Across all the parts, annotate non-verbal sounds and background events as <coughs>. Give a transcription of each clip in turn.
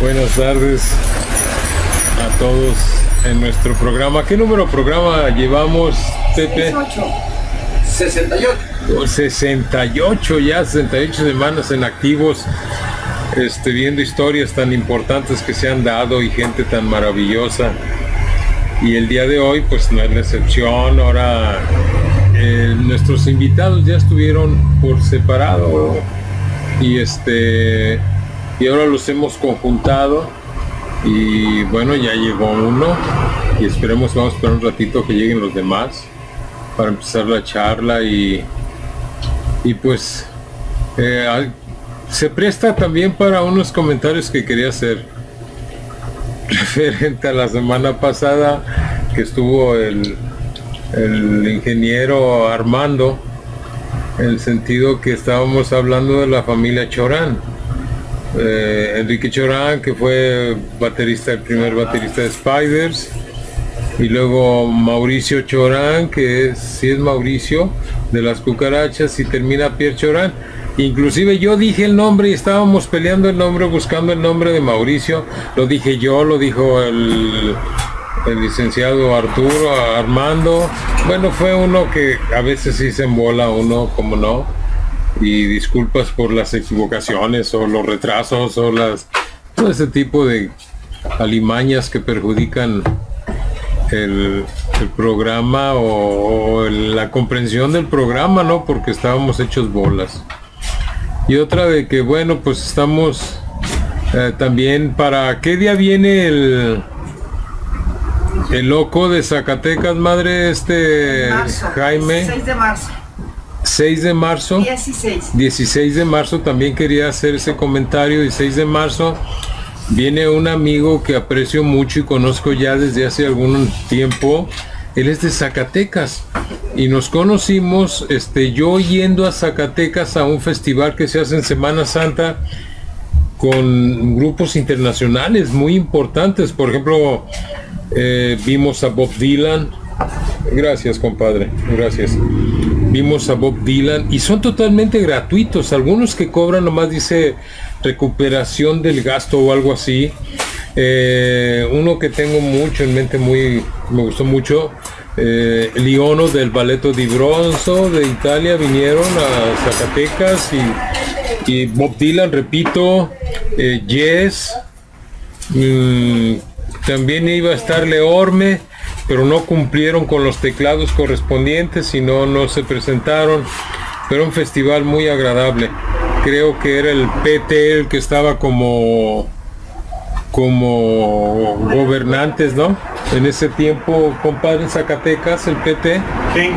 Buenas tardes a todos en nuestro programa. ¿Qué número de programa llevamos, Pepe? 68. 68 ya, 68 semanas en activos, este, viendo historias tan importantes que se han dado y gente tan maravillosa. Y el día de hoy, pues no es la excepción. Ahora eh, nuestros invitados ya estuvieron por separado y este y ahora los hemos conjuntado y bueno ya llegó uno y esperemos vamos a esperar un ratito que lleguen los demás para empezar la charla y y pues eh, se presta también para unos comentarios que quería hacer <laughs> referente a la semana pasada que estuvo el, el ingeniero Armando en el sentido que estábamos hablando de la familia Chorán. Eh, Enrique Chorán, que fue baterista, el primer baterista de Spiders, y luego Mauricio Chorán, que es, sí es Mauricio, de las cucarachas, y termina Pierre Chorán. Inclusive yo dije el nombre y estábamos peleando el nombre, buscando el nombre de Mauricio. Lo dije yo, lo dijo el, el licenciado Arturo, Armando. Bueno, fue uno que a veces sí se embola uno, como no. Y disculpas por las equivocaciones o los retrasos o las todo ese tipo de alimañas que perjudican el, el programa o, o la comprensión del programa, ¿no? Porque estábamos hechos bolas. Y otra de que, bueno, pues estamos eh, también para... ¿Qué día viene el... El loco de Zacatecas, madre, este Marzo, Jaime. 6 de marzo. 6 de marzo. 16. 16 de marzo también quería hacer ese comentario. 16 de marzo viene un amigo que aprecio mucho y conozco ya desde hace algún tiempo. Él es de Zacatecas y nos conocimos, este, yo yendo a Zacatecas a un festival que se hace en Semana Santa con grupos internacionales muy importantes. Por ejemplo, eh, vimos a Bob Dylan. Gracias, compadre. Gracias. Vimos a Bob Dylan y son totalmente gratuitos. Algunos que cobran nomás dice recuperación del gasto o algo así. Eh, uno que tengo mucho en mente, muy me gustó mucho. Eh, Liono del Balletto di Bronzo de Italia vinieron a Zacatecas y, y Bob Dylan, repito, eh, Yes, mm, también iba a estar Leorme, pero no cumplieron con los teclados correspondientes y no, no se presentaron. Pero un festival muy agradable. Creo que era el PT el que estaba como como gobernantes, ¿no? En ese tiempo, compadre, en Zacatecas, el PT. Sí. Eh,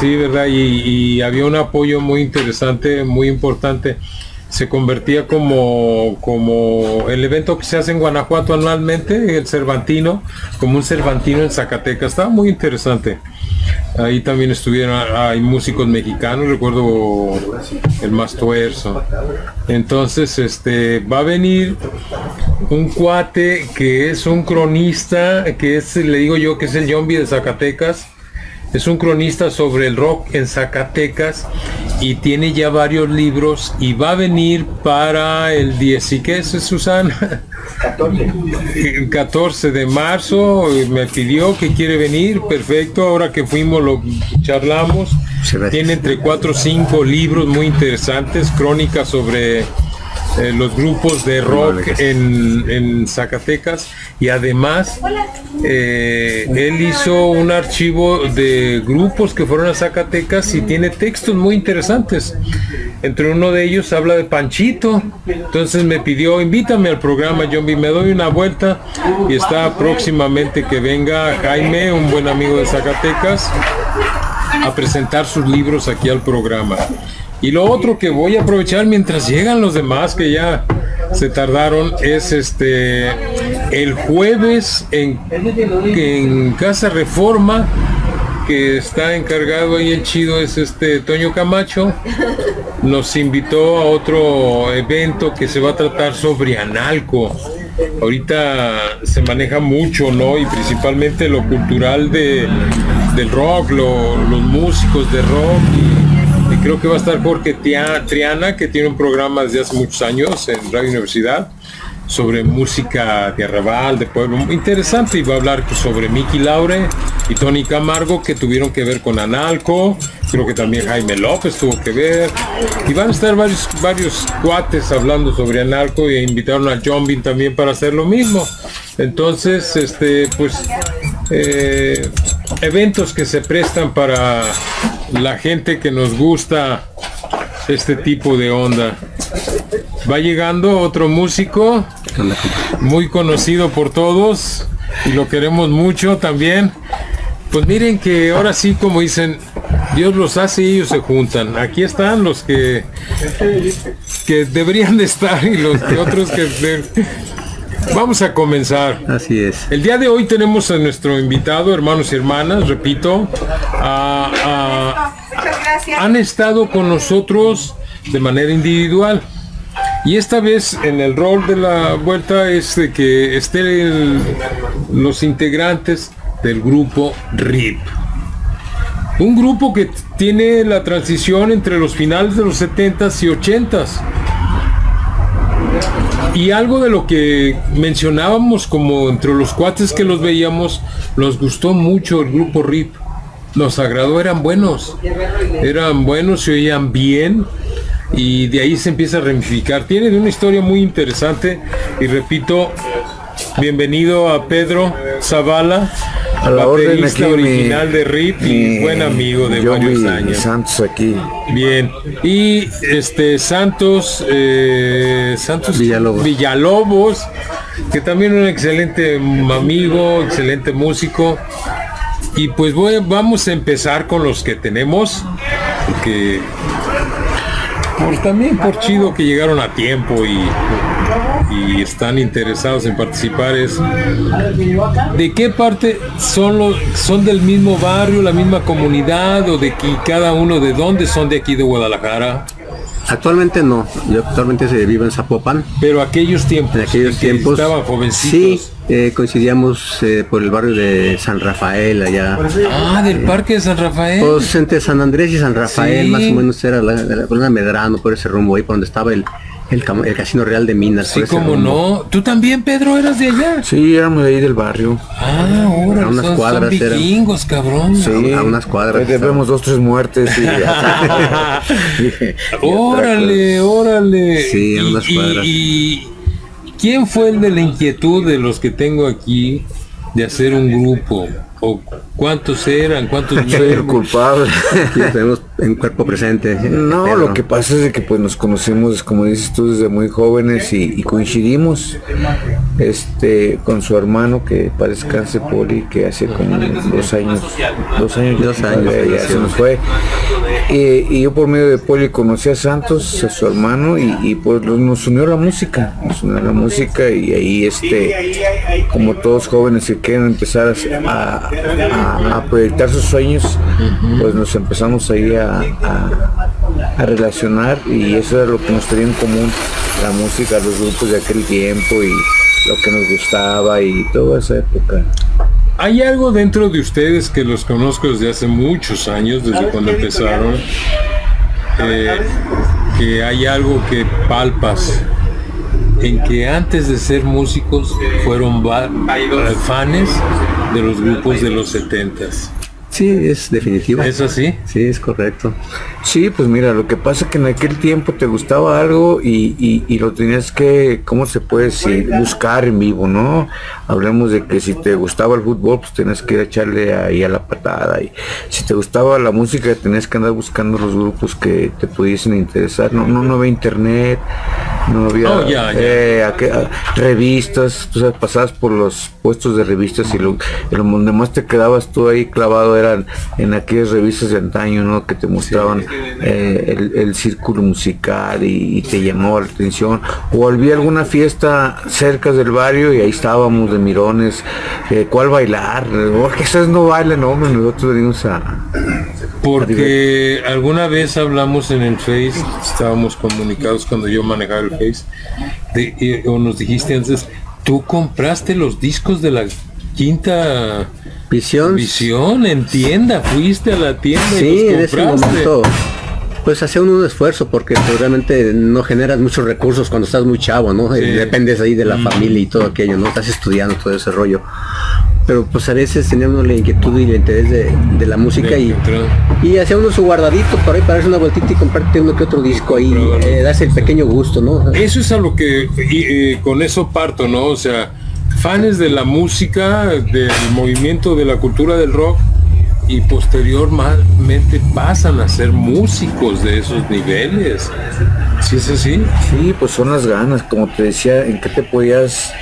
sí, ¿verdad? Y, y había un apoyo muy interesante, muy importante. Se convertía como, como el evento que se hace en Guanajuato anualmente, el Cervantino, como un Cervantino en Zacatecas. Estaba muy interesante. Ahí también estuvieron, hay músicos mexicanos, recuerdo el más tuerzo. Entonces, este, va a venir un cuate que es un cronista, que es, le digo yo, que es el Yombi de Zacatecas. Es un cronista sobre el rock en Zacatecas y tiene ya varios libros y va a venir para el 10 y qué es Susana 14. el 14 de marzo me pidió que quiere venir perfecto ahora que fuimos lo charlamos. Tiene entre 4 o 5 libros muy interesantes crónicas sobre eh, los grupos de rock en, en Zacatecas y además eh, él hizo un archivo de grupos que fueron a Zacatecas y tiene textos muy interesantes. Entre uno de ellos habla de Panchito. Entonces me pidió, invítame al programa, John B. Me doy una vuelta y está próximamente que venga Jaime, un buen amigo de Zacatecas, a presentar sus libros aquí al programa. Y lo otro que voy a aprovechar mientras llegan los demás que ya se tardaron es este el jueves en, en Casa Reforma que está encargado ahí el chido es este Toño Camacho nos invitó a otro evento que se va a tratar sobre Analco. Ahorita se maneja mucho no y principalmente lo cultural de del rock lo- los músicos de rock creo que va a estar Jorge Triana que tiene un programa desde hace muchos años en Radio Universidad sobre música de arrabal, de pueblo. Interesante, y va a hablar sobre Miki Laure y Tony Camargo, que tuvieron que ver con Analco. Creo que también Jaime López tuvo que ver. Y van a estar varios, varios cuates hablando sobre Analco e invitaron a John Bean también para hacer lo mismo. Entonces, este, pues, eh, eventos que se prestan para la gente que nos gusta este tipo de onda. Va llegando otro músico muy conocido por todos y lo queremos mucho también. Pues miren que ahora sí, como dicen, Dios los hace y ellos se juntan. Aquí están los que, que deberían de estar y los que otros que... Vamos a comenzar. Así es. El día de hoy tenemos a nuestro invitado, hermanos y hermanas, repito, han estado con nosotros de manera individual. Y esta vez en el rol de la vuelta es de que estén los integrantes del grupo RIP. Un grupo que tiene la transición entre los finales de los 70s y 80s. Y algo de lo que mencionábamos como entre los cuates que los veíamos, nos gustó mucho el grupo RIP. Nos agradó, eran buenos. Eran buenos, se oían bien y de ahí se empieza a ramificar. Tiene una historia muy interesante y repito, bienvenido a Pedro Zavala, a la baterista original de RIP y buen amigo de varios años. Santos aquí. Bien. Y este Santos, eh, Santos Villalobos. Villalobos, que también un excelente amigo, excelente músico. Y pues voy, vamos a empezar con los que tenemos, que pues también por chido que llegaron a tiempo y, y están interesados en participar es de qué parte son los son del mismo barrio, la misma comunidad o de que cada uno de dónde son de aquí de Guadalajara. Actualmente no, yo actualmente se vive en Zapopan. Pero aquellos tiempos, en aquellos tiempos estaban jovencitos. Sí, eh, coincidíamos eh, por el barrio de San Rafael allá. Ah, del parque de San Rafael. Pues entre San Andrés y San Rafael, más o menos era la, la, la Medrano, por ese rumbo ahí, por donde estaba el, el, el, Casino Real de Minas. Sí, como no. ¿Tú también, Pedro, eras de allá? Sí, éramos de ahí del barrio. Ah, ahora. A unas son, cuadras son vikingos, cabrón. Sí, a unas cuadras. Vemos dos, tres muertes. Y... <laughs> <laughs> órale, órale. Sí, a unas y, cuadras. Y, y, ¿quién fue el de la inquietud de los que tengo aquí de hacer un grupo? ¿O cuántos eran? ¿Cuántos <laughs> Soy el culpable. <laughs> tenemos en cuerpo presente. No, Pedro. lo que pasa es que pues nos conocemos, como dices tú, desde muy jóvenes y, y coincidimos este con su hermano que para descanse Poli, que hace como dos años, dos años, dos años ya se nos fue. Y, y, yo por medio de Poli conocí a Santos, a su hermano, y, y pues nos unió la música, nos unió la música y ahí este, como todos jóvenes que quieren empezar a, a, a proyectar sus sueños, uh -huh. pues nos empezamos ahí a, a, a, relacionar y eso era lo que nos tenía en común, la música, los grupos de aquel tiempo y lo que nos gustaba y toda esa época. Hay algo dentro de ustedes que los conozco desde hace muchos años, desde cuando empezaron, eh, que hay algo que palpas en que antes de ser músicos fueron fans de los grupos de los 70s. Sí, es definitivo. ¿Es así? Sí, es correcto. Sí, pues mira, lo que pasa es que en aquel tiempo te gustaba algo y, y, y, lo tenías que, ¿cómo se puede decir? Buscar en vivo, ¿no? Hablemos de que si te gustaba el fútbol, pues tenías que echarle ahí a la patada. Y si te gustaba la música, tenías que andar buscando los grupos que te pudiesen interesar. No, no, no había internet, no había oh. Eh, a, a, revistas, tú sabes, pasabas por los puestos de revistas y lo, lo donde más te quedabas tú ahí clavado eran en aquellas revistas de antaño, ¿no? Que te mostraban sí, eh, el, el, círculo musical y, y, te llamó la atención. O había alguna fiesta cerca del barrio y ahí estábamos de mirones. Eh, ¿Cuál bailar? Oh, que esas no bailan, no, nosotros venimos a... Porque a alguna vez hablamos en el Face, estábamos comunicados cuando yo manejaba el Face, de, y, o nos dijiste antes, tú compraste los discos de la quinta Visión. Visión en tienda, fuiste a la tienda sí, y los en ese momento. Pues hace un esfuerzo porque pues, realmente no generas muchos recursos cuando estás muy chavo, ¿no? Dependes ahí de la mm. familia y todo aquello, ¿no? Estás estudiando todo ese rollo. Pero pues a veces tenía uno la inquietud y el interés de, la música y, y hacía uno su guardadito por ahí para hacer una vueltita y comprarte uno que otro disco ahí, eh, das el pequeño gusto, ¿no? Eso es a lo que eh, con eso parto, ¿no? O sea, fans de la música, del movimiento de la cultura del rock, y posteriormente pasan a ser músicos de esos niveles. ¿Sí es así? Sí, pues son las ganas, como te decía, en qué te podías...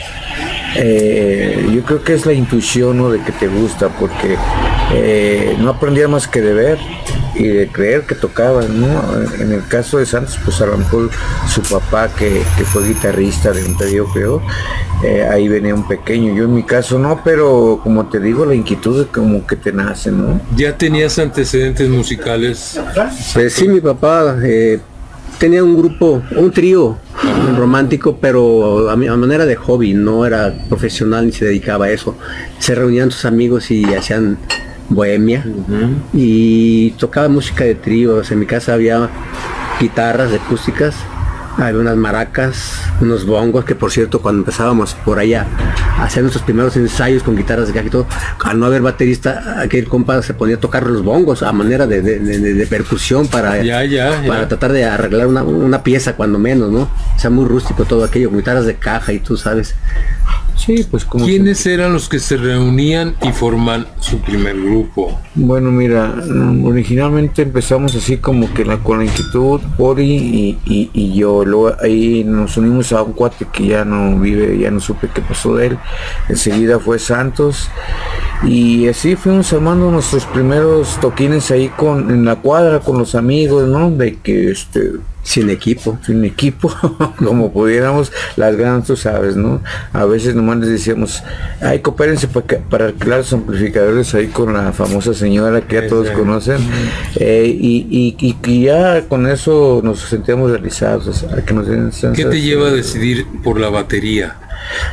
Eh, yo creo que es la intuición ¿no? de que te gusta, porque eh, no aprendía más que de ver y de creer que tocaba, ¿no? En el caso de Santos, pues a lo mejor su papá, que, fue guitarrista de un periodo, creo, eh, ahí venía un pequeño. Yo en mi caso no, pero como te digo, la inquietud como que te nace, ¿no? ¿Ya tenías antecedentes musicales? Pues sí, mi papá eh, tenía un grupo, un trío romántico, pero a, mi, manera de hobby, no era profesional ni se dedicaba a eso. Se reunían sus amigos y hacían bohemia y tocaba música de tríos. En mi casa había guitarras acústicas, había unas maracas, unos bongos, que por cierto cuando empezábamos por allá a hacer nuestros primeros ensayos con guitarras de caja y todo, al no haber baterista, aquel compa se ponía a tocar los bongos a manera de, percusión para, para tratar de arreglar una, una, pieza cuando menos, ¿no? O sea, muy rústico todo aquello, guitarras de caja y tú sabes. Sí, pues como... ¿Quiénes eran los que se reunían y forman su primer grupo? Bueno, mira, originalmente empezamos así como que la, con la inquietud, Pori y, yo. Luego ahí nos unimos a un cuate que ya no vive, ya no supe qué pasó de él. Enseguida fue Santos. Y así fuimos armando nuestros primeros toquines ahí con en la cuadra con los amigos, ¿no? De que este sin equipo. Sin equipo, <laughs> como pudiéramos, las ganas, tú sabes, ¿no? A veces nomás les decíamos, ay, coopérense para, para alquilar los amplificadores ahí con la famosa señora que ya todos conocen. Eh, y, y, ya con eso nos sentíamos realizados. que nos ¿Qué te lleva a decidir por la batería?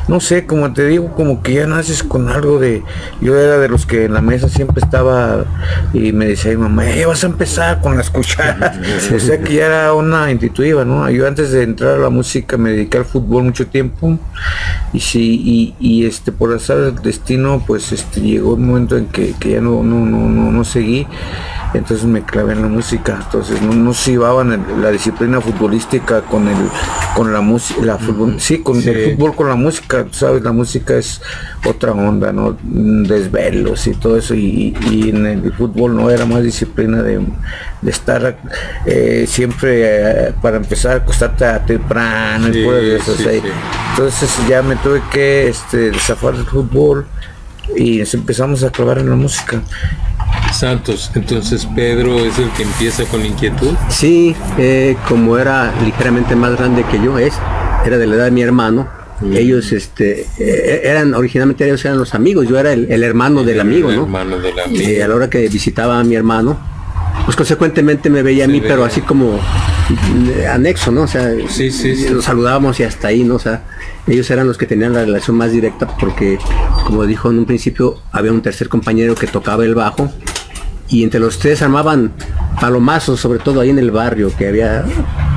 No sé, como te digo, como que ya naces con algo de, yo era de los que en la mesa siempre estaba y me decía mi mamá, ya vas a empezar con las cucharas, <laughs> o sea que ya era una intuitiva, ¿no? Yo antes de entrar a la música me dediqué al fútbol mucho tiempo y sí, y, y este por azar del destino, pues este llegó un momento en que, que ya no, no, no, no, no seguí entonces me clavé en la música. Entonces no, no se llevaban la disciplina futbolística con el con la música la fútbol sí con el fútbol con la música sabes la música es otra onda no desvelos y todo eso y, en el fútbol no era más disciplina de, estar eh, siempre eh, para empezar a acostarte a temprano y eso, entonces ya me tuve que este, desafar del fútbol y empezamos a clavar en la música Santos, entonces Pedro es el que empieza con inquietud. Sí, eh, como era ligeramente más grande que yo, es, era de la edad de mi hermano. Mm. Ellos este, eh, eran, originalmente ellos eran los amigos, yo era el, hermano del amigo, ¿no? Hermano del amigo. Eh, a la hora que visitaba a mi hermano, pues consecuentemente me veía a mí, pero así como anexo, ¿no? O sea, sí, sí, nos saludábamos y hasta ahí, ¿no? O sea, ellos eran los que tenían la relación más directa porque, como dijo en un principio, había un tercer compañero que tocaba el bajo y entre los tres armaban palomazos, sobre todo ahí en el barrio, que había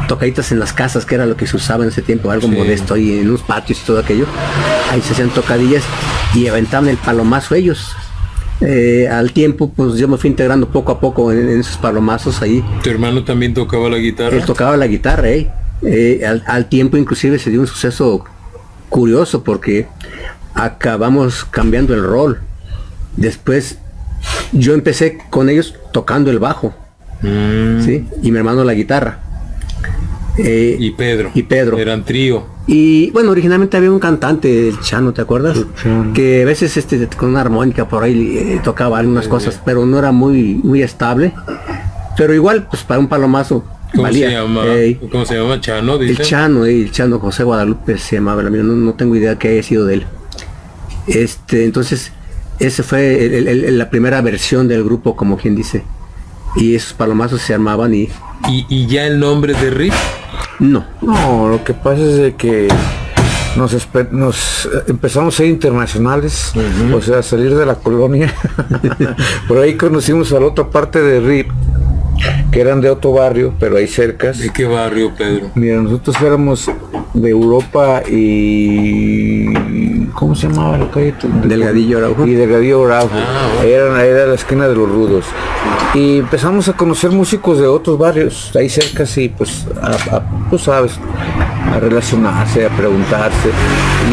tocaditas en las casas, que era lo que se usaba en ese tiempo, algo modesto ahí en los patios y todo aquello. Ahí se hacían tocadillas y aventaban el palomazo ellos. Eh, al tiempo, pues yo me fui integrando poco a poco en, esos palomazos ahí. ¿Tu hermano también tocaba la guitarra? Él tocaba la guitarra, eh. eh al, al, tiempo inclusive se dio un suceso curioso porque acabamos cambiando el rol. Después yo empecé con ellos tocando el bajo, mm. ¿sí? Y mi hermano la guitarra. Eh, y Pedro. Y Pedro. Eran trío. Y bueno, originalmente había un cantante, el Chano, ¿te acuerdas? Que a veces este con una armónica por ahí eh, tocaba algunas cosas, pero no era muy, muy estable. Pero igual, pues para un palomazo ¿Cómo Se llama, ¿Cómo se llama? Chano, El Chano, el Chano José Guadalupe se llamaba el amigo, no, no tengo idea que haya sido de él. Este, entonces, ese fue la primera versión del grupo, como quien dice. Y esos palomazos se armaban y... ¿Y, ya el nombre de Rick? No. No, lo que pasa es de que nos, nos empezamos a ser internacionales, o sea, salir de la colonia. <laughs> Por ahí conocimos a la otra parte de RIP, que eran de otro barrio, pero ahí cerca. ¿De qué barrio, Pedro? Mira, nosotros éramos de Europa y ¿cómo se llamaba la calle? Delgadillo Araujo. Y Delgadillo Araujo. Ah, era, era la esquina de los rudos. Y empezamos a conocer músicos de otros barrios, ahí cerca, sí, pues, a, tú sabes, a relacionarse, a preguntarse.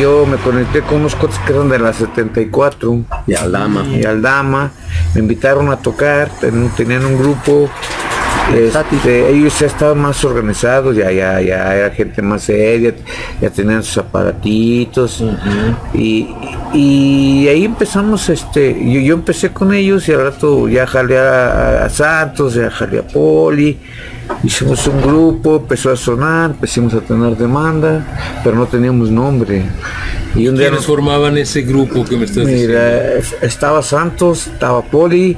Yo me conecté con unos coches que eran de la 74. Y Aldama. Y Aldama. Me invitaron a tocar, tenían un grupo este, ellos ya estaban más organizados, ya, ya, ya era gente más seria, ya tenían sus aparatitos. Y, ahí empezamos, este, yo, yo, empecé con ellos y al rato ya jalé a, Santos, ya jalé a Poli, hicimos un grupo, empezó a sonar, empezamos a tener demanda, pero no teníamos nombre. Y un ¿Quiénes formaban ese grupo que me estás mira, Estaba Santos, estaba Poli,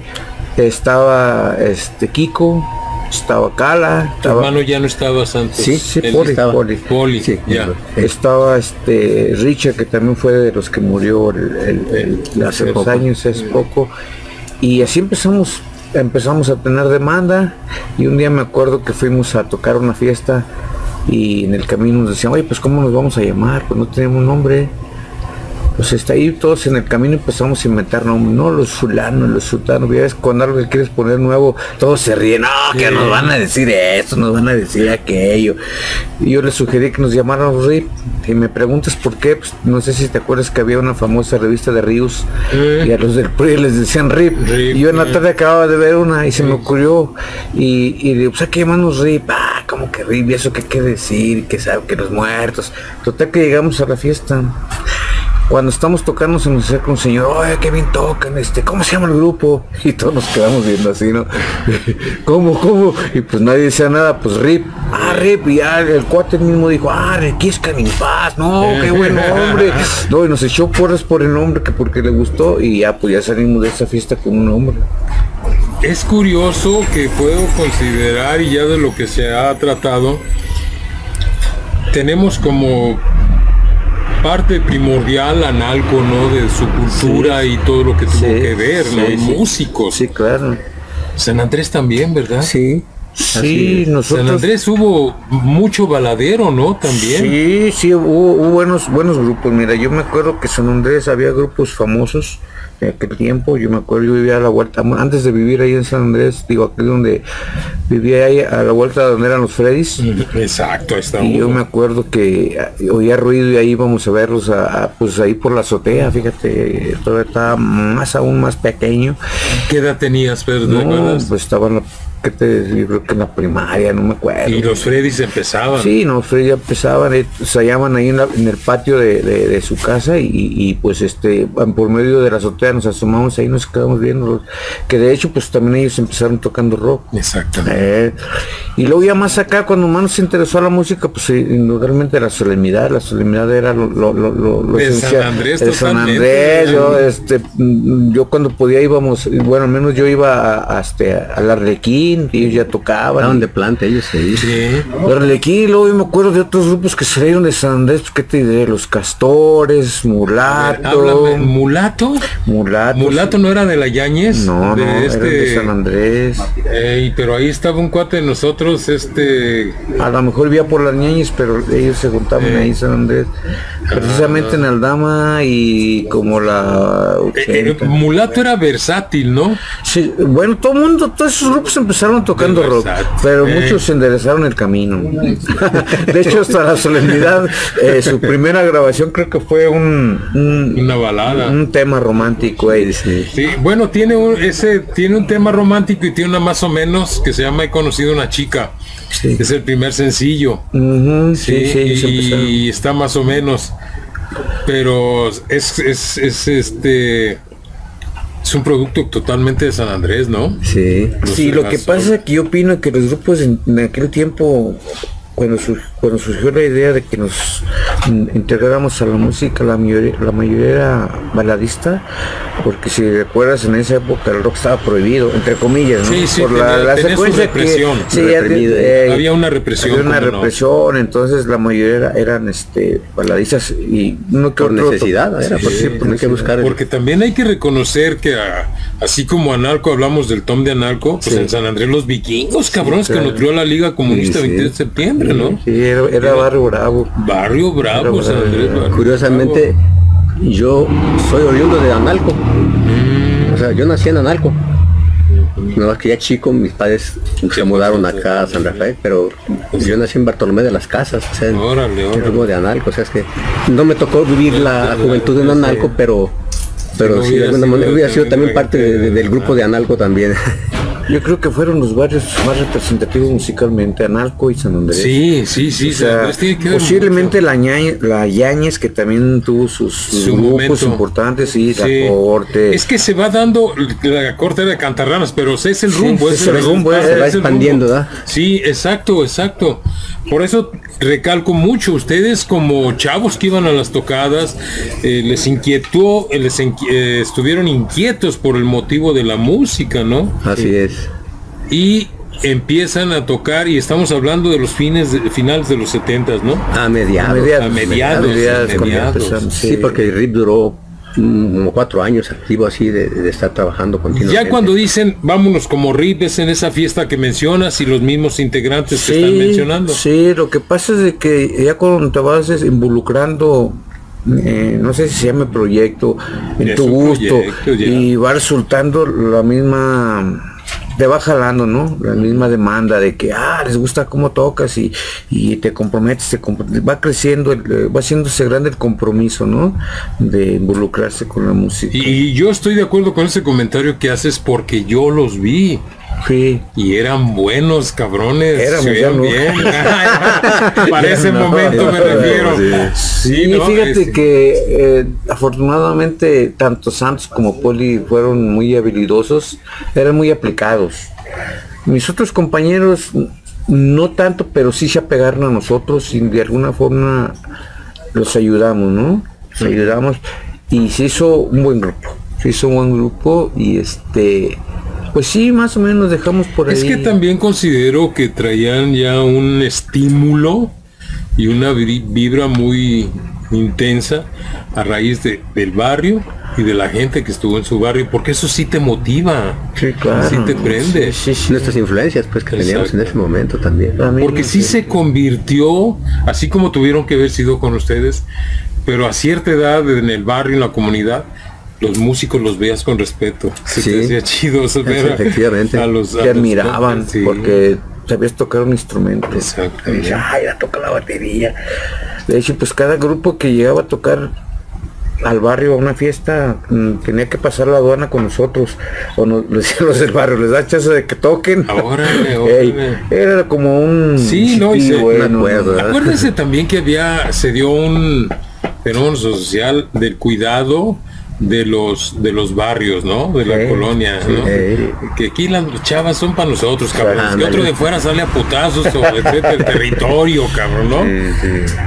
estaba este Kiko, estaba Cala. Tu hermano ya no estaba Santos. Sí, sí, Poli, estaba. Poli. sí, ya. Estaba este Richard, que también fue de los que murió el, hace dos años, es poco. Y así empezamos, empezamos a tener demanda. Y un día me acuerdo que fuimos a tocar una fiesta y en el camino nos decían, oye, pues cómo nos vamos a llamar, pues no tenemos nombre pues está ahí todos en el camino empezamos a inventar nombres, no los fulanos, los sultanos, ya ves cuando algo que quieres poner nuevo, todos se ríen, no, que nos van a decir esto, nos van a decir aquello. Y yo les sugerí que nos llamaran RIP, y me preguntas por qué, pues no sé si te acuerdas que había una famosa revista de Ríos, y a los del PRI les decían RIP, y yo en la tarde acababa de ver una y se me ocurrió, y, y digo, pues hay que llamarnos RIP, ah, como que RIP, y eso que qué decir, que sabe que los muertos. Total que llegamos a la fiesta cuando estamos tocando se nos acerca un señor, oye, qué bien tocan, este, ¿cómo se llama el grupo? <laughs> Y todos nos quedamos viendo así, ¿no? <laughs> ¿Cómo, cómo? Y pues nadie decía nada, pues Rip, ah, Rip, y ya el cuate mismo dijo, ah, aquí es Paz, no, qué buen <laughs> hombre. No, y nos echó porras por el nombre, que porque le gustó, y ya, pues ya salimos de esa fiesta con un hombre. Es curioso que puedo considerar, y ya de lo que se ha tratado, tenemos como parte primordial Analco, ¿no? De su cultura y todo lo que tuvo que ver, ¿no? músicos. Sí, claro. San Andrés también, ¿verdad? Sí. Sí, nosotros... San Andrés hubo mucho baladero, ¿no? También. Sí, sí, hubo, hubo, buenos, buenos grupos. Mira, yo me acuerdo que San Andrés había grupos famosos en aquel tiempo, yo me acuerdo, yo vivía a la vuelta, antes de vivir ahí en San Andrés, digo, aquí donde vivía ahí a la vuelta donde eran los Freddys. Exacto, está Y yo me acuerdo que ah, oía ruido y ahí íbamos a verlos, a, pues ahí por la azotea, fíjate, todo estaba más aún más pequeño. ¿Qué edad tenías, Pedro? No, pues estaba que te yo creo que en la primaria, no me acuerdo. Y los Freddys empezaban. Sí, no, los Freddys empezaban, eh, se hallaban ahí en, el patio de, su casa y, pues este, por medio de la azotea nos asomamos ahí, nos quedamos viendo, que de hecho pues también ellos empezaron tocando rock. Exactamente. Eh, y luego ya más acá, cuando más nos interesó la música, pues indudablemente la solemnidad, la solemnidad era lo, lo, lo, lo San Andrés, San Andrés, yo, este, yo cuando podía íbamos, bueno, al menos yo iba a, a, este, a la Requí ellos ya tocaban. Estaban de planta ellos sí. sí. luego yo me acuerdo de otros grupos que salieron de San Andrés, pues, ¿qué te diré? Los Castores, Mulato. ¿Mulato? Mulato. ¿Mulato no era de la Yañez? No, de no, este... de San Andrés. pero ahí estaba un cuate de nosotros, este... A lo mejor vivía por las Yañez, pero ellos se juntaban ahí en San Andrés. Precisamente en Aldama y como la... Eh, eh, mulato era versátil, ¿no? Sí, bueno, todo el mundo, todos esos grupos empezaron tocando rock, pero muchos se enderezaron el camino. <laughs> de hecho, hasta la solemnidad, eh, su primera grabación creo que fue un, una balada, un tema romántico. sí. bueno, tiene un, ese, tiene un tema romántico y tiene una más o menos que se llama He conocido una chica. Es el primer sencillo. y está más o menos. Pero es, es, es este es un producto totalmente de San Andrés, ¿no? Sí. sí, lo que pasa es que yo opino que los grupos en, aquel tiempo cuando, cuando surgió la idea de que nos integráramos a la música, la mayoría, la mayoría era baladista, porque si recuerdas en esa época el rock estaba prohibido, entre comillas, ¿no? Sí, sí, Por la, secuencia que sí, eh, había una represión. Había una represión, entonces la mayoría eran este baladistas y no por necesidad, era por, que buscar. Porque también hay que reconocer que a Así como Analco, hablamos del Tom de Analco, pues en San Andrés los vikingos, cabrones, que nutrió la Liga Comunista 23 de septiembre, ¿no? Sí, era, barrio bravo. Barrio bravo, San Andrés. Curiosamente, yo soy oriundo de Analco. Mm. O sea, yo nací en Analco. No más que ya chico, mis padres se mudaron acá a San Rafael, pero yo nací en Bartolomé de las Casas, o sea, en, de Analco, o sea, es que no me tocó vivir la juventud en Analco, pero pero sí, de alguna manera hubiera sido también parte del grupo de Analco también. <laughs> Yo creo que fueron los barrios más representativos musicalmente, Analco y San Andrés. Sí, sí, sí. posiblemente la, la Yañez, que también tuvo sus, grupos importantes, y la corte. Es que se va dando la corte de Cantarranas, pero es el rumbo. es, el, rumbo, se va expandiendo, ¿verdad? Sí, exacto, exacto. Por eso recalco mucho, ustedes como chavos que iban a las tocadas, eh, les inquietó, eh, les eh, estuvieron inquietos por el motivo de la música, ¿no? Así es. Y empiezan a tocar y estamos hablando de los fines de, finales de los 70, ¿no? A mediados. A mediados. mediados, sí. porque el RIP duró como cuatro años activo así de, estar trabajando continuamente. Ya cuando dicen vámonos como RIP es en esa fiesta que mencionas y los mismos integrantes que están mencionando. Sí, lo que pasa es de que ya cuando te vas involucrando eh, no sé si se llame proyecto, en tu gusto, y va resultando la misma te va jalando, ¿no? La misma demanda de que, ah, les gusta cómo tocas y, y te comprometes, va creciendo, va haciéndose grande el compromiso, ¿no? De involucrarse con la música. Y, yo estoy de acuerdo con ese comentario que haces porque yo los vi. Sí. Y eran buenos cabrones. Eran bien. <laughs> Para ese momento me refiero. Sí, fíjate este que eh, afortunadamente tanto Santos como Poli fueron muy habilidosos, eran muy aplicados. Mis otros compañeros no tanto, pero sí se apegaron a nosotros y de alguna forma los ayudamos, ¿no? Los ayudamos y se hizo un buen grupo. Se hizo un buen grupo y este pues sí, más o menos dejamos por ahí. Es que también considero que traían ya un estímulo y una vibra muy intensa a raíz de, del barrio y de la gente que estuvo en su barrio, porque eso sí te motiva, sí, claro. sí te prende. Nuestras influencias pues que teníamos en ese momento también. Porque sí se convirtió, así como tuvieron que haber sido con ustedes, pero a cierta edad en el barrio, en la comunidad, los músicos los veías con respeto. Se sí, te chido ver efectivamente. a los que admiraban porque sabías tocar un instrumento. Exacto. Ay, ya toca la batería. De hecho, pues cada grupo que llegaba a tocar al barrio a una fiesta mm, tenía que pasar la aduana con nosotros o nos <laughs> decían los del barrio les da chance de que toquen ahora <laughs> era como un sí no y <laughs> acuérdese también que había se dio un fenómeno social del cuidado de los de los barrios, ¿no? De la colonia, ¿no? Que aquí las chavas son para nosotros, cabrón. Que otro de fuera sale a putazos o el territorio, cabrón, ¿no?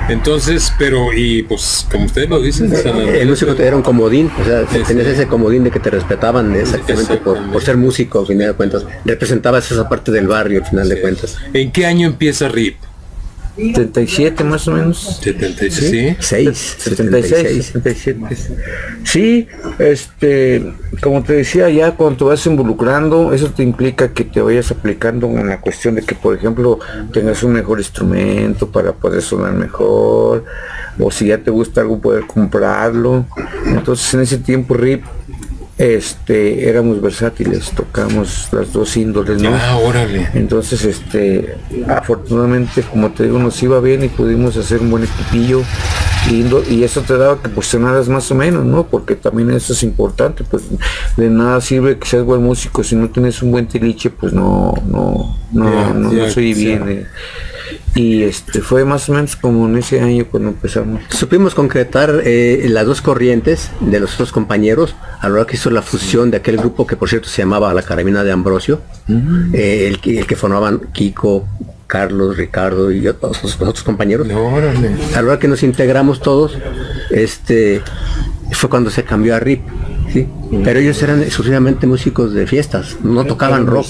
Entonces, pero y pues como ustedes lo dicen, el músico era un comodín, o sea, tenías ese comodín de que te respetaban exactamente por, ser músico, al final de cuentas. Representabas esa parte del barrio, al final de cuentas. ¿En qué año empieza RIP? 77 más o menos. 76, ¿Sí? 76, 77. Sí, este, como te decía, ya cuando te vas involucrando, eso te implica que te vayas aplicando en la cuestión de que, por ejemplo, tengas un mejor instrumento para poder sonar mejor, o si ya te gusta algo, poder comprarlo. Entonces, en ese tiempo, RIP este éramos versátiles tocamos las dos índoles ¿no? ah órale. Entonces este afortunadamente como te digo nos iba bien y pudimos hacer un buen equipillo. Y, y eso te daba que posicionaras más o menos no porque también eso es importante pues de nada sirve que seas buen músico si no tienes un buen tiliche pues no no no no, no soy bien eh y este fue más o menos como en ese año cuando empezamos. Supimos concretar eh, las dos corrientes de los otros compañeros a la hora que hizo la fusión de aquel grupo que por cierto se llamaba La Carabina de Ambrosio, mm. eh, el, que formaban Kiko, Carlos, Ricardo y otros, otros compañeros. a la hora que nos integramos todos, este fue cuando se cambió a RIP. ¿sí? Pero ellos eran exclusivamente músicos de fiestas, no tocaban rock.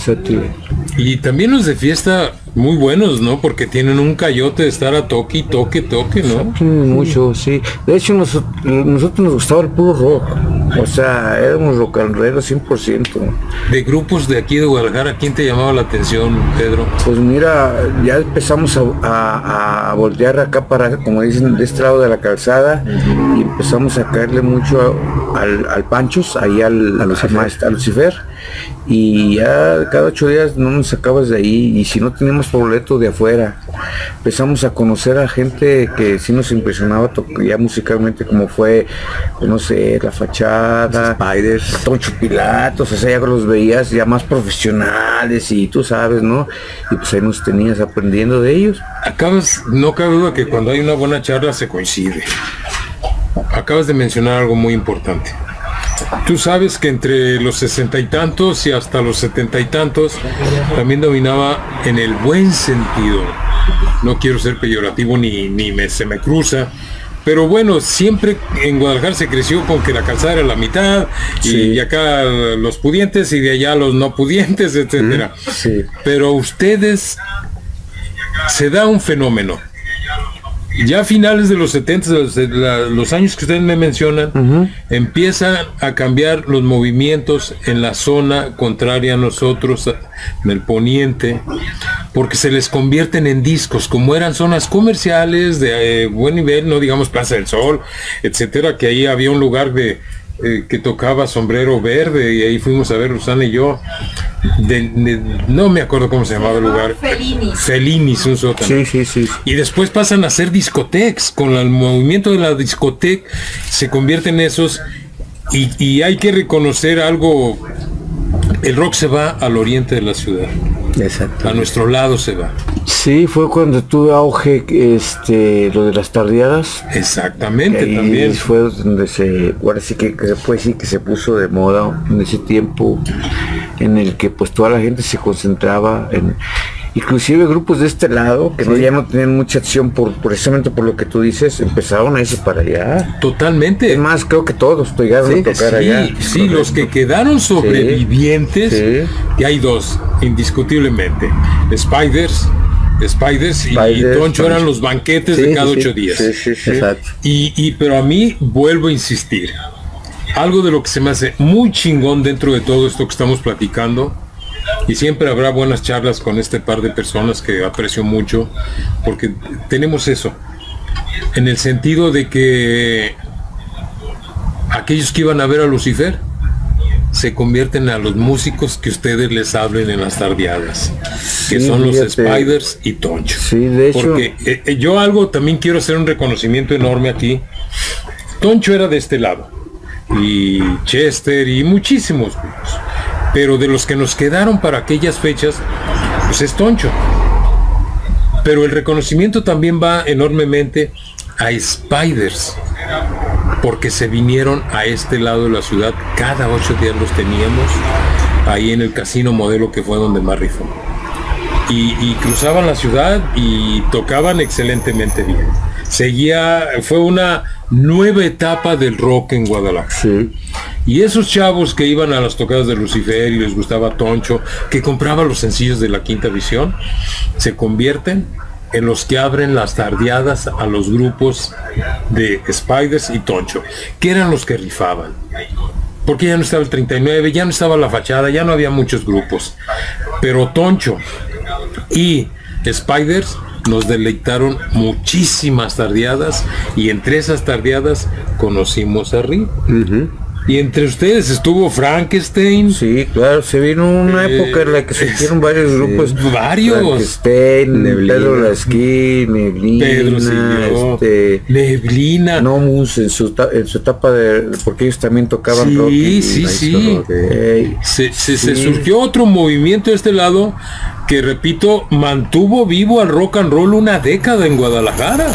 Y también los de fiesta muy buenos, ¿no? Porque tienen un cayote de estar a toque toque, toque, ¿no? Mucho, sí. De hecho, nosotros, nosotros nos gustaba el puro rock. O sea, éramos rock and roll 100%. De grupos de aquí de Guadalajara, ¿quién te llamaba la atención, Pedro? Pues mira, ya empezamos a, voltear acá para, como dicen, de este lado de la calzada y empezamos a caerle mucho al, al Panchos, ahí al, a, Lucifer. a Lucifer y ya cada ocho días no nos sacabas de ahí y si no teníamos boleto de afuera empezamos a conocer a gente que sí nos impresionaba ya musicalmente como fue no sé la fachada Spiders. Toncho Pilatos o sea ya los veías ya más profesionales y tú sabes no y pues ahí nos tenías aprendiendo de ellos. Acabas no cabe duda que cuando hay una buena charla se coincide. Acabas de mencionar algo muy importante Tú sabes que entre los sesenta y tantos y hasta los setenta y tantos también dominaba en el buen sentido. No quiero ser peyorativo ni, ni me, se me cruza. Pero bueno, siempre en Guadalajara se creció con que la calzada era la mitad y, acá los pudientes y de allá los no pudientes, etcétera. Pero ustedes se da un fenómeno ya a finales de los 70, los, años que ustedes me mencionan, empiezan a cambiar los movimientos en la zona contraria a nosotros, en el poniente, porque se les convierten en discos, como eran zonas comerciales de eh, buen nivel, no digamos Plaza del Sol, etcétera, que ahí había un lugar de eh, que tocaba sombrero verde y ahí fuimos a ver Susana y yo. no me acuerdo cómo se llamaba el lugar. Felinis. Felinis, un sótano. Sí, sí, sí. Y después pasan a ser discotecas. Con el movimiento de la discoteca se convierten esos. Y, y hay que reconocer algo. El rock se va al oriente de la ciudad. Exacto. A nuestro lado se va. Sí, fue cuando tuve auge este lo de las tardeadas. Exactamente, también. Fue donde se, ahora sí que, se puede decir que se puso de moda en ese tiempo en el que pues toda la gente se concentraba en inclusive grupos de este lado que no, ya no tenían mucha acción por precisamente por lo que tú dices empezaron a irse para allá. Totalmente. Es más creo que todos llegaron a tocar allá. sí los que quedaron sobrevivientes que hay dos indiscutiblemente Spiders Spiders y, Toncho eran los banquetes de cada ocho días. Y, y, pero a mí vuelvo a insistir. Algo de lo que se me hace muy chingón dentro de todo esto que estamos platicando y siempre habrá buenas charlas con este par de personas que aprecio mucho, porque tenemos eso, en el sentido de que aquellos que iban a ver a Lucifer se convierten a los músicos que ustedes les hablen en las tardeadas, que son los Spiders y Toncho. Sí, de hecho. Porque eh, eh, yo algo también quiero hacer un reconocimiento enorme aquí. Toncho era de este lado, y Chester y muchísimos grupos pero de los que nos quedaron para aquellas fechas, pues es Toncho. Pero el reconocimiento también va enormemente a Spiders, porque se vinieron a este lado de la ciudad, cada ocho días los teníamos ahí en el casino modelo que fue donde más rifó. Y, y, cruzaban la ciudad y tocaban excelentemente bien. Seguía, fue una nueva etapa del rock en Guadalajara. Y esos chavos que iban a las tocadas de Lucifer y les gustaba Toncho, que compraban los sencillos de la quinta visión, se convierten en los que abren las tardeadas a los grupos de Spiders y Toncho, que eran los que rifaban. Porque ya no estaba el 39, ya no estaba la fachada, ya no había muchos grupos. Pero Toncho y Spiders nos deleitaron muchísimas tardeadas y entre esas tardeadas conocimos a Rick. Y entre ustedes estuvo Frankenstein. Sí, claro, se vino una eh, época en la que se hicieron varios grupos. varios. Frankenstein, Pedro Lasquí, Neblina. Pedro este, Neblina. Nomus en su, en su etapa de. porque ellos también tocaban sí, rock. sí, sí. se, se, se surgió otro movimiento de este lado que repito, mantuvo vivo al rock and roll una década en Guadalajara.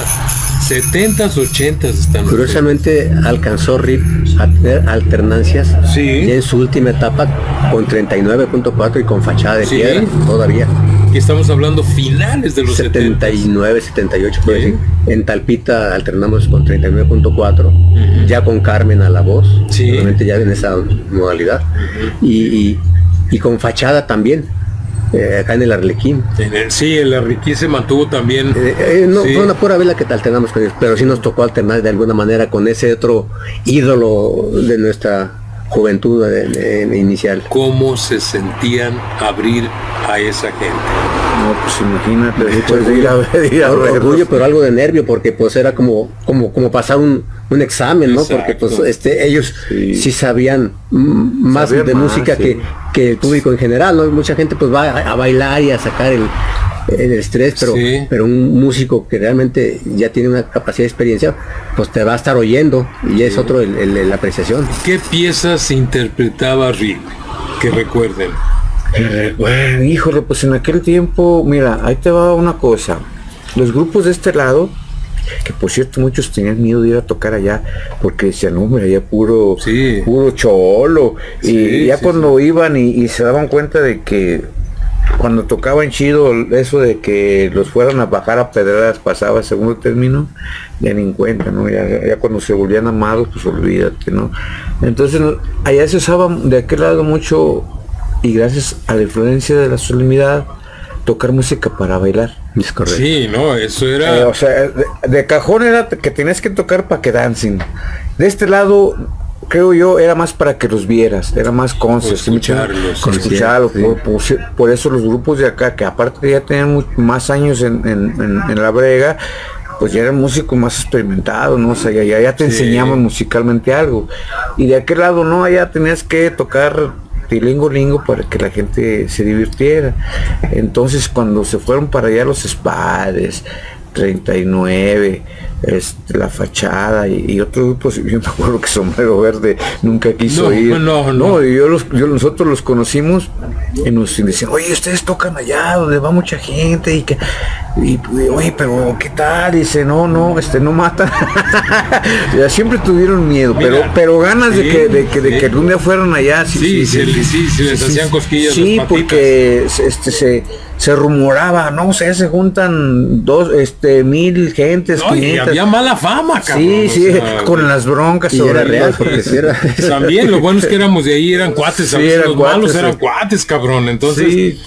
70s, 80s están. Curiosamente alcanzó Rip a tener alternancias sí. en su última etapa con 39.4 y con fachada de piedra todavía. Estamos hablando finales de los 79, 78, En Talpita alternamos con 39.4, ya con Carmen a la voz, sí. ya en esa modalidad. y, y con fachada también eh, acá en el Arlequín. sí, el Arlequín se mantuvo también. Eh, eh, no fue una pura vela que alternamos con ellos, pero sí nos tocó alternar de alguna manera con ese otro ídolo de nuestra juventud inicial. ¿Cómo se sentían abrir a esa gente? No, pues imagínate, después de ir a, <laughs> orgullo, pero algo de nervio, porque pues era como, como, como pasar un, un examen, ¿no? Porque pues este, ellos sí, sabían más de música que, que, el público en general, ¿no? Mucha gente pues va a, bailar y a sacar el, el estrés, pero, pero un músico que realmente ya tiene una capacidad de experiencia, pues te va a estar oyendo y es otro el, la apreciación. ¿Qué piezas interpretaba Rick? Que recuerden. Bueno, híjole, pues en aquel tiempo, mira, ahí te va una cosa. Los grupos de este lado, que por cierto muchos tenían miedo de ir a tocar allá porque decían, hombre, allá puro, puro cholo. y ya cuando iban y, se daban cuenta de que cuando tocaban chido eso de que los fueran a bajar a pedradas pasaba segundo término, ya ni en cuenta, ¿no? Ya, cuando se volvían amados, pues olvídate, ¿no? Entonces allá se usaba de aquel lado mucho, y gracias a la influencia de la solemnidad, tocar música para bailar. Es correcto. Sí, no, eso era. Eh, o sea, de, cajón era que tenías que tocar para que dancen. De este lado, creo yo, era más para que los vieras, era más consciente. Escucharlos. Escucharlos. Por, eso los grupos de acá, que aparte ya tenían más años en, la brega, pues ya eran músicos más experimentados, ¿no? O sea, ya, ya te enseñaban musicalmente algo. Y de aquel lado, no, allá tenías que tocar tilingo lingo para que la gente se divirtiera. Entonces cuando se fueron para allá los espades, 39, este, la fachada y, otros grupos, yo <laughs> me acuerdo que Sombrero Verde nunca quiso ir. No, no, y yo, los, yo nosotros los conocimos y nos decían, oye, ustedes tocan allá donde va mucha gente y que y oye, pero ¿qué tal? dice, no, no, este no mata. <laughs> ya siempre tuvieron miedo, pero pero ganas de que de que, de que algún día fueran allá. Sí, sí, sí, sí, les hacían cosquillas. Sí, porque este se se rumoraba, no sé, se juntan dos, este, mil gentes, no, y había mala fama, cabrón. Sí, sí, <laughs> con las broncas y era real, porque <laughs> También, lo bueno es que éramos de ahí, eran cuates, sí, eran los cuates, malos eran cuates, cabrón, entonces... Sí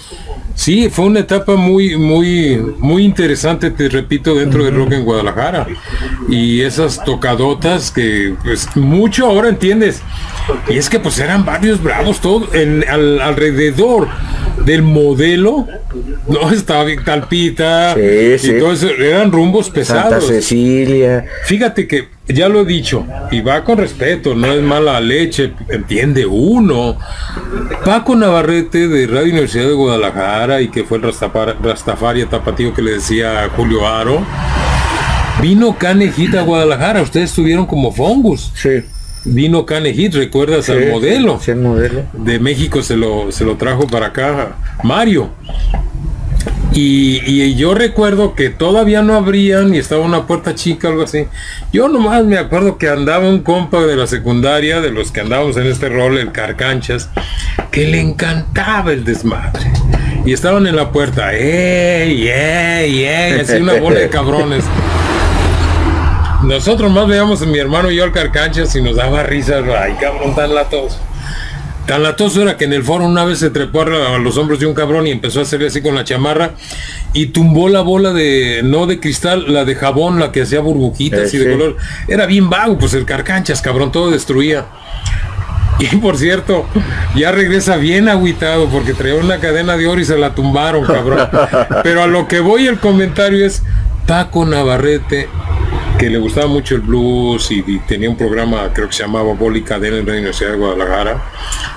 Sí, fue una etapa muy, muy, muy interesante, te repito, dentro del rock en Guadalajara. Y esas tocadotas que, pues, mucho ahora entiendes. Y es que pues eran varios bravos, todos en, alrededor del modelo, no <laughs> estaba Talpita y todo eso, eran rumbos pesados. Santa Cecilia. Fíjate que ya lo he dicho, y va con respeto, no es mala leche, entiende uno. Paco Navarrete de Radio Universidad de Guadalajara y que fue el Rastafari tapatío que le decía a Julio Aro, vino Canejita a Guadalajara, ustedes estuvieron como Fongus. Sí. Vino Canejit, ¿recuerdas al modelo? Sí, el modelo. De México se lo, se lo trajo para acá Mario. Y, yo recuerdo que todavía no abrían y estaba una puerta chica, algo así. Yo nomás me acuerdo que andaba un compa de la secundaria, de los que andábamos en este rol, el Carcanchas, que le encantaba el desmadre. Y estaban en la puerta, ¡ey, ey, ey! Así una bola de cabrones. Nosotros más veíamos a mi hermano y yo al Carcanchas y nos daba risa, ay cabrón tan latoso. Tan latoso era que en el foro una vez se trepó a los hombros de un cabrón y empezó a hacerle así con la chamarra y tumbó la bola de, no de cristal, la de jabón, la que hacía burbujitas y de color. Era bien vago, pues el carcanchas, cabrón, todo destruía. Y por cierto, ya regresa bien agüitado porque traía una cadena de oro y se la tumbaron, cabrón. <laughs> Pero a lo que voy el comentario es Paco Navarrete que le gustaba mucho el blues y, tenía un programa, creo que se llamaba Boli Cadena en la Universidad de Guadalajara,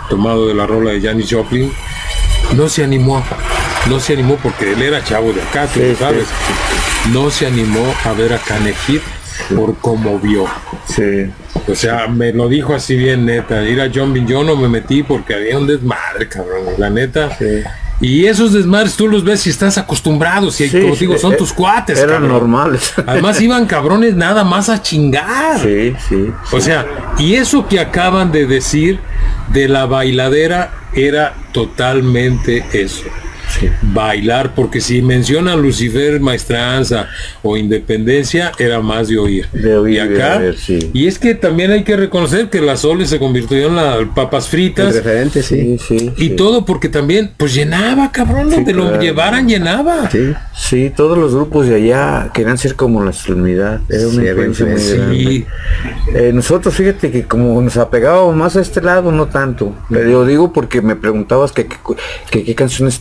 tomado de la rola de Janis Joplin, no se animó, no se animó porque él era chavo de acá, tú sabes, no se animó a ver a Canejit por cómo vio. Sí. O sea, me lo dijo así bien neta, ir a John yo no me metí porque había un desmadre, cabrón, la neta. Y esos desmadres tú los ves y estás acostumbrado, si como digo, son eh, tus cuates. Eran normales. <laughs> Además iban cabrones nada más a chingar. Sí, sí, O sea, y eso que acaban de decir de la bailadera era totalmente eso. Bailar, porque si mencionan Lucifer, Maestranza o Independencia, era más de oír. De oír y acá, y es que también hay que reconocer que la Sole se convirtió en las papas fritas. referente, sí, sí. Y todo porque también, pues llenaba, cabrón, donde lo llevaran llenaba. Sí, sí, todos los grupos de allá querían ser como la solemnidad. Era una influencia muy grande. Eh, nosotros, fíjate que como nos apegábamos más a este lado, no tanto. Pero digo porque me preguntabas que qué canciones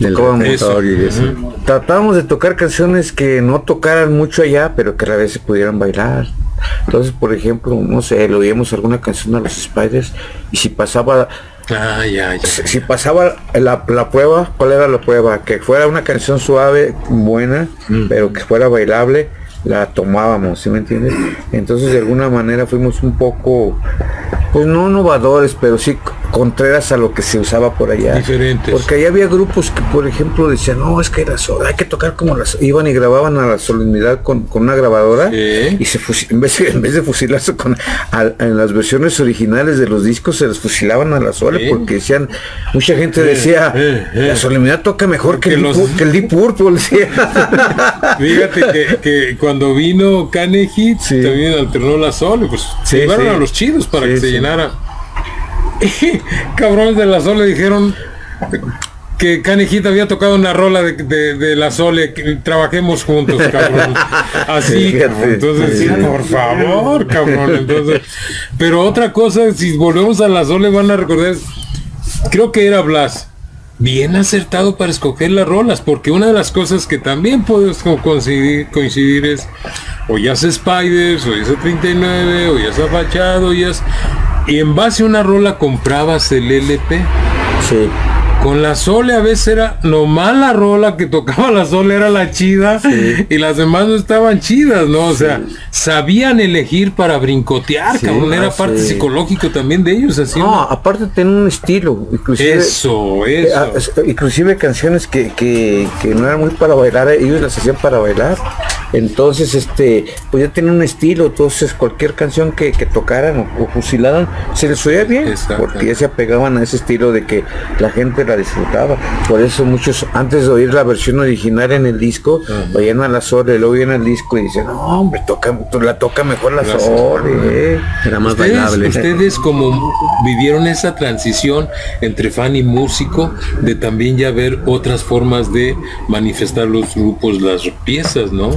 Tratábamos de tocar canciones que no tocaran mucho allá, pero que a la vez se pudieran bailar. Entonces, por ejemplo, no sé, le oíamos alguna canción a los Spiders y si pasaba Ah, ya, ya. Si, pasaba la, la, prueba, ¿cuál era la prueba? Que fuera una canción suave, buena, mm. pero que fuera bailable, la tomábamos, ¿sí me entiendes? Entonces de alguna manera fuimos un poco, pues no innovadores, pero sí contreras a lo que se usaba por allá. Diferentes. Porque allá había grupos que, por ejemplo, decían, no, es que era hay que tocar como las, iban y grababan a la solemnidad con, una grabadora y se en, vez de, en vez de fusilarse con en las versiones originales de los discos se les fusilaban a la sole porque decían, mucha gente decía, la solemnidad toca mejor que, el, que el Deep Purple. <laughs> Fíjate que, cuando vino Carnegie también alternó la sole, pues se llevaron a los chidos para que se llenara <laughs> cabrones de la Sole dijeron que Canejita había tocado una rola de, la Sole, que trabajemos juntos, <laughs> cabrón. Así, entonces, por favor, cabrón. Entonces, pero otra cosa, si volvemos a la Sole van a recordar, creo que era Blas. Bien acertado para escoger las rolas, porque una de las cosas que también podemos coincidir, es, o ya es Spiders, o ya es 39, o ya es Fachado, ya es y en base a una rola comprabas el LP. Con la Sole a veces era nomás la rola que tocaba la Sole era la chida y las demás no estaban chidas, ¿no? O sea, sabían elegir para brincotear, cabrón, era parte psicológico también de ellos así. No, aparte tenían un estilo, inclusive. Eso, eh, eso. inclusive canciones que, que, que no eran muy para bailar, ellos las hacían para bailar. Entonces, este, pues ya tenían un estilo, entonces cualquier canción que, tocaran o, fusilaran, se les oía bien, porque ya se apegaban a ese estilo de que la gente la disfrutaba. Por eso muchos, antes de oír la versión original en el disco, vayan a la Sole, lo oían el disco y dicen, no hombre, toca, la toca mejor la Sole. Era más bailable. Ustedes como vivieron esa transición entre fan y músico, de también ya ver otras formas de manifestar los grupos, las piezas, ¿no?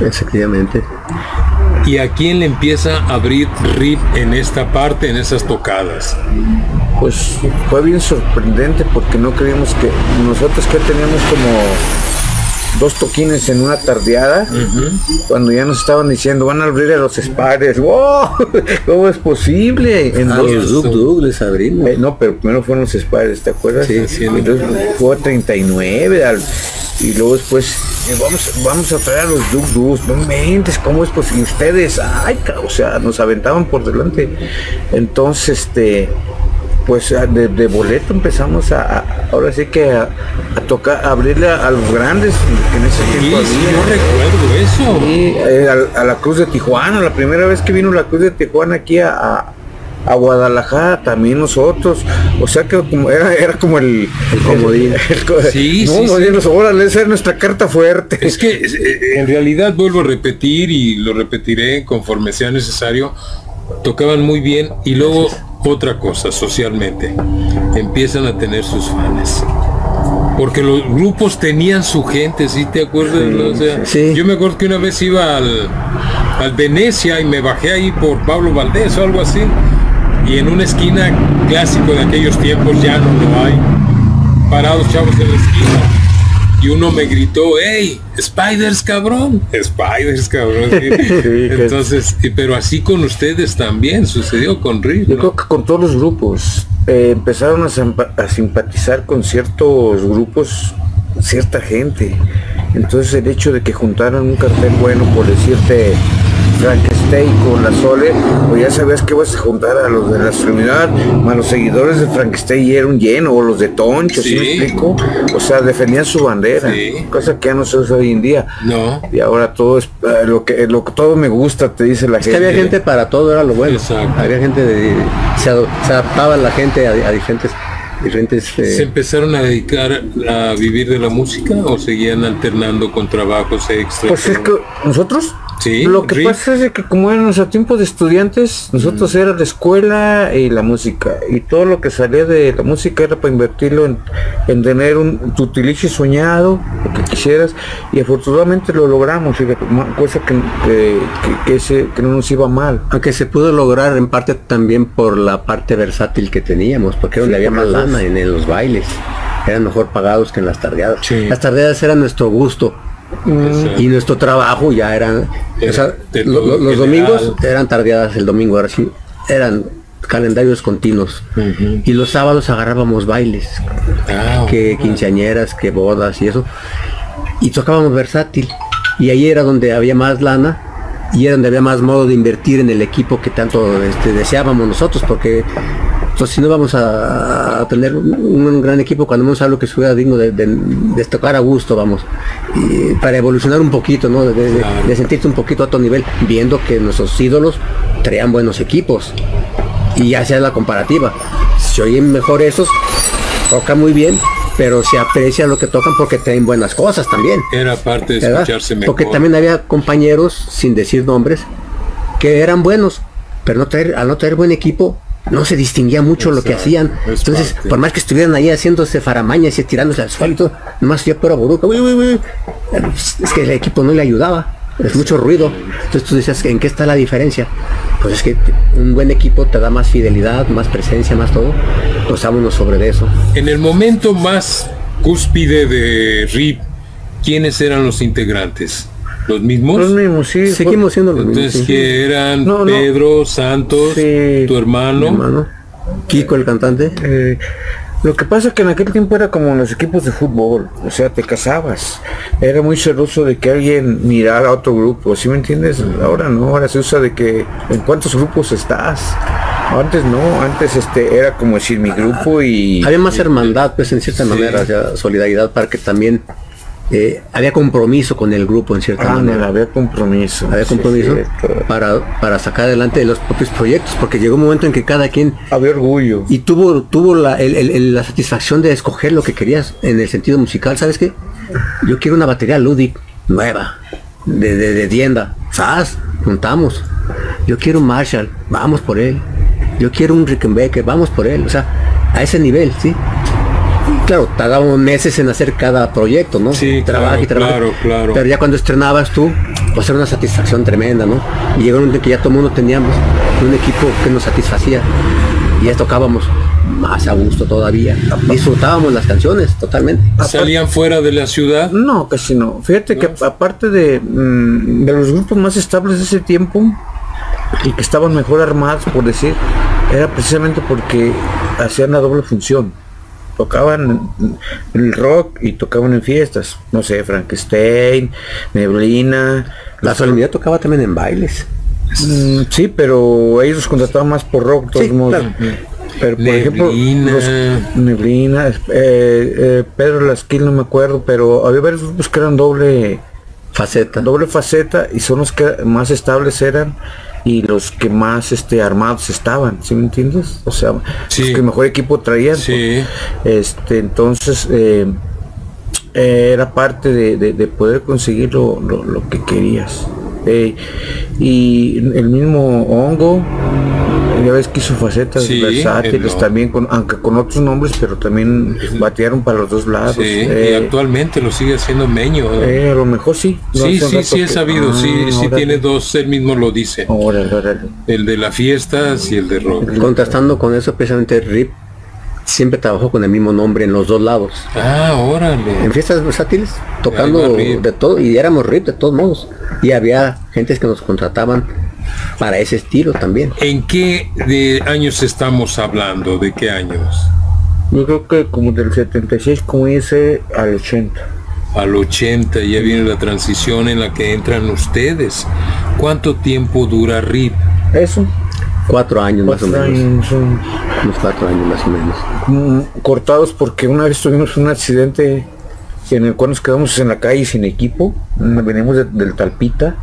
Efectivamente. ¿Y a quién le empieza a abrir riff en esta parte, en esas tocadas? Pues fue bien sorprendente porque no creíamos que nosotros que teníamos como dos toquines en una tardeada, cuando ya nos estaban diciendo, van a abrir a los Spiders, <laughs> ¡wow! ¿Cómo es posible? En ah, los Duk les abrimos. Eh, no, pero primero fueron los Spiders, ¿te acuerdas? Sí, sí. Entonces fue a 39 al, y luego después eh, vamos, vamos a traer a los Duk Duk, no mentes, ¿cómo es posible? Ustedes, ay, o sea, nos aventaban por delante. Entonces, este pues de, boleto empezamos a, ahora sí que a, tocar, a abrirle a, los grandes en ese tiempo. Sí, recuerdo eso. Eh, a, la Cruz de Tijuana, la primera vez que vino la Cruz de Tijuana aquí a, Guadalajara también nosotros. O sea que como era, era como el, el comodín. sí, sí, esa es nuestra carta fuerte. Es que eh, en realidad vuelvo a repetir y lo repetiré conforme sea necesario tocaban muy bien y luego otra cosa socialmente, empiezan a tener sus fans. Porque los grupos tenían su gente, ¿sí te acuerdas? Yo me acuerdo que una vez iba al, al Venecia y me bajé ahí por Pablo Valdés o algo así. Y en una esquina clásico de aquellos tiempos ya no lo hay. Parados chavos en la esquina y uno me gritó, hey, Spiders cabrón, Spiders cabrón. <laughs> Entonces, pero así con ustedes también sucedió con Rick. Yo creo que con todos los grupos eh, empezaron a, simpatizar con ciertos grupos, cierta gente. Entonces el hecho de que juntaran un cartel bueno, por decirte, Frankenstein con la Sole, o ya sabías que vas a juntar a los de la extremidad, más los seguidores de Frankenstein y era un lleno, o los de Toncho, ¿sí, me explico? O sea, defendían su bandera, cosa que ya no se usa hoy en día. No. Y ahora todo es eh, lo que lo que todo me gusta, te dice la es gente. Que había gente para todo, era lo bueno. Había gente de se, adaptaba la gente a, diferentes diferentes... ¿Se eh, empezaron a dedicar a vivir de la música o seguían alternando con trabajos extras? Pues es que nosotros, Sí, lo que Rick. pasa es que como eran nuestro tiempo de estudiantes, nosotros Mm. era la escuela y la música. Y todo lo que salía de la música era para invertirlo en, en tener un tu utilice soñado, lo que quisieras. Y afortunadamente lo logramos, fíjate, cosa que, que, que, que se- que no nos iba mal. Aunque se pudo lograr en parte también por la parte versátil que teníamos, porque era donde Sí, había más lana en, en los bailes. Eran mejor pagados que en las tardeadas. Sí. Las tardeadas eran nuestro gusto Exacto. y nuestro trabajo ya eran... Era o sea, de lo- todo lo- los general. domingos eran tardeadas el domingo, ahora sí, eran calendarios continuos. Y los sábados agarrábamos bailes, Ah, que quinceañeras, que bodas y eso. Y tocábamos versátil. Y ahí era donde había más lana y era donde había más modo de invertir en el equipo que tanto este, deseábamos nosotros, porque pues, si no vamos a, a tener un, un gran equipo cuando a algo que estuviera digno de, de- de tocar a gusto, vamos, y para evolucionar un poquito, ¿no? De, de- sentirte un poquito a otro nivel, viendo que nuestros ídolos traían buenos equipos y ya sea la comparativa. Se oyen mejor esos, toca muy bien, pero se aprecia lo que tocan porque traen buenas cosas también. Era parte de ¿verdad? escucharse mejor. Porque también había compañeros, sin decir nombres, que eran buenos, pero no traer, al no traer buen equipo, no se distinguía mucho lo que hacían. es Entonces, parte. por más que estuvieran ahí haciéndose faramañas y tirándose al suelo y todo, nomás yo pura buruca, uy, uy, uy. es que el equipo no le ayudaba. Es mucho ruido. Entonces tú decías, ¿en qué está la diferencia? Pues es que un buen equipo te da más fidelidad, más presencia, más todo. Pues sobre eso. En el momento más cúspide de RIP, ¿quiénes eran los integrantes? ¿Los mismos? Los mismos, sí. Seguimos siendo los mismos. Entonces, sí. que eran No, no. Pedro, Santos, Sí. tu hermano. hermano. Kiko el cantante. Eh, lo que pasa que en aquel tiempo era como en los equipos de fútbol, o sea, te casabas. Era muy celoso de que alguien mirara a otro grupo, ¿sí me entiendes? Ahora no, ahora se usa de que en cuántos grupos estás. Antes no, antes este era como decir mi grupo y Había más hermandad, pues en cierta Sí. manera, o sea, solidaridad para que también eh, había compromiso con el grupo en cierta Ah, no, manera. había compromiso. Había compromiso para, para sacar adelante los propios proyectos, porque llegó un momento en que cada quien Había orgullo. y tuvo tuvo la, el- el- el- la satisfacción de escoger lo que querías en el sentido musical. ¿Sabes qué? Yo quiero una batería Ludic nueva, de, de, de tienda. ¿Sabes? Juntamos. Yo quiero un Marshall, vamos por él. Yo quiero un Rickenbacker, vamos por él. O sea, a ese nivel, ¿sí? Claro, tardábamos meses en hacer cada proyecto, ¿no? Sí, trabaja claro, y trabaja. claro, claro. Pero ya cuando estrenabas tú, pues era una satisfacción tremenda, ¿no? Y llegó un momento en que ya todo el mundo teníamos un equipo que nos satisfacía. Y ya tocábamos más a gusto todavía. Disfrutábamos las canciones totalmente. ¿Salían fuera de la ciudad? No, casi no. Fíjate que aparte de, mm, de los grupos más estables de ese tiempo y que estaban mejor armados, por decir, era precisamente porque hacían la doble función. Tocaban en el rock y tocaban en fiestas. No sé, Frankenstein, Neblina. La solemnidad tocaba también en bailes. Mm, sí, pero ellos los contrataban más por rock, de todos Sí, modos. claro. Pero por ejemplo, Neblina. los- Neblina, eh, eh, Pedro Lasquil no me acuerdo, pero había varios grupos que eran doble Faceta. doble faceta y son los que más estables eran y los que más este armados estaban, ¿sí me entiendes? O sea, Sí. los que mejor equipo traían. Sí. Este, entonces eh, eh, era parte de, de- de poder conseguir lo, lo- lo que querías. Eh, y el mismo hongo, ya ves que hizo facetas Sí, versátiles el- también, con, aunque con otros nombres, pero también batearon para los dos lados. Sí, y Eh, actualmente lo sigue haciendo Meño. ¿no? eh, a lo mejor sí. No sí, sí, sí, he que- sabido, sí, Ah, sí órale. tiene dos, él mismo lo dice. Órale, órale. El de las fiestas y el de rock. Contrastando con eso, precisamente Rip siempre trabajó con el mismo nombre en los dos lados. Ah, órale. En fiestas versátiles, tocando de todo, y éramos Rip de todos modos. Y había gentes que nos contrataban para ese estilo también. ¿En qué de años estamos hablando? ¿De qué años? Yo creo que como del 76, como dice, al 80. Al 80 ya viene la transición en la que entran ustedes. ¿Cuánto tiempo dura RIP? Eso. Cuatro años más o menos. son, Unos cuatro años más o menos. mm, cortados porque una vez tuvimos un accidente en el cual nos quedamos en la calle sin equipo. Venimos de- del Talpita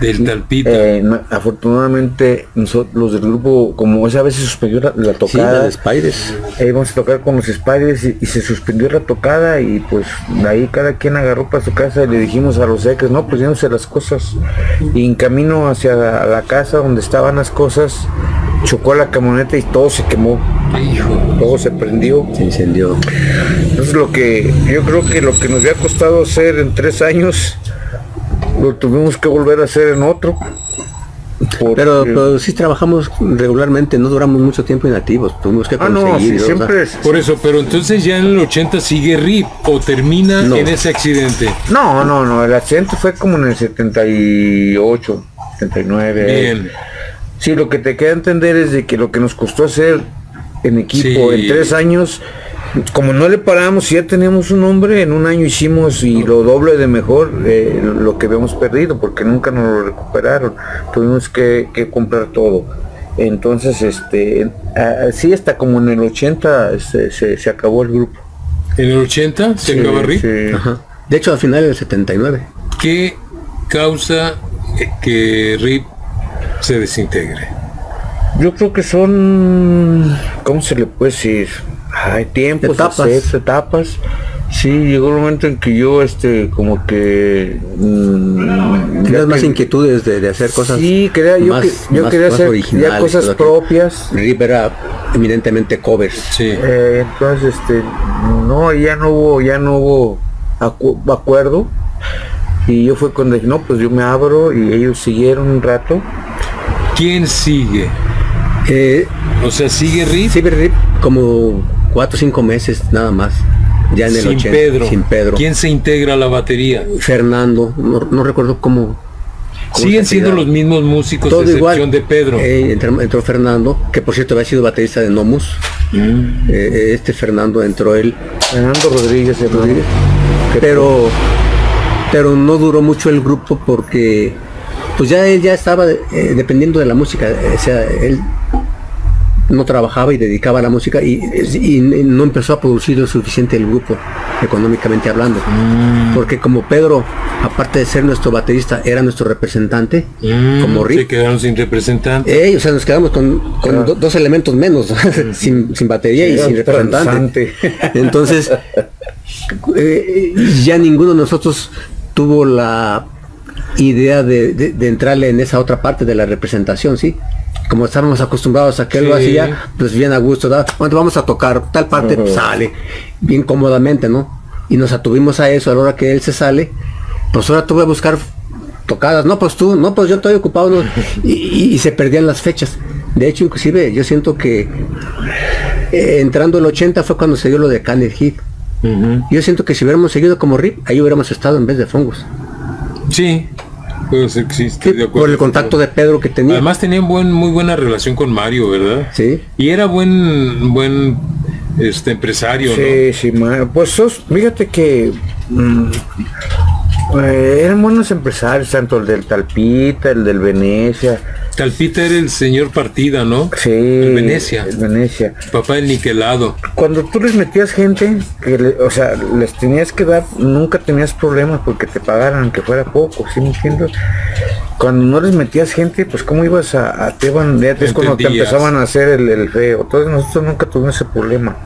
Del. Eh, afortunadamente nosotros los del grupo, como esa vez se suspendió la, tocada, sí, Spiders. Eh, íbamos a tocar con los Spiders y, se suspendió la tocada y pues de ahí cada quien agarró para su casa y le dijimos a los ex, no, pues llévense las cosas. Y en camino hacia la, casa donde estaban las cosas, chocó la camioneta y todo se quemó. Todo se prendió. Se incendió. Entonces lo que yo creo que lo que nos había costado hacer en tres años lo tuvimos que volver a hacer en otro. Pero, pero sí trabajamos regularmente, no duramos mucho tiempo inactivos, tuvimos que conseguir. Ah, siempre es, Por eso, pero entonces ya en el 80 sigue RIP o termina en ese accidente. No, no, no, el accidente fue como en el 78, 79. Bien. Sí, lo que te queda entender es de que lo que nos costó hacer en equipo en tres años como no le paramos, ya teníamos un nombre, en un año hicimos y lo doble de mejor eh, lo que habíamos perdido, porque nunca nos lo recuperaron. Tuvimos que, comprar todo. Entonces, este, así hasta como en el 80 se, acabó el grupo. ¿En el 80 se acabó RIP? De hecho, al final del 79. ¿Qué causa que RIP se desintegre? Yo creo que son, ¿cómo se le puede decir? Hay tiempos, etapas. etapas. Sí, llegó un momento en que yo, este, como que... Mmm, Tenías más inquietudes de, hacer cosas Sí, quería, yo, yo quería hacer ya cosas propias. Rip era eminentemente covers. Sí. Eh, entonces, este, no, ya no hubo, ya no hubo acuerdo. Y yo fue cuando dije, no, pues yo me abro y ellos siguieron un rato. ¿Quién sigue? Eh, o sea, sigue Rip. Sigue Rip como cuatro o cinco meses nada más. Ya en el sin Pedro. Sin Pedro. ¿Quién se integra a la batería? Fernando, no, recuerdo cómo. Siguen siendo los mismos músicos Todo de igual. de Pedro. Eh, entró, Fernando, que por cierto había sido baterista de Nomus. Mm. Eh, eh, este Fernando entró él. Fernando Rodríguez, Rodríguez. Pero, pero no duró mucho el grupo porque pues ya él ya estaba dependiendo de la música. O sea, él no trabajaba y dedicaba a la música y, no empezó a producir lo suficiente el grupo, económicamente hablando. Mm. Porque como Pedro, aparte de ser nuestro baterista, era nuestro representante, mm, como Rick. Se quedaron sin representante. Eh, o sea, nos quedamos con, dos elementos menos, <laughs> sin, batería y sin representante. <laughs> Entonces, eh, ya ninguno de nosotros tuvo la idea de, de entrarle en esa otra parte de la representación, ¿sí? como estábamos acostumbrados a que él lo hacía, pues bien a gusto, cuando vamos a tocar tal parte, sale, bien cómodamente, ¿no? Y nos atuvimos a eso a la hora que él se sale, pues ahora tuve que buscar tocadas, no, pues tú, no, pues yo estoy ocupado, <laughs> y, se perdían las fechas. De hecho, inclusive, yo siento que eh, entrando el 80 fue cuando se dio lo de Canet Heat. Yo siento que si hubiéramos seguido como RIP, ahí hubiéramos estado en vez de Fungus. Sí, por el contacto de Pedro que tenía. Además tenía buen, muy buena relación con Mario, ¿verdad? Sí. Y era buen, buen este empresario, sí, Sí, pues sos, fíjate que mm, eh, eran buenos empresarios, tanto el del Talpita, el del Venecia. Talpita era el señor partida, ¿no? Sí. Venecia. Venecia. Papá del niquelado. Cuando tú les metías gente, que o sea, les tenías que dar, nunca tenías problemas porque te pagaran, que fuera poco, ¿sí me entiendes? Cuando no les metías gente, pues cómo ibas a, a te iban, ya es cuando te empezaban a hacer el, el feo. Entonces nosotros nunca tuvimos ese problema.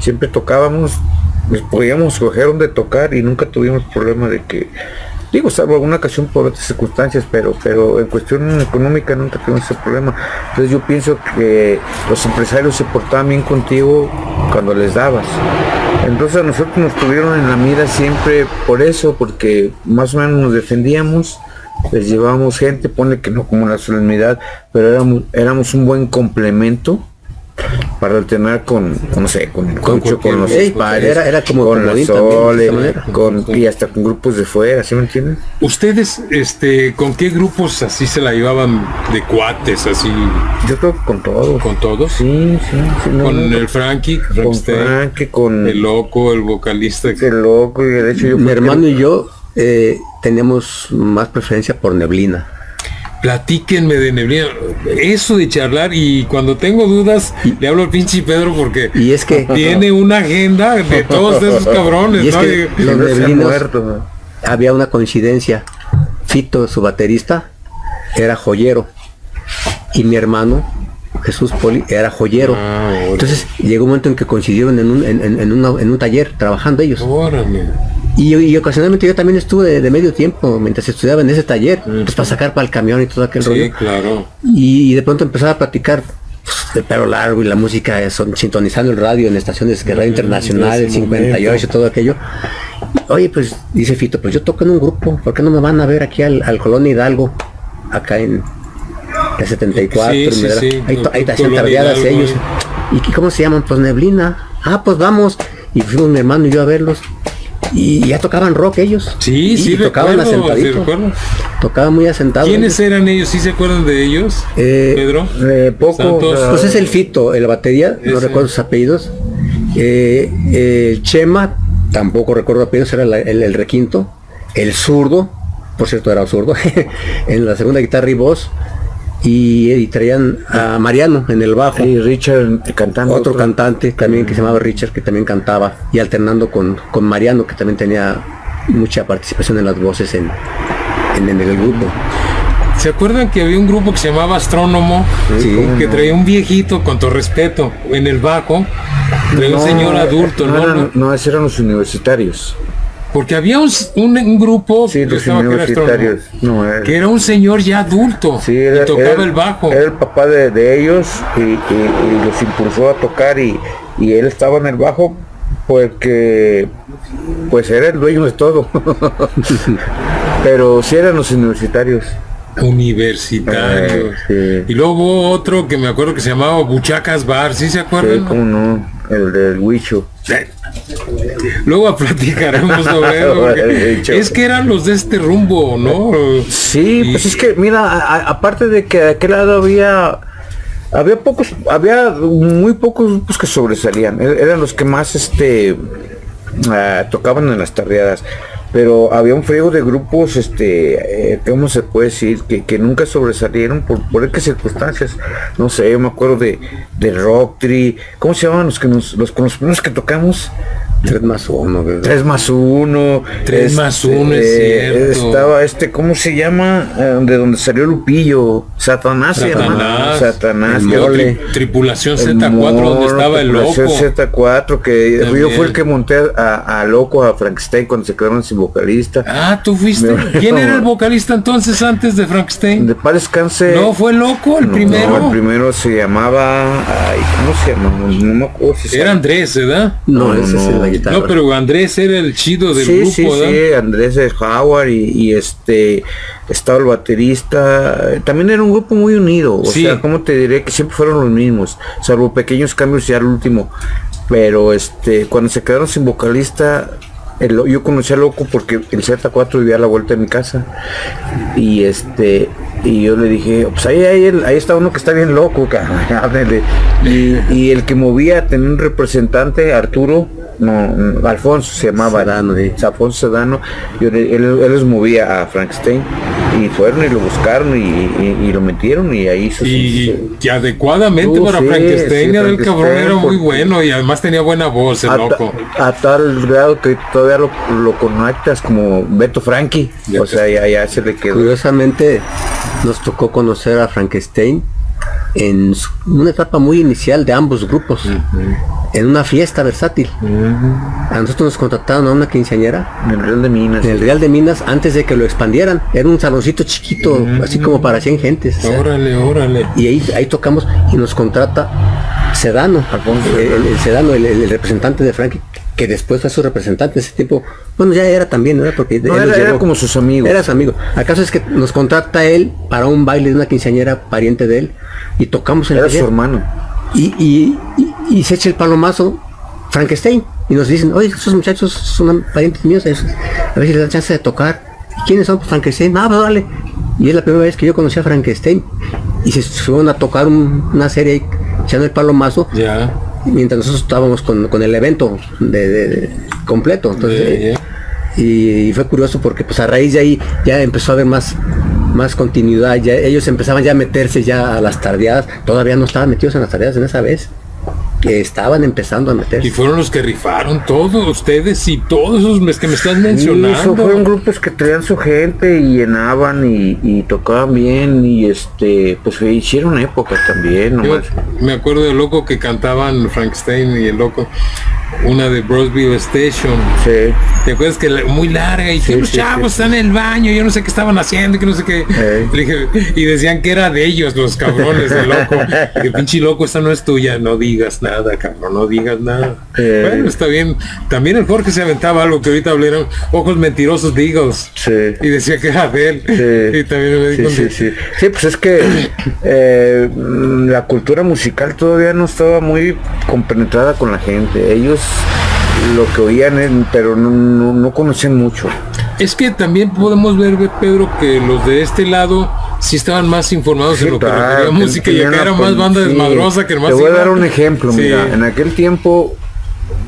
Siempre tocábamos, pues podíamos coger donde tocar y nunca tuvimos problema de que digo salvo alguna ocasión por otras circunstancias pero pero en cuestión económica nunca tuvimos ese problema. Entonces yo pienso que los empresarios se portaban bien contigo cuando les dabas. Entonces a nosotros nos tuvieron en la mira siempre por eso porque más o menos nos defendíamos les llevábamos gente pone que no como la solemnidad pero éramos éramos un buen complemento para alternar con, no sé, con el con, con los era, era como con la Sole, con, y hasta con grupos de fuera, ¿sí me entienden? ¿Ustedes, este, con qué grupos así se la llevaban de cuates, así? Yo creo que con todos. ¿Con todos? Sí, sí. con el Frankie, con Frankie, con el loco, el vocalista. El loco, y de hecho yo Mi hermano y yo eh, teníamos más preferencia por Neblina platíquenme de neblina. Eso de charlar y cuando tengo dudas le hablo al pinche Pedro porque y es que tiene una agenda de todos esos cabrones. Y es que los neblinos, había una coincidencia. Fito, su baterista, era joyero y mi hermano Jesús Poli era joyero. Ah, Entonces llegó un momento en que coincidieron en un, en, un taller trabajando ellos. Y, ocasionalmente yo también estuve de, medio tiempo mientras estudiaba en ese taller, pues para sacar para el camión y todo aquel sí, claro. Y, de pronto empezaba a platicar pues, de pelo largo y la música, son, sintonizando el radio en estaciones de radio internacional, el 58 y todo aquello. Oye, pues dice Fito, pues yo toco en un grupo, ¿por qué no me van a ver aquí al, al Colón Hidalgo? Acá en, de 74, sí, sí, sí, ahí, ahí hacían tardeadas ellos. ¿Y cómo se llaman? Pues Neblina. Ah, pues vamos. Y fuimos mi hermano y yo a verlos. Y ya tocaban rock ellos. Sí, sí, tocaban asentaditos. tocaban muy asentados. ¿Quiénes eran ellos? ¿Sí se acuerdan de ellos? Eh, Pedro. Eh, poco. Pues es el Fito, el batería, no recuerdo sus apellidos. Eh, el Chema, tampoco recuerdo apellidos, era el, el, requinto. El zurdo, por cierto era zurdo, <laughs> en la segunda guitarra y voz y, traían a Mariano en el bajo. Y Richard cantando. Otro, cantante también que se llamaba Richard que también cantaba y alternando con, con Mariano que también tenía mucha participación en las voces en, en, el grupo. ¿Se acuerdan que había un grupo que se llamaba Astrónomo? Que traía un viejito, con todo respeto, en el bajo. Traía un señor adulto, ¿no? No, no, eran los universitarios. Porque había un, un, grupo que, era un señor ya adulto y tocaba el bajo. Era el papá de, ellos y, los impulsó a tocar y, él estaba en el bajo porque pues era el dueño de todo. <laughs> Pero sí eran los universitarios. Universitarios. Eh, y luego otro que me acuerdo que se llamaba Buchacas Bar, ¿sí se acuerdan? Sí, no, el del Huicho. Luego platicaremos sobre eso. <laughs> es que eran los de este rumbo, ¿no? Sí, pues es que, mira, aparte de que de aquel lado había había pocos, había muy pocos grupos que sobresalían. E-, eran los que más este ah, tocaban en las tardeadas pero había un frío de grupos, este, eh, ¿cómo se puede decir? Que, nunca sobresalieron por, por qué circunstancias. No sé, yo me acuerdo de, de Rock Tree, ¿cómo se llamaban los que nos, los, los primeros que tocamos? 3 más 1, 3 más 1. 3 más 1 es este, cierto. Estaba este, ¿cómo se llama? Eh, de donde salió Lupillo. Satanás, Satanás. Satanás. tripulación Z4, donde estaba el loco. Z4, que yo fui el que monté a, a, loco a Frankenstein cuando se quedaron sin vocalista. Ah, tú fuiste. ¿Quién era el <laughs> vocalista entonces antes de Frankenstein? De Pares Cáncer. No, fue loco el primero. No, el primero se llamaba. Ay, ¿cómo se llama? No me acuerdo si Era Andrés, ¿verdad? No, ese es el no, pero Andrés era el chido del sí, grupo, sí, Sí, Andrés es Howard y, este estaba el baterista. También era un grupo muy unido. O sea, como te diré que siempre fueron los mismos, salvo pequeños cambios ya al último. Pero este, cuando se quedaron sin vocalista, yo conocí a Loco porque el Z4 vivía a la vuelta de mi casa. Y este, y yo le dije, pues ahí, ahí, ahí está uno que está bien loco, <laughs> y, y el que movía tenía un representante, Arturo, no, Alfonso se llamaba, Sedano, Alfonso Sedano, y él, él, les movía a Frankenstein y fueron y lo buscaron y, lo metieron y ahí se y, y adecuadamente para Frankenstein, el cabrón era muy bueno y además tenía buena voz el loco. A tal grado que todavía lo, lo conectas como Beto Frankie, o sea, ya, ya se le quedó. Curiosamente nos tocó conocer a Frankenstein en una etapa muy inicial de ambos grupos en una fiesta versátil. A nosotros nos contrataron a una quinceañera. En el Real de Minas. En el Real de Minas antes de que lo expandieran. Era un saloncito chiquito, así como para 100 gentes. Órale, órale. Y ahí, ahí tocamos y nos contrata Sedano, el, Sedano, el, representante de Frankie, que después fue su representante en ese tiempo. Bueno, ya era también, ¿no? Porque era, como sus amigos. Era su amigo. ¿Acaso es que nos contrata él para un baile de una quinceañera pariente de él y tocamos en Era su hermano. y, y se echa el palomazo Frankenstein y nos dicen, oye, esos muchachos son parientes míos, a ver si les dan chance de tocar. ¿Y quiénes son? Pues Frankenstein, ah, pues dale. Y es la primera vez que yo conocí a Frankenstein. Y se fueron a tocar una serie echando el palomazo. Ya. Mientras nosotros estábamos con, el evento de, completo. Entonces, Y, fue curioso porque pues a raíz de ahí ya empezó a haber más más continuidad, ya ellos empezaban ya a meterse ya a las tardeadas, todavía no estaban metidos en las tareas en esa vez que estaban empezando a meter. Y fueron los que rifaron todos ustedes y todos esos que me estás mencionando. fueron grupos que traían su gente y llenaban y, tocaban bien y este pues hicieron época también. me acuerdo del loco que cantaban Frankenstein y el loco una de Brosville Station. Sí. ¿Te acuerdas que muy larga y que los chavos están en el baño, yo no sé qué estaban haciendo, que no sé qué. y decían que era de ellos los cabrones de loco. <laughs> que pinche loco, esta no es tuya, no digas nada, cabrón, no digas nada. Bueno, está bien. También el Jorge se aventaba algo que ahorita hablaron, ojos mentirosos de Sí. Y decía que era de él. Y también me di sí, sí, sí, pues es que eh, la cultura musical todavía no estaba muy compenetrada con la gente. Ellos lo que oían, pero no, conocían mucho. Es que también podemos ver, Pedro, que los de este lado sí estaban más informados en lo que la música y acá era más banda desmadrosa que más. Te voy a dar un ejemplo, mira, en aquel tiempo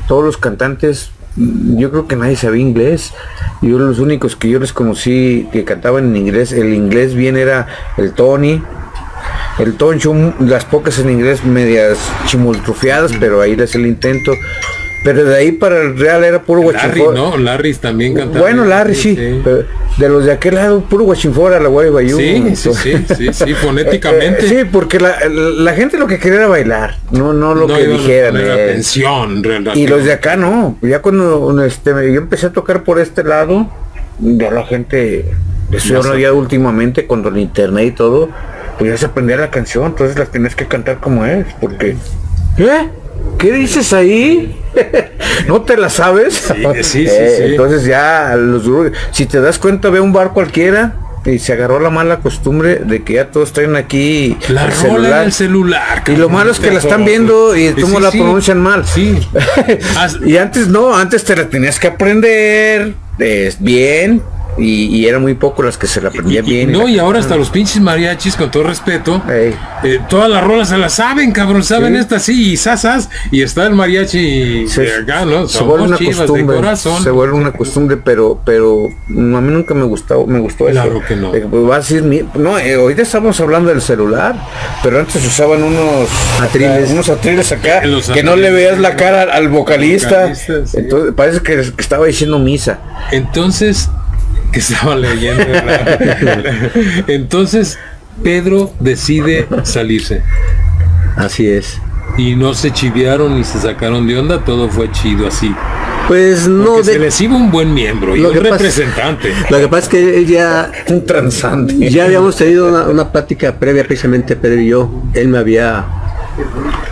todos los cantantes, yo creo que nadie sabía inglés. Yo los únicos que yo les conocí que cantaban en inglés, el inglés bien era el Tony, el Toncho, las pocas en inglés medias chimultrufiadas, pero ahí les el intento. Pero de ahí para el Real era puro guachinfora. Larry, ¿no? Larry también cantaba. Bueno, Larry sí. de los de aquel lado, puro guachinfora, la guay Sí, sí, sí, sí, <laughs> sí, fonéticamente. sí, porque la, gente lo que quería era bailar, no, no lo que dijeran. La eh. y los de acá no. Ya cuando este, yo empecé a tocar por este lado, ya la gente, eso ya últimamente, con el internet y todo, pues ya se aprendía la canción, entonces la tienes que cantar como es, porque... ¿Qué? ¿Qué dices ahí? <laughs> ¿No te la sabes? Sí, sí, sí, eh, Entonces ya los si te das cuenta ve un bar cualquiera y se agarró la mala costumbre de que ya todos traen aquí la el celular. El celular y lo malo es que la están viendo y cómo la pronuncian mal. Sí. <laughs> y antes no, antes te la tenías que aprender bien y, eran muy pocos las que se la aprendían bien. No, y, ahora hasta los pinches mariachis, con todo respeto, eh, todas las rolas se las saben, cabrón, saben esta sí, y sasas, y está el mariachi se, acá, ¿no? Se vuelve una costumbre, se vuelve una costumbre, pero, pero a mí nunca me gustó, me gustó claro que no. Eh, pues, va a decir, no, eh, ahorita estamos hablando del celular, pero antes usaban unos atriles, unos atriles acá, que no le veas la cara al vocalista, entonces parece que estaba diciendo misa. Entonces, que estaba leyendo. <laughs> Entonces, Pedro decide salirse. Así es. Y no se chiviaron ni se sacaron de onda, todo fue chido así. Pues no. se les iba un buen miembro y un representante. lo que pasa es que ya. <laughs> Un transante. Ya habíamos tenido una, una plática previa, precisamente Pedro y yo. Él me había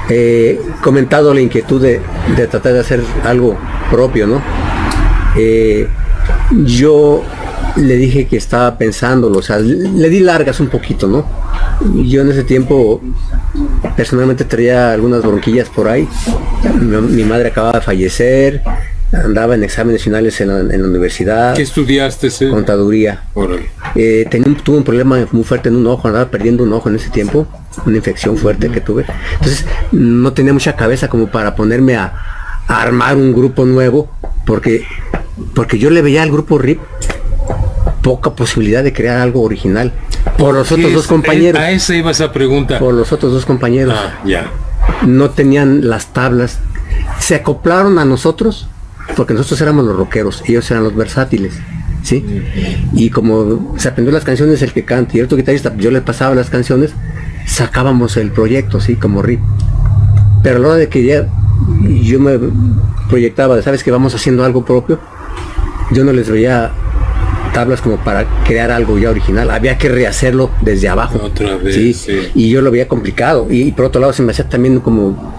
eh, comentado la inquietud de, de, tratar de hacer algo propio, ¿no? Eh, yo le dije que estaba pensándolo, o sea, le di largas un poquito, ¿no? Yo en ese tiempo personalmente traía algunas bronquillas por ahí. Mi, madre acababa de fallecer, andaba en exámenes finales en la, universidad. ¿Qué estudiaste? Contaduría. Eh, tuve un problema muy fuerte en un ojo, andaba perdiendo un ojo en ese tiempo, una infección fuerte que tuve. Entonces no tenía mucha cabeza como para ponerme a, a armar un grupo nuevo, porque porque yo le veía al grupo RIP poca posibilidad de crear algo original. Por los otros dos compañeros. A esa iba esa pregunta. Por los otros dos compañeros. Ah, ya. No tenían las tablas. Se acoplaron a nosotros porque nosotros éramos los rockeros, ellos eran los versátiles. ¿Sí? Y como se aprendió las canciones el que canta y el otro guitarrista, yo le pasaba las canciones, sacábamos el proyecto, ¿sí? Como RIP. Pero a la hora de que ya yo me proyectaba, ¿sabes que vamos haciendo algo propio? Yo no les veía tablas como para crear algo ya original. Había que rehacerlo desde abajo. Otra vez. Y yo lo veía complicado. Y, por otro lado se me hacía también como,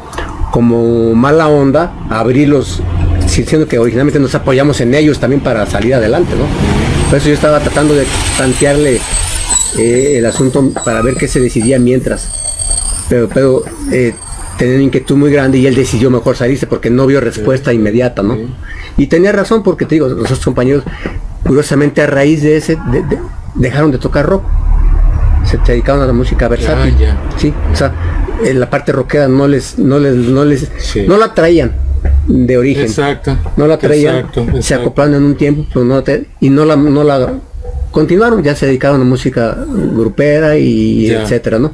como mala onda abrirlos, diciendo que originalmente nos apoyamos en ellos también para salir adelante, ¿no? Por eso yo estaba tratando de tantearle eh, el asunto para ver qué se decidía mientras. Pero, pero eh, tenía una inquietud muy grande y él decidió mejor salirse porque no vio respuesta inmediata, ¿no? Y tenía razón porque te digo, los otros compañeros curiosamente a raíz de ese dejaron de tocar rock. Se dedicaron a la música versátil. Sí o sea en la parte rockera no les no les no les no la traían de origen. Exacto no la traían se acoplaron en un tiempo pero no y no la no la continuaron. Ya se dedicaron a música grupera y etcétera no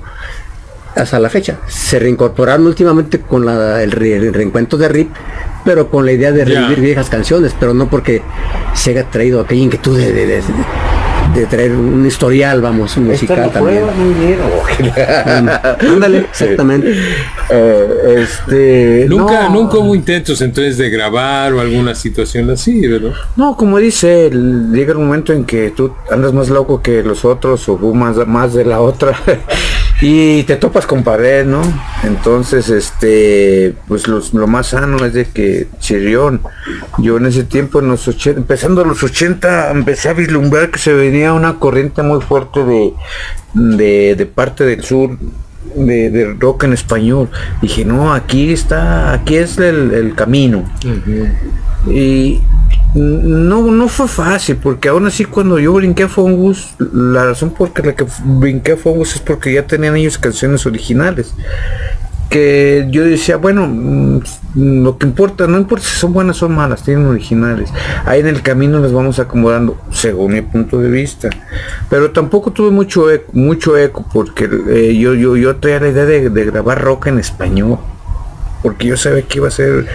hasta la fecha. Se reincorporaron últimamente con el, reencuentro de RIP, pero con la idea de revivir viejas canciones, pero no porque se haya traído aquella inquietud de, de, de traer un historial, vamos, un musical también. Ándale, exactamente. Eh, este, nunca, nunca hubo intentos entonces de grabar o alguna situación así, ¿verdad? No, como dice, llega el momento en que tú andas más loco que los otros o más, más de la otra <laughs> y te topas con pared, ¿no? Entonces, este, pues lo más sano es de que Chirión, yo en ese tiempo, en los 80, empezando los 80, empecé a vislumbrar que se venía una corriente muy fuerte de, de, parte del sur de, rock en español. Dije, no, aquí está, aquí es el, camino. Y no, no fue fácil, porque aún así cuando yo brinqué a Fongus, la razón por la que brinqué a Fongus es porque ya tenían ellos canciones originales que yo decía, bueno, mm, lo que importa, no importa si son buenas o malas, tienen originales. Ahí en el camino les vamos acomodando, según mi punto de vista. Pero tampoco tuve mucho eco, mucho eco porque eh, yo, yo, yo tenía la idea de, grabar rock en español. Porque yo sabía que iba a ser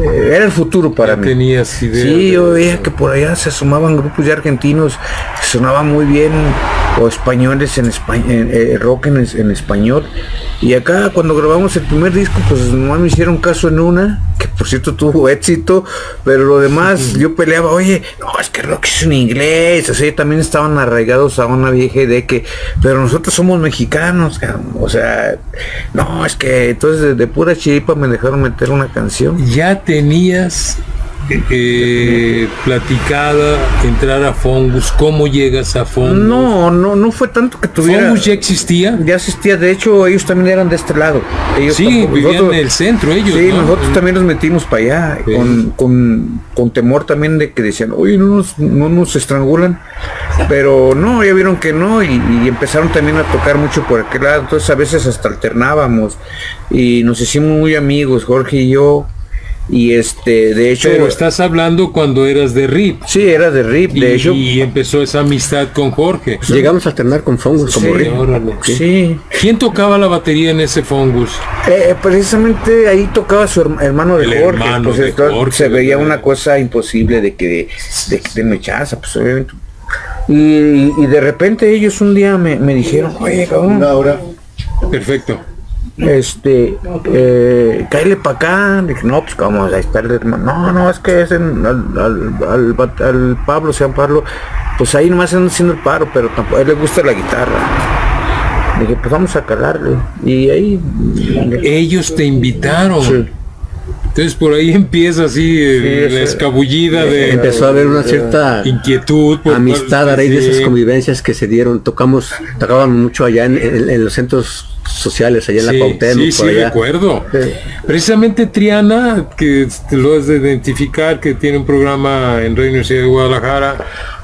eh, era el futuro para mí. Tenías idea sí, yo veía que por allá se sumaban grupos de argentinos, sonaban muy bien, o españoles en español, eh, rock en, en español y acá cuando grabamos el primer disco, pues nomás me hicieron caso en una, que por cierto tuvo éxito, pero lo demás yo peleaba, oye, no, es que rock es en inglés, así también estaban arraigados a una vieja idea que, pero nosotros somos mexicanos, o sea, no, es que entonces de, de pura chiripa me dejaron meter una canción. Ya tenías eh, platicada entrar a Fongus? ¿Cómo llegas a Fongus? No, no, no fue tanto que tuviera. ¿Fongus ya existía? Ya existía, de hecho ellos también eran de este lado. Ellos sí, vivían en el centro ellos. Sí, nosotros también nos metimos para allá, con, con, temor también de que decían, oye, no nos, no nos estrangulan. Pero no, ya vieron que no, y, y empezaron también a tocar mucho por aquel lado, entonces a veces hasta alternábamos y nos hicimos muy amigos, Jorge y yo y este de hecho pero estás hablando cuando eras de RIP. Sí era de RIP de y, hecho. y empezó esa amistad con Jorge. Llegamos a alternar con Fongus como RIP. Sí. quién tocaba la batería en ese Fongus eh, precisamente ahí tocaba su hermano de Jorge, pues, se veía una cosa imposible de que de, de, mechaza pues obviamente. Y, y, de repente ellos un día me, me dijeron oye cabrón perfecto este, eh, caile para acá. Dije, no, pues vamos a estar No, no, es que es en, al, al, Pablo, San Pablo, pues ahí nomás están haciendo el paro, pero tampoco, a él le gusta la guitarra. Dije, pues vamos a calarle. Y ahí... Ellos te invitaron. Entonces por ahí empieza así la escabullida de... Empezó a haber una cierta inquietud, amistad a raíz de esas convivencias que se dieron. Tocamos, tocaban mucho allá en los centros sociales allá en la Cuauhtémoc. Sí, sí, recuerdo. Precisamente Triana, que lo has de identificar, que tiene un programa en Reino Universidad de Guadalajara,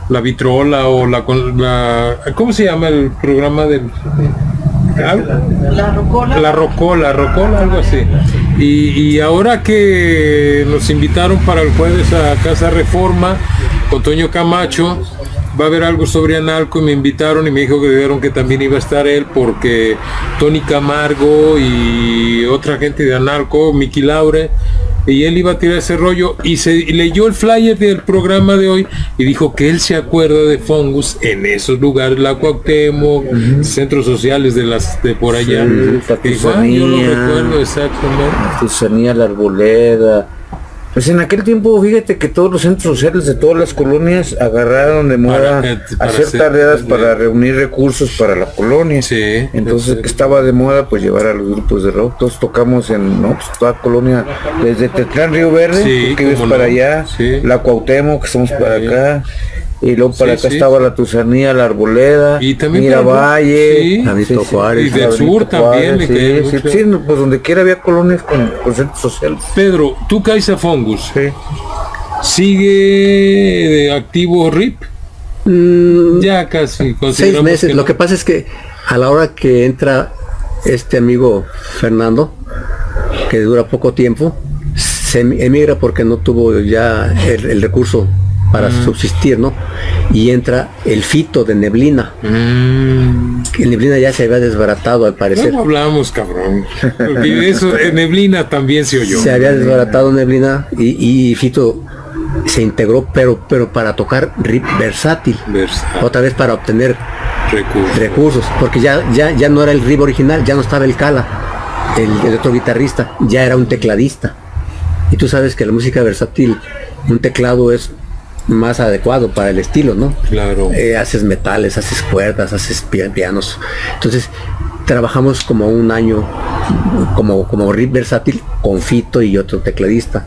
la vitrola o la, la ¿cómo se llama el programa del la rocola. La rocola, rocola, algo así. Y, y, ahora que nos invitaron para el jueves a Casa Reforma con Toño Camacho, va a haber algo sobre Analco y me invitaron y me dijo que dijeron que también iba a estar él porque Tony Camargo y otra gente de Analco, Miki Laure, y él iba a tirar ese rollo y se leyó el flyer del programa de hoy y dijo que él se acuerda de Fongus en esos lugares, la Cuauhtémoc, centros sociales de las de por allá. Sí, ah, yo lo recuerdo exactamente. la arboleda, pues en aquel tiempo, fíjate que todos los centros sociales de todas las colonias agarraron de moda hacer tareas para reunir recursos para la colonia. Sí, Entonces que estaba de moda pues llevar a los grupos de rock. Todos tocamos en ¿no? pues, toda colonia, desde Tetlán Río Verde, que es para allá, la Cuauhtémoc, que estamos para acá y luego para acá estaba la Tusanía, la Arboleda, y también Miravalle, Juárez, y del sur también. sí, sí, pues donde quiera había colonias con, centros sociales. Pedro, tú caes a Fongus. ¿Sigue activo RIP? Mm, ya casi. Seis meses. Lo que pasa es que a la hora que entra este amigo Fernando, que dura poco tiempo, se emigra porque no tuvo ya el recurso para subsistir, ¿no? Y entra el fito de neblina. Que neblina ya se había desbaratado al parecer. No hablamos, cabrón. Porque eso, en neblina también se oyó. Se había desbaratado neblina y, y fito se integró, pero, pero para tocar rip versátil. Otra vez para obtener recursos. porque ya, ya, ya no era el rip original, ya no estaba el Cala, el, otro guitarrista, ya era un tecladista. Y tú sabes que la música versátil, un teclado es más adecuado para el estilo, ¿no? Claro. Eh, haces metales, haces cuerdas, haces pianos. Entonces, trabajamos como un año como, como versátil con Fito y otro tecladista.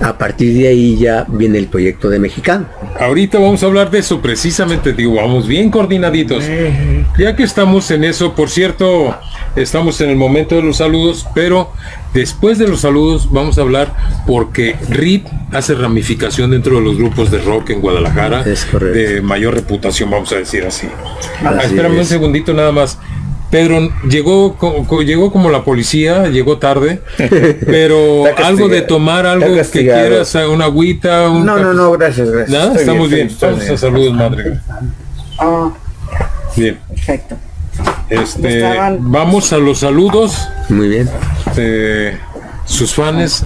A partir de ahí ya viene el proyecto de Mexicano. Ahorita vamos a hablar de eso precisamente, digo, vamos bien coordinaditos. Ya que estamos en eso, por cierto, estamos en el momento de los saludos, pero después de los saludos vamos a hablar porque RIP hace ramificación dentro de los grupos de rock en Guadalajara, de mayor reputación, vamos a decir así. espérame un segundito nada más. Pedro llegó, llegó como la policía, llegó tarde, <laughs> pero algo de tomar, algo que quieras, una agüita. Un no, no, no, gracias, gracias. ¿Nada? Estamos bien, Vamos a saludos, madre. Ah, bien. Perfecto. Este, vamos a los saludos. Muy bien sus fans.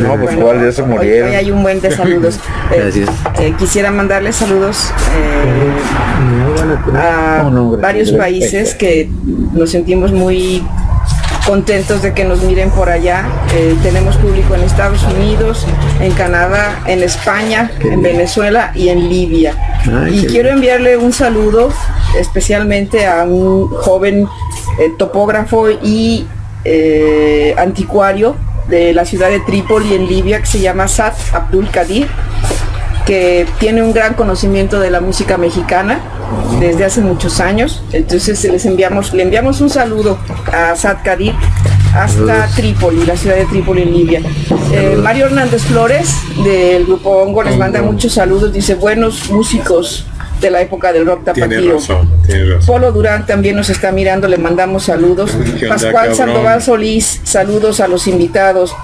no, pues cuál ya se murieron. Hoy, hay un buen de saludos. <laughs> Eh, eh, quisiera mandarles saludos eh, a varios países que nos sentimos muy contentos de que nos miren por allá. tenemos público en Estados Unidos, en Canadá, en España, en Venezuela y en Libia. y quiero enviarle un saludo especialmente a un joven topógrafo y eh, anticuario de la ciudad de Trípoli en Libia que se llama Sad Abdul Kadir, que tiene un gran conocimiento de la música mexicana desde hace muchos años. Entonces les enviamos, le enviamos un saludo a Sad Kadir hasta Trípoli, la ciudad de Trípoli en Libia. Eh, Mario Hernández Flores del grupo Hongo les manda muchos saludos, dice buenos músicos de la época del rock tapatío. Polo Durán también nos está mirando, le mandamos saludos. Pascual Sandoval Solís, saludos a los invitados.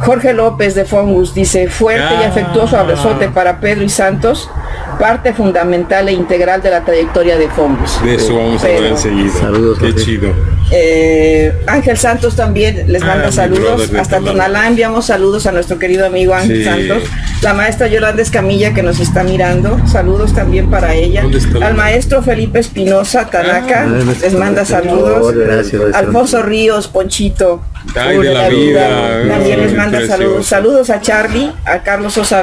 Jorge López de Fongus dice, fuerte y afectuoso abrazote para Pedro y Santos, parte fundamental e integral de la trayectoria de Fongus. De eso vamos a ver enseguida. Saludos. Qué chido. Eh, Ángel Santos también les manda ah, saludos. Hasta Tonalá enviamos saludos a nuestro querido amigo Ángel Santos. La maestra Yolanda Escamilla que nos está mirando. Saludos también para ella. Al maestro Felipe Espinosa Tanaka ah, les manda saludos. Alfonso Ríos, Ponchito. de la, vida. También les manda saludos. Saludos a Charlie, a Carlos Sosa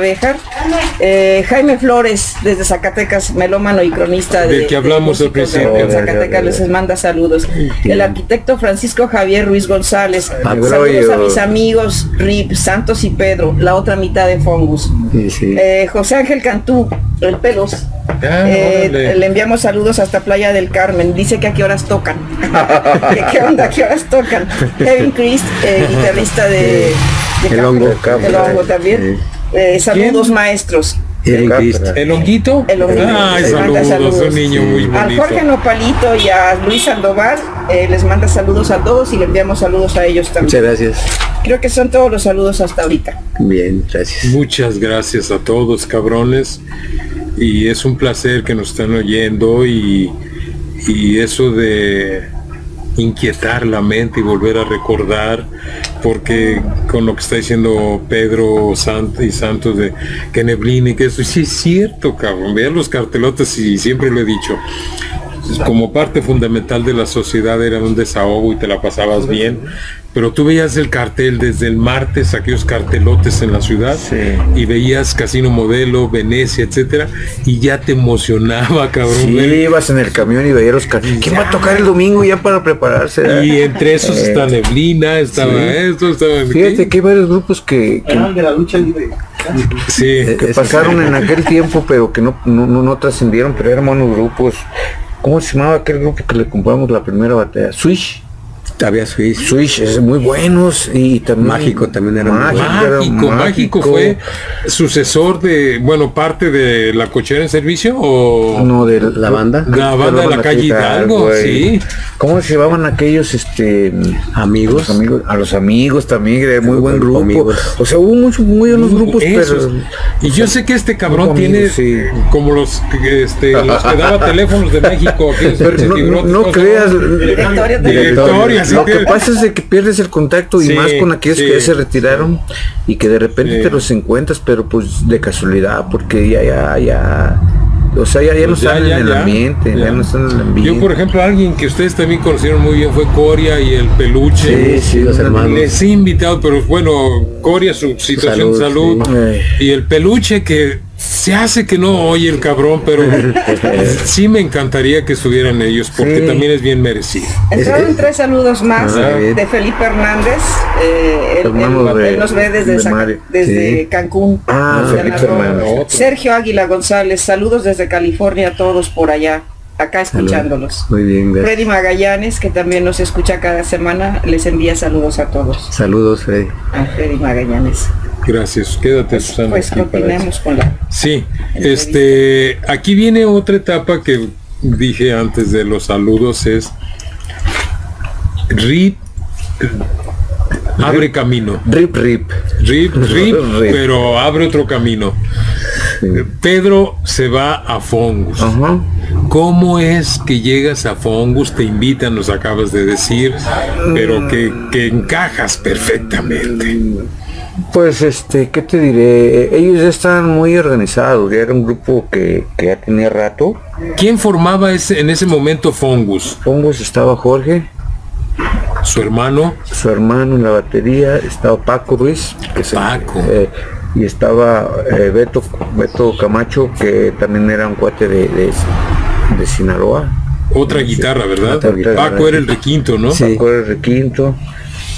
eh, Jaime Flores desde Zacatecas, melómano y cronista de, que hablamos al principio. Zacatecas les manda saludos. El arquitecto Francisco Javier Ruiz González. Saludos a mis amigos Rip, Santos y Pedro, la otra mitad de Fongus. Eh, José Ángel Cantú, el pelos. Ah, eh, le enviamos saludos hasta Playa del Carmen. Dice que a qué horas tocan. <laughs> ¿Qué onda? ¿A qué horas tocan? Kevin Christ, eh, guitarrista de, el, hongo. el hongo también. saludos maestros. ¿El honguito? El honguito. Ay, saludos, un niño muy bonito. Al Jorge Nopalito y a Luis Sandoval eh, les manda saludos a todos y le enviamos saludos a ellos también. Muchas gracias. Creo que son todos los saludos hasta ahorita. Bien, gracias. Muchas gracias a todos, cabrones. Y es un placer que nos estén oyendo y, y eso de inquietar la mente y volver a recordar, porque con lo que está diciendo Pedro Santos y Santos de que neblina y que eso, sí es cierto, cabrón, vean los cartelotes y siempre lo he dicho, como parte fundamental de la sociedad era un desahogo y te la pasabas bien, pero tú veías el cartel desde el martes, aquellos cartelotes en la ciudad, y veías Casino Modelo, Venecia, etcétera, y ya te emocionaba, cabrón. Sí, ibas en el camión y veías los carteles. ¿Quién va a tocar el domingo ya para prepararse? Y entre esos está eh, Neblina, estaba esto, estaba... Fíjate que hay varios grupos que... de la lucha libre. Sí, que pasaron en aquel tiempo, pero que no, no, no, trascendieron, pero eran buenos grupos. ¿Cómo se llamaba aquel grupo que le compramos la primera batalla? Swish. Había Switch. Switch es muy buenos y también Mágico también era mágico, mágico, mágico, fue sucesor de, bueno, parte de la cochera en servicio o no de la banda. La banda de la calle Hidalgo, sí. ¿Cómo se llevaban aquellos este amigos? amigos a los amigos también, era muy buen grupo. O sea, hubo muchos muy buenos grupos, pero y yo sé que este cabrón tiene como los este los que daba teléfonos de México, no, no, creas lo que pasa es de que pierdes el contacto y más con aquellos que ya se retiraron y que de repente te los encuentras, pero pues de casualidad, porque ya, ya, ya. O sea, ya, ya no pues están en el ambiente, ya. no están en el ambiente. Yo, por ejemplo, alguien que ustedes también conocieron muy bien fue Coria y el Peluche. Sí, sí, los hermanos. Les he invitado, pero bueno, Coria, su situación de salud. Y el Peluche que se hace que no oye el cabrón, pero <laughs> sí me encantaría que estuvieran ellos, porque también es bien merecido. Entraron tres saludos más ah, de Felipe Hernández. Eh, él, nos ve desde, desde Cancún. Ah, Sergio Águila González, saludos desde California a todos por allá acá escuchándolos. Muy bien, Freddy Magallanes, que también nos escucha cada semana, les envía saludos a todos. Saludos, Freddy. A Freddy Magallanes. Gracias, quédate pues, Susana. Pues continuemos con la. Sí, este, aquí viene otra etapa que dije antes de los saludos es RIP abre camino. Rip, <laughs> rip. Rip, rip, pero abre otro camino. Pedro se va a Fongus. ¿Cómo es que llegas a Fongus? Te invitan, nos acabas de decir, pero que, que encajas perfectamente. Pues este, ¿qué te diré? Ellos ya estaban muy organizados, ya era un grupo que, ya tenía rato. ¿Quién formaba ese, en ese momento Fongus? Fongus estaba Jorge. Su hermano. Su hermano en la batería, estaba Paco Ruiz, que Paco. Eh, y estaba eh, Beto, Beto Camacho, que también era un cuate de, de, Sinaloa. Otra guitarra, ¿verdad? Paco era el requinto, ¿no? Sí. Paco era el requinto.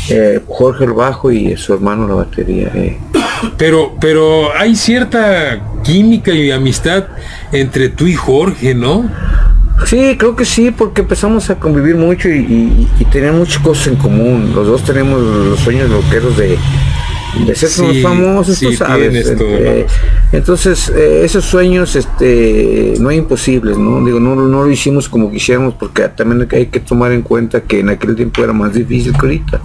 Eh, Jorge el bajo y su hermano la batería. Eh. Pero, pero hay cierta química y amistad entre tú y Jorge, ¿no? Sí, creo que sí, porque empezamos a convivir mucho y, y, tener muchas cosas en común. Los dos tenemos los sueños loqueros de, ser famosos, tú sabes. Este, entonces, eh, esos sueños este, no hay imposibles, ¿no? Digo, no, no lo hicimos como quisiéramos porque también hay que tomar en cuenta que en aquel tiempo era más difícil que ahorita.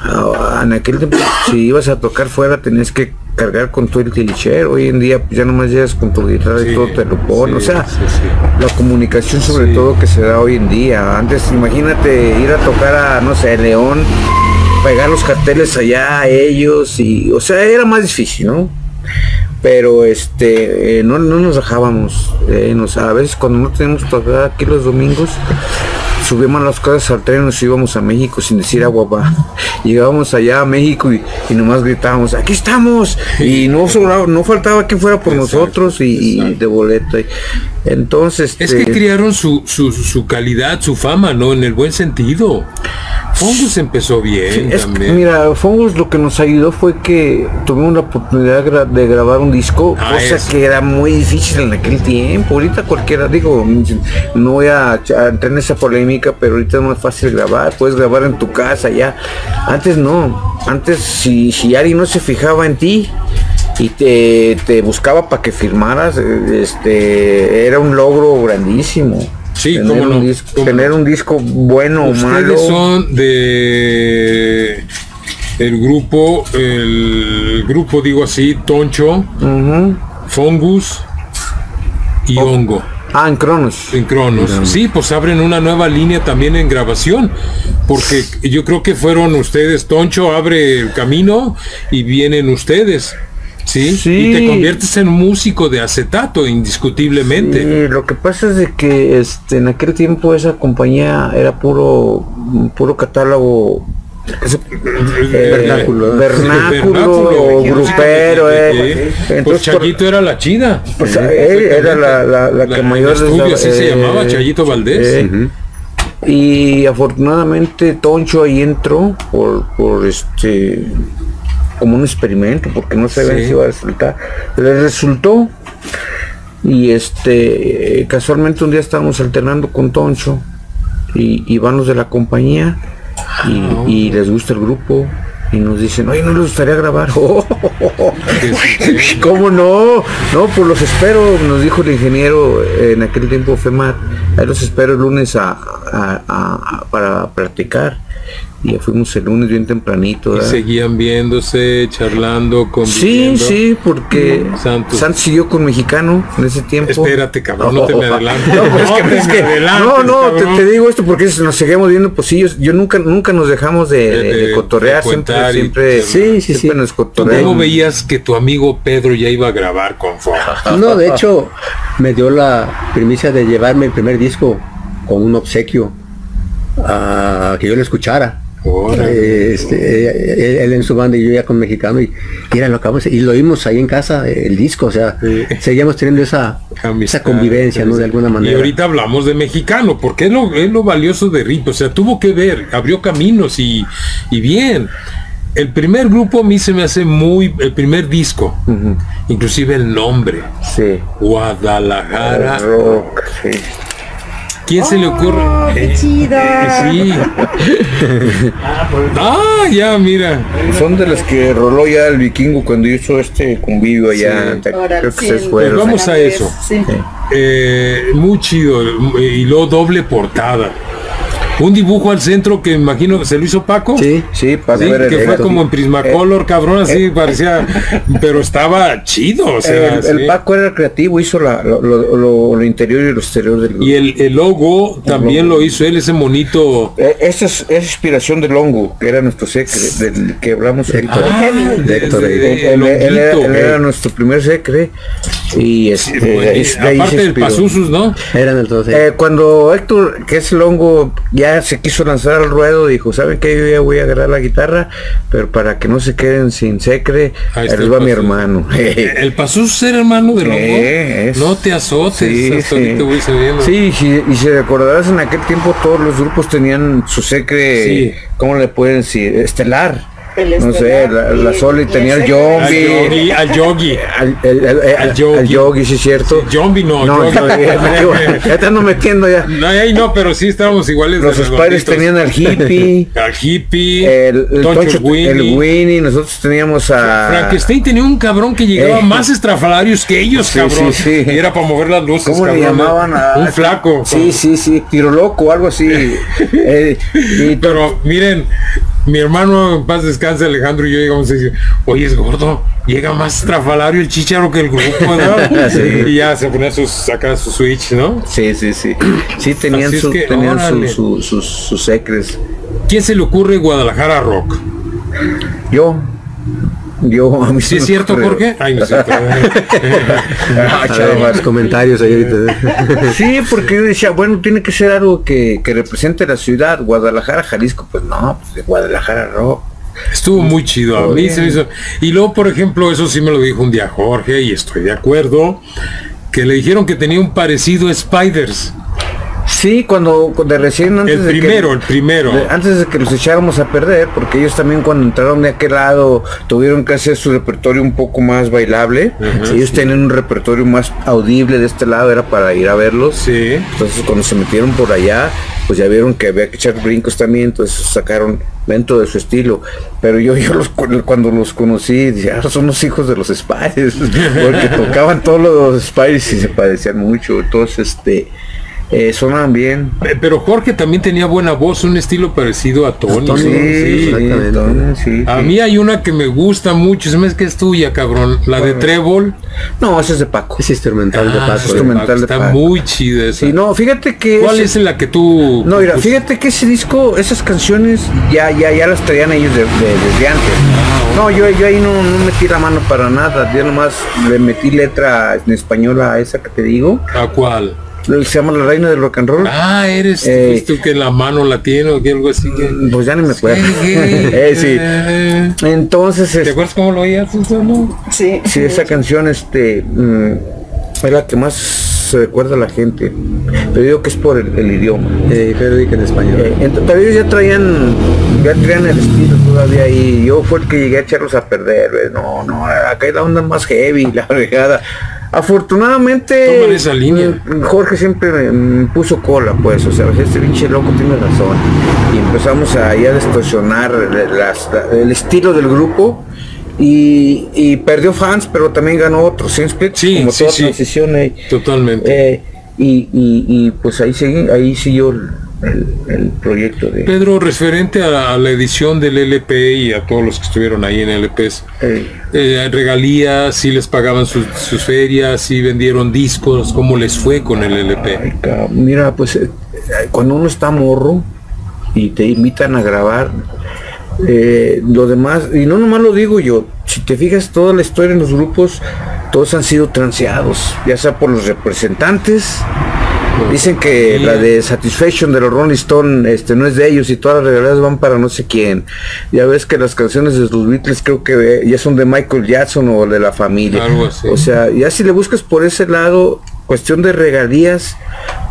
Ah, en aquel tiempo, <coughs> si ibas a tocar fuera, tenías que cargar con todo el tilichero. Hoy en día pues, ya nomás llegas con tu guitarra y todo te lo pones. o sea, la comunicación sobre todo que se da hoy en día. Antes, imagínate ir a tocar a, no sé, León pegar los carteles allá a ellos y, o sea, era más difícil, ¿no? Pero este, eh, no, nos dejábamos, eh, nos, a veces cuando no tenemos tocar aquí los domingos, subíamos las cosas al tren y nos íbamos a México sin decir agua va. Llegábamos allá a México y, nomás gritábamos, aquí estamos. Y no sobraba, no faltaba que fuera por nosotros y, de boleto. Entonces. Es que este, criaron su, su, su calidad, su fama, ¿no? En el buen sentido. Fongus empezó bien. mira, Fongus lo que nos ayudó fue que tuvimos la oportunidad de grabar un disco, ah, cosa que era muy difícil en aquel tiempo. Ahorita cualquiera, digo, no voy a, entrar en esa polémica, pero ahorita es más fácil grabar, puedes grabar en tu casa ya. Antes no, antes si, si alguien no se fijaba en ti, y te, te buscaba para que firmaras, este era un logro grandísimo. Sí, tener, un, disco, tener un disco bueno o malo. son de el grupo, el grupo digo así, Toncho, Fongus y Hongo. Ah, en Cronos. En Cronos. Sí, pues abren una nueva línea también en grabación, porque yo creo que fueron ustedes, Toncho abre el camino y vienen ustedes. ¿sí? Y te conviertes en músico de acetato, indiscutiblemente. lo que pasa es de que este, en aquel tiempo esa compañía era puro, puro catálogo vernáculo, vernáculo, grupero. Eh. pues Chayito era la chida. Pues, eh, era la, la, que mayor estudio, así se llamaba Chayito Valdés. Y afortunadamente Toncho ahí entró por, por este como un experimento porque no sabían si iba a resultar. Le resultó y este casualmente un día estábamos alternando con Toncho y, y de la compañía y, les gusta el grupo. Y nos dicen, oye, ¿no les gustaría grabar? ¿Cómo no? No, pues los espero, nos dijo el ingeniero en aquel tiempo FEMAR, ahí los espero el lunes a, para practicar y ya fuimos el lunes bien tempranito. Y seguían viéndose, charlando, con Sí, sí, porque Santos. siguió con mexicano en ese tiempo. Espérate, cabrón, no, te me adelantes. No, no, te, digo esto porque nos seguimos viendo, pues sí, yo, nunca, nunca nos dejamos de, cotorrear, siempre, siempre, sí, sí, sí. nos ¿Cómo veías que tu amigo Pedro ya iba a grabar con Fox? No, de hecho, me dio la primicia de llevarme el primer disco con un obsequio a que yo le escuchara. Eh, este, él, en su banda y yo ya con mexicano y, y lo acabamos y lo vimos ahí en casa el disco o sea seguíamos teniendo esa esa convivencia no de alguna manera y ahorita hablamos de mexicano porque es lo, es lo valioso de Rito o sea tuvo que ver abrió caminos y, y bien. El primer grupo a mí se me hace muy el primer disco inclusive el nombre. Sí. Guadalajara ¿Quién se le ocurre? Oh, ¡Qué chida! Sí. <laughs> ah, ya, mira. Son de las que roló ya el vikingo cuando hizo este convivio allá. Creo que se fue. Pues vamos a eso. Sí. Eh, muy chido. Y luego doble portada. Un dibujo al centro que imagino que se lo hizo Paco. Sí, sí, Paco. que fue como en Prismacolor, eh, cabrón, así eh, parecía, pero estaba chido. O sea, el, Paco era creativo, hizo lo, interior y lo exterior del Y el, logo también lo hizo él, ese monito. Eh, esa es, inspiración del hongo, que era nuestro secre, del que hablamos Héctor. Ah, Héctor. él, era, nuestro primer secre. Y este, aparte del Pazuzus, ¿no? Eran el eh, cuando Héctor, que es el hongo, ya se quiso lanzar al ruedo, dijo, ¿saben qué? Yo ya voy a agarrar la guitarra, pero para que no se queden sin secre, ahí va mi hermano. <laughs> ¿El pasó ser hermano de loco? No te azotes, sí, sí. sí, y si recordarás en aquel tiempo todos los grupos tenían su secre, ¿cómo le pueden decir? Estelar no sé, la, la Soli tenía el Yogi. Al Yogi. Al Yogi. sí es cierto. Yogi no. No, ya estamos <laughs> metiendo ya. No, ahí no, pero sí estábamos iguales. Los padres tenían al hippie. <laughs> al hippie. El, el, Winnie. el Winnie. Nosotros teníamos a. Frankenstein tenía un cabrón que llegaba eh. más estrafalarios que ellos, cabrón. Sí, sí. Y era para mover las luces. ¿Cómo le llamaban a un flaco? Sí, sí, sí. Tiro loco, algo así. <laughs> eh, y, pero miren, mi hermano en paz descanse Alejandro y yo llegamos y oye es gordo, llega más trafalario el chicharo que el grupo, ¿no? <laughs> Y ya se ponía sus, saca su switch, ¿no? Sí, sí, sí. Sí, tenían, su, tenían sus, sus secres. ¿Quién se le ocurre Guadalajara Rock? Yo. Yo, a mí ¿Sí es cierto, Jorge? Ay, no es cierto. <laughs> más comentarios ahí <laughs> sí, porque yo decía, bueno, tiene que ser algo que, que represente la ciudad, Guadalajara, Jalisco, pues no, pues de Guadalajara rock. Estuvo muy chido, a mí se me hizo. Y luego, por ejemplo, eso sí me lo dijo un día Jorge, y estoy de acuerdo, que le dijeron que tenía un parecido a Spiders. Sí, cuando de recién antes el primero, el primero. antes de que los echáramos a perder, porque ellos también cuando entraron de aquel lado tuvieron que hacer su repertorio un poco más bailable. ellos tenían un repertorio más audible de este lado, era para ir a verlos. Sí. Entonces cuando se metieron por allá, pues ya vieron que había que echar brincos también, entonces sacaron dentro de su estilo. Pero yo, <laughs> yo los, cuando los conocí, dije, ah, son los hijos de los Spies, <laughs> porque tocaban todos los Spies y se parecían mucho. Entonces, este eh, sonaban bien. Eh, pero Jorge también tenía buena voz, un estilo parecido a Tony. Sí, a mí hay una que me gusta mucho, se me es que es tuya, cabrón, la de Trébol. No, esa es de Paco. Es instrumental de ah, Paco. Instrumental Está muy chida esa. Sí, no, fíjate que... ¿Cuál es la que tú... No, mira, fíjate que ese disco, esas canciones ya ya ya las traían ellos de, desde antes. Ah, no, yo, yo ahí no, no metí la mano para nada, yo nomás le metí letra en español a esa que te digo. ¿A cuál? Se llama la reina del rock and roll. Ah, eres eh, tú que la mano la tiene o que algo así. Que... Mm, pues ya ni me acuerdo. <laughs> eh, sí. Entonces. ¿Te acuerdas cómo lo oías, Sí. Sí, esa canción este mm, es la que más se recuerda a la gente. Pero digo que es por el, idioma. Eh, pero que en español. Eh, entonces, ellos ya traían, ya traían el estilo todavía y yo fue el que llegué a echarlos a perder. No, no, acá hay la onda más heavy, la regada Afortunadamente, esa línea. mm, Jorge siempre me puso cola, pues, o sea, este pinche loco tiene razón. Y empezamos a distorsionar las- la- el estilo del grupo. Y, y perdió fans, pero también ganó otros, ¿sí Como sí, toda sí. transición ahí. Totalmente. Eh, y, y- y, pues ahí seguí, ahí siguió el, proyecto de... Pedro, referente a, a la edición del LP y a todos los que estuvieron ahí en LPs, eh, eh, regalías, si les pagaban sus, sus ferias, si vendieron discos, ¿cómo les fue con el LP? Ay, Mira, pues eh, cuando uno está morro y te invitan a grabar, eh, lo demás, y no nomás lo digo yo, si te fijas toda la historia en los grupos, todos han sido transeados, ya sea por los representantes, dicen que la de Satisfaction de los Rolling Stone este, no es de ellos y todas las regalías van para no sé quién. Ya ves que las canciones de los Beatles creo que ya son de Michael Jackson o de la familia. Algo así. O sea, ya si le buscas por ese lado, cuestión de regalías,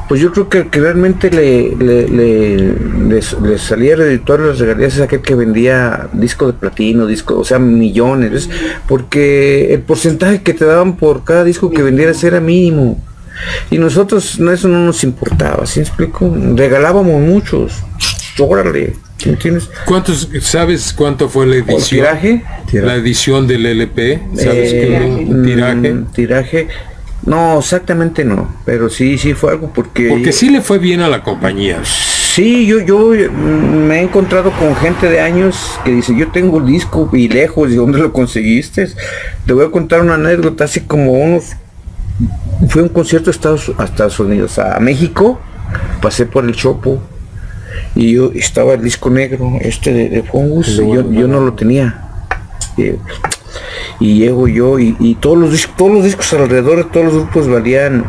pues yo creo que que realmente le, le, le, le- le salía redituable las regalías es aquel que vendía disco de platino, disco, o sea, millones, porque el porcentaje que te daban por cada disco que vendieras era mínimo. Y nosotros no, eso no nos importaba, ¿sí me explico? Regalábamos muchos. Órale, ¿sí me entiendes? ¿Cuántos, ¿Sabes cuánto fue la ¿Por edición? tiraje? La edición del LP, ¿sabes Eh, qué? Un tiraje. mm, tiraje. No, exactamente no, pero sí, sí fue algo porque... Porque sí le fue bien a la compañía. Sí, yo, yo mm, me he encontrado con gente de años que dice, yo tengo el disco y lejos, ¿de dónde lo conseguiste? Te voy a contar una anécdota, hace como unos... Fue un concierto a Estados, a Estados Unidos, a México, pasé por el Chopo y yo estaba el disco negro, este de, de Fungus, yo, yo no lo tenía. Y, y llego yo y, y todos los discos, todos los discos alrededor de todos los grupos valían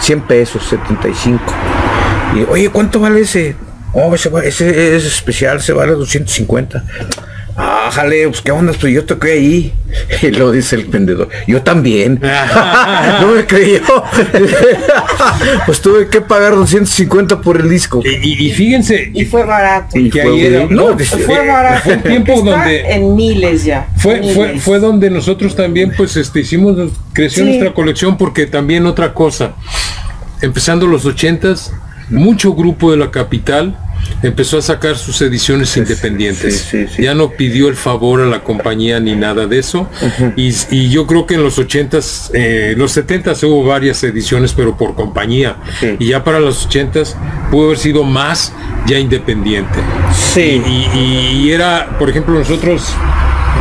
100 pesos, 75. Y oye, ¿cuánto vale ese? Oh, ese, ese es especial, se vale 250. Ah, jale, pues qué onda, pues yo toqué ahí. Y luego dice el vendedor, yo también. <laughs> no me creyó. <laughs> pues tuve que pagar 250 por el disco. Y, y- y fíjense, Y fue barato. Y que fue ahí era- bueno. no, dice, fue- Fue barato. fue un tiempo Está donde- en miles ya. Fue, fue, fue donde nosotros también pues este hicimos, creció Sí. nuestra colección porque también otra cosa, empezando los ochentas, mucho grupo de la capital empezó a sacar sus ediciones independientes. sí, sí, sí. Ya no pidió el favor a la compañía ni nada de eso. y, y yo creo que en los ochentas, eh, los setentas hubo varias ediciones, pero por compañía. Y ya para los ochentas pudo haber sido más ya independiente. Sí. Y, y- y era, por ejemplo, nosotros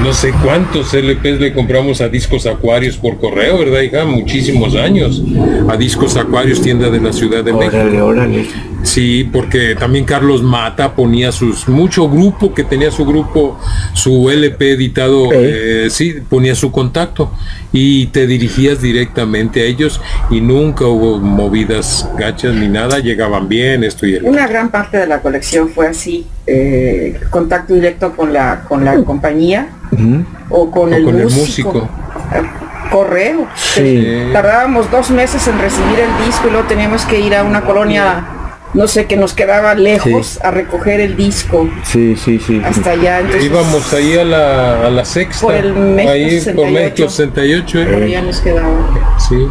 no sé cuántos LPs le compramos a Discos Acuarios por correo, ¿verdad, hija? Muchísimos años. A Discos Acuarios, tienda de la Ciudad de México. Órale. Sí, porque también Carlos Mata ponía sus, mucho grupo que tenía su grupo, su LP editado, Eh. eh, sí, ponía su contacto y te dirigías directamente a ellos y nunca hubo movidas gachas ni nada, llegaban bien, esto y el Una gran parte de la colección fue así, eh, contacto directo con la con la compañía o con, O el, con el músico. músico. Eh, Correo. Sí. Tardábamos dos meses en recibir el disco y luego teníamos que ir a una colonia, no sé, que nos quedaba lejos a recoger el disco Sí, sí, sí. hasta allá. Entonces, Íbamos ahí a la, a la sexta, Por el México ahí por 68. México 68, ¿eh? por allá nos quedaba. Sí.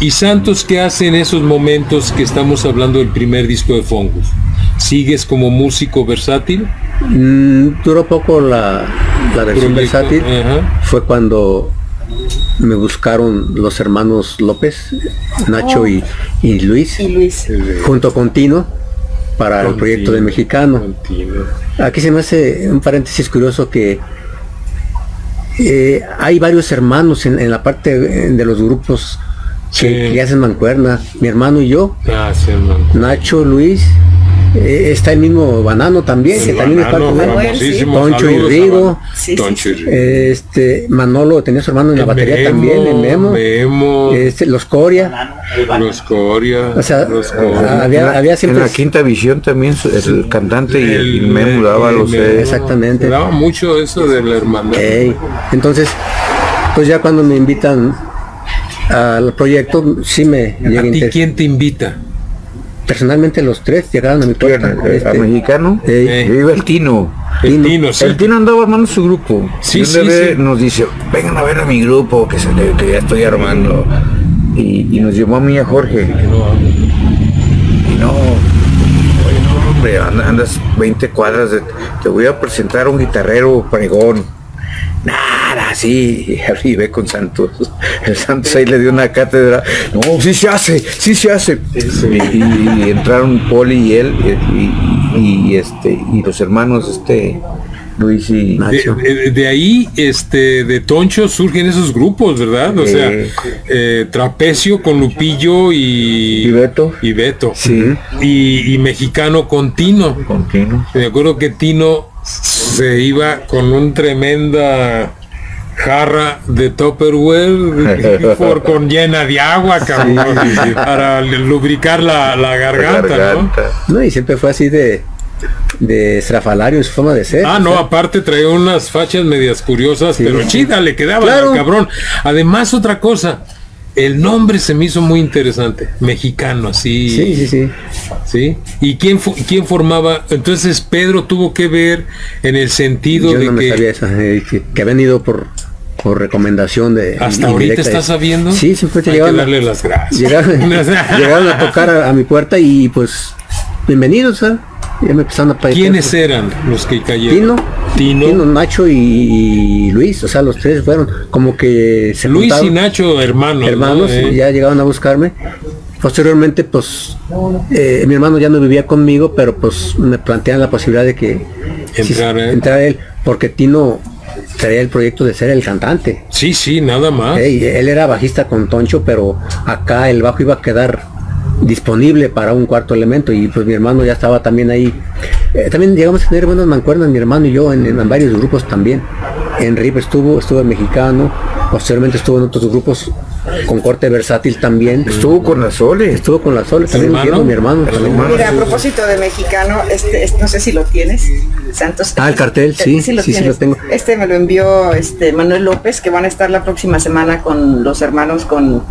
¿Y Santos qué hace en esos momentos que estamos hablando del primer disco de Fongus? ¿Sigues como músico versátil? Mm, duró poco la, la versión Proyecto, versátil. Fue cuando me buscaron los hermanos López, Nacho y, y Luis, Y Luis. junto con Tino, para el proyecto de Mexicano. Aquí se me hace un paréntesis curioso que eh, hay varios hermanos en, en la parte de los grupos que, Sí. que hacen mancuerna. Mi hermano y yo, Ah, sí. Nacho, Luis, eh, está el mismo Banano también, que El también banano, parte de Manuel, famosísimo. Toncho y Rigo. Sí, sí, sí. Este, Manolo tenía su hermano en la batería Memo, también, el Memo. Memo, Este, los Coria. los Coria, O sea, los Coria. había- en la, había siempre- en la quinta visión también el cantante y el, El- Memo daba los Memo. eh, Exactamente. Daba mucho eso de la hermandad. Ey, Entonces, pues ya cuando me invitan al proyecto, sí me llega ¿A ti quién te invita? Personalmente los tres llegaron a mi puerta. a este, mexicano. Eh. Iba el Tino. El Tino, El Tino andaba armando su grupo. Sí, sí, Nos dice, vengan a ver a mi grupo que, se, que ya estoy armando. Y, nos llevó a mí a Jorge. Y no, hombre, andas 20 cuadras, te voy a presentar a un guitarrero pregón nada, sí, y ve con Santos. El Santos ahí le dio una cátedra. No, sí se hace, sí se hace. Y, entraron Poli y él, y, este, y los hermanos, este, Luis y Nacho. De, ahí, este, de Toncho surgen esos grupos, ¿verdad? O sea, eh, Trapecio con Lupillo y, y Beto. Y Beto. Sí. Y, mexicano con Tino. Con Tino. Me acuerdo que Tino se iba con un tremenda jarra de Tupperware por, con llena de agua para lubricar la, garganta, ¿no? y siempre fue así de de estrafalario en su forma de ser. Ah, no, aparte traía unas fachas medias curiosas, pero chida le quedaba cabrón. Además, otra cosa, el nombre se me hizo muy interesante, mexicano, así. Sí, sí, sí. ¿Sí? ¿Y quién, quién formaba? Entonces Pedro tuvo que ver en el sentido de que... Eh, que, que habían ido por por recomendación de hasta ahorita estás sabiendo sí siempre te llegaron darle las gracias llegaron, <laughs> a tocar a, mi puerta y pues bienvenidos ¿eh? ¿Quiénes eran los que cayeron? Tino, Tino, Nacho y, Luis, o sea, los tres fueron como que se Luis y Nacho hermanos. Hermanos, eh. ya llegaron a buscarme. Posteriormente, pues, eh, mi hermano ya no vivía conmigo, pero pues me plantean la posibilidad de que entrar, él, porque Tino traía el proyecto de ser el cantante. Sí, sí, nada más. él era bajista con Toncho, pero acá el bajo iba a quedar disponible para un cuarto elemento y pues mi hermano ya estaba también ahí. Eh, también llegamos a tener buenas mancuernas, mi hermano y yo, en, varios grupos también. En RIP estuvo, estuvo en mexicano, posteriormente estuvo en otros grupos con corte versátil también. Estuvo con la Sole. Estuvo con la Sole, también mi hermano. Mira, a propósito de mexicano, este, este, no sé si lo tienes, Santos. Ah, el cartel, sí, sí, sí, lo tengo. Este me lo envió este Manuel López, que van a estar la próxima semana con los hermanos con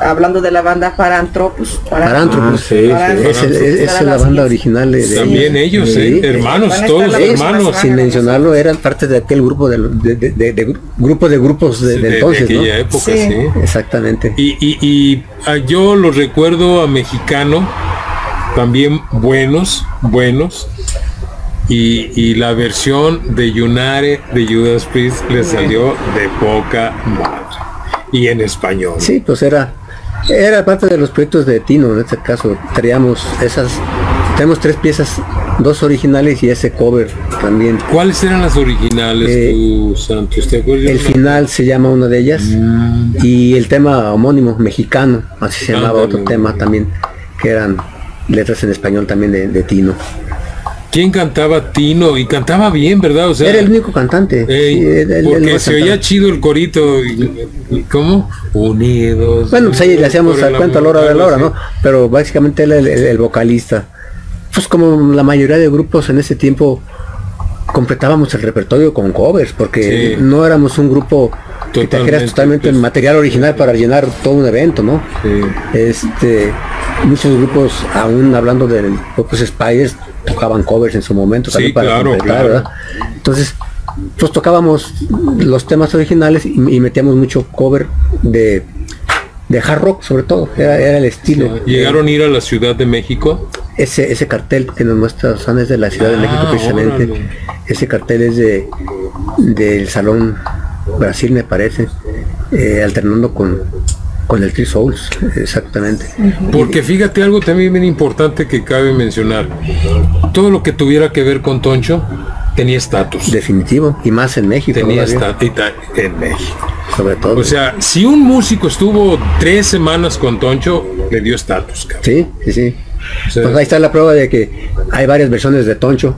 hablando de la banda Parantropus. Parantropus, ah, sí, es, la banda original de, También ellos, eh, hermanos, todos hermanos. Sin mencionarlo, eran parte de aquel grupo de, de, grupo de grupos de, entonces, aquella época, sí. Exactamente. Y, y, y ah, yo lo recuerdo a mexicano, también buenos, buenos. Y, y, la versión de Yunare de Judas Priest le salió de poca madre y en español. Sí, pues era era parte de los proyectos de Tino, en este caso. Traíamos esas, tenemos tres piezas, dos originales y ese cover también. ¿Cuáles eran las originales, eh, Santos? el final se llama una de ellas mm. y el tema homónimo, mexicano, así se llamaba otro tema también, que eran letras en español también de Tino. ¿Quién cantaba Tino? Y cantaba bien, ¿verdad? O sea, era el único cantante. porque se oía chido el corito. ¿Cómo? Unidos. Bueno, pues ahí le hacíamos al cuento a la hora de la hora, ¿no? Pero básicamente él el, el, vocalista. Pues como la mayoría de grupos en ese tiempo completábamos el repertorio con covers, porque no éramos un grupo que trajeras totalmente el pues. material original para llenar todo un evento, ¿no? Este, muchos grupos, aún hablando del Pocos Spiders, tocaban covers en su momento también para completar, ¿verdad? Entonces, pues tocábamos los temas originales y, metíamos mucho cover de, de hard rock sobre todo, era, el estilo. ¿Llegaron a ir a la Ciudad de México? Ese, ese cartel que nos muestra son es de la Ciudad de México ah, precisamente. Ese cartel es de del Salón Brasil me parece, eh, alternando con, con el Three Souls, exactamente. Porque fíjate algo también bien importante que cabe mencionar. Todo lo que tuviera que ver con Toncho tenía estatus. Definitivo, y más en México. Tenía estatus en México. Sobre todo. O sea, si un músico estuvo tres semanas con Toncho, le dio estatus. Sí, sí, sí. pues ahí está la prueba de que hay varias versiones de Toncho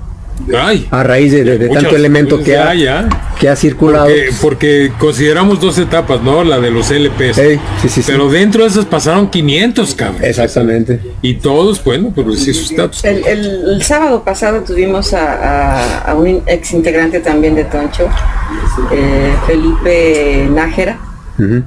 a raíz de, tanto elemento que ha, que ha circulado. Porque, consideramos dos etapas, ¿no? La de los LPs. pero dentro de esas pasaron 500 cabrón. Exactamente. Y todos, bueno, pues sí, sus datos. El, sábado pasado tuvimos a, un ex integrante también de Toncho, eh, Felipe Nájera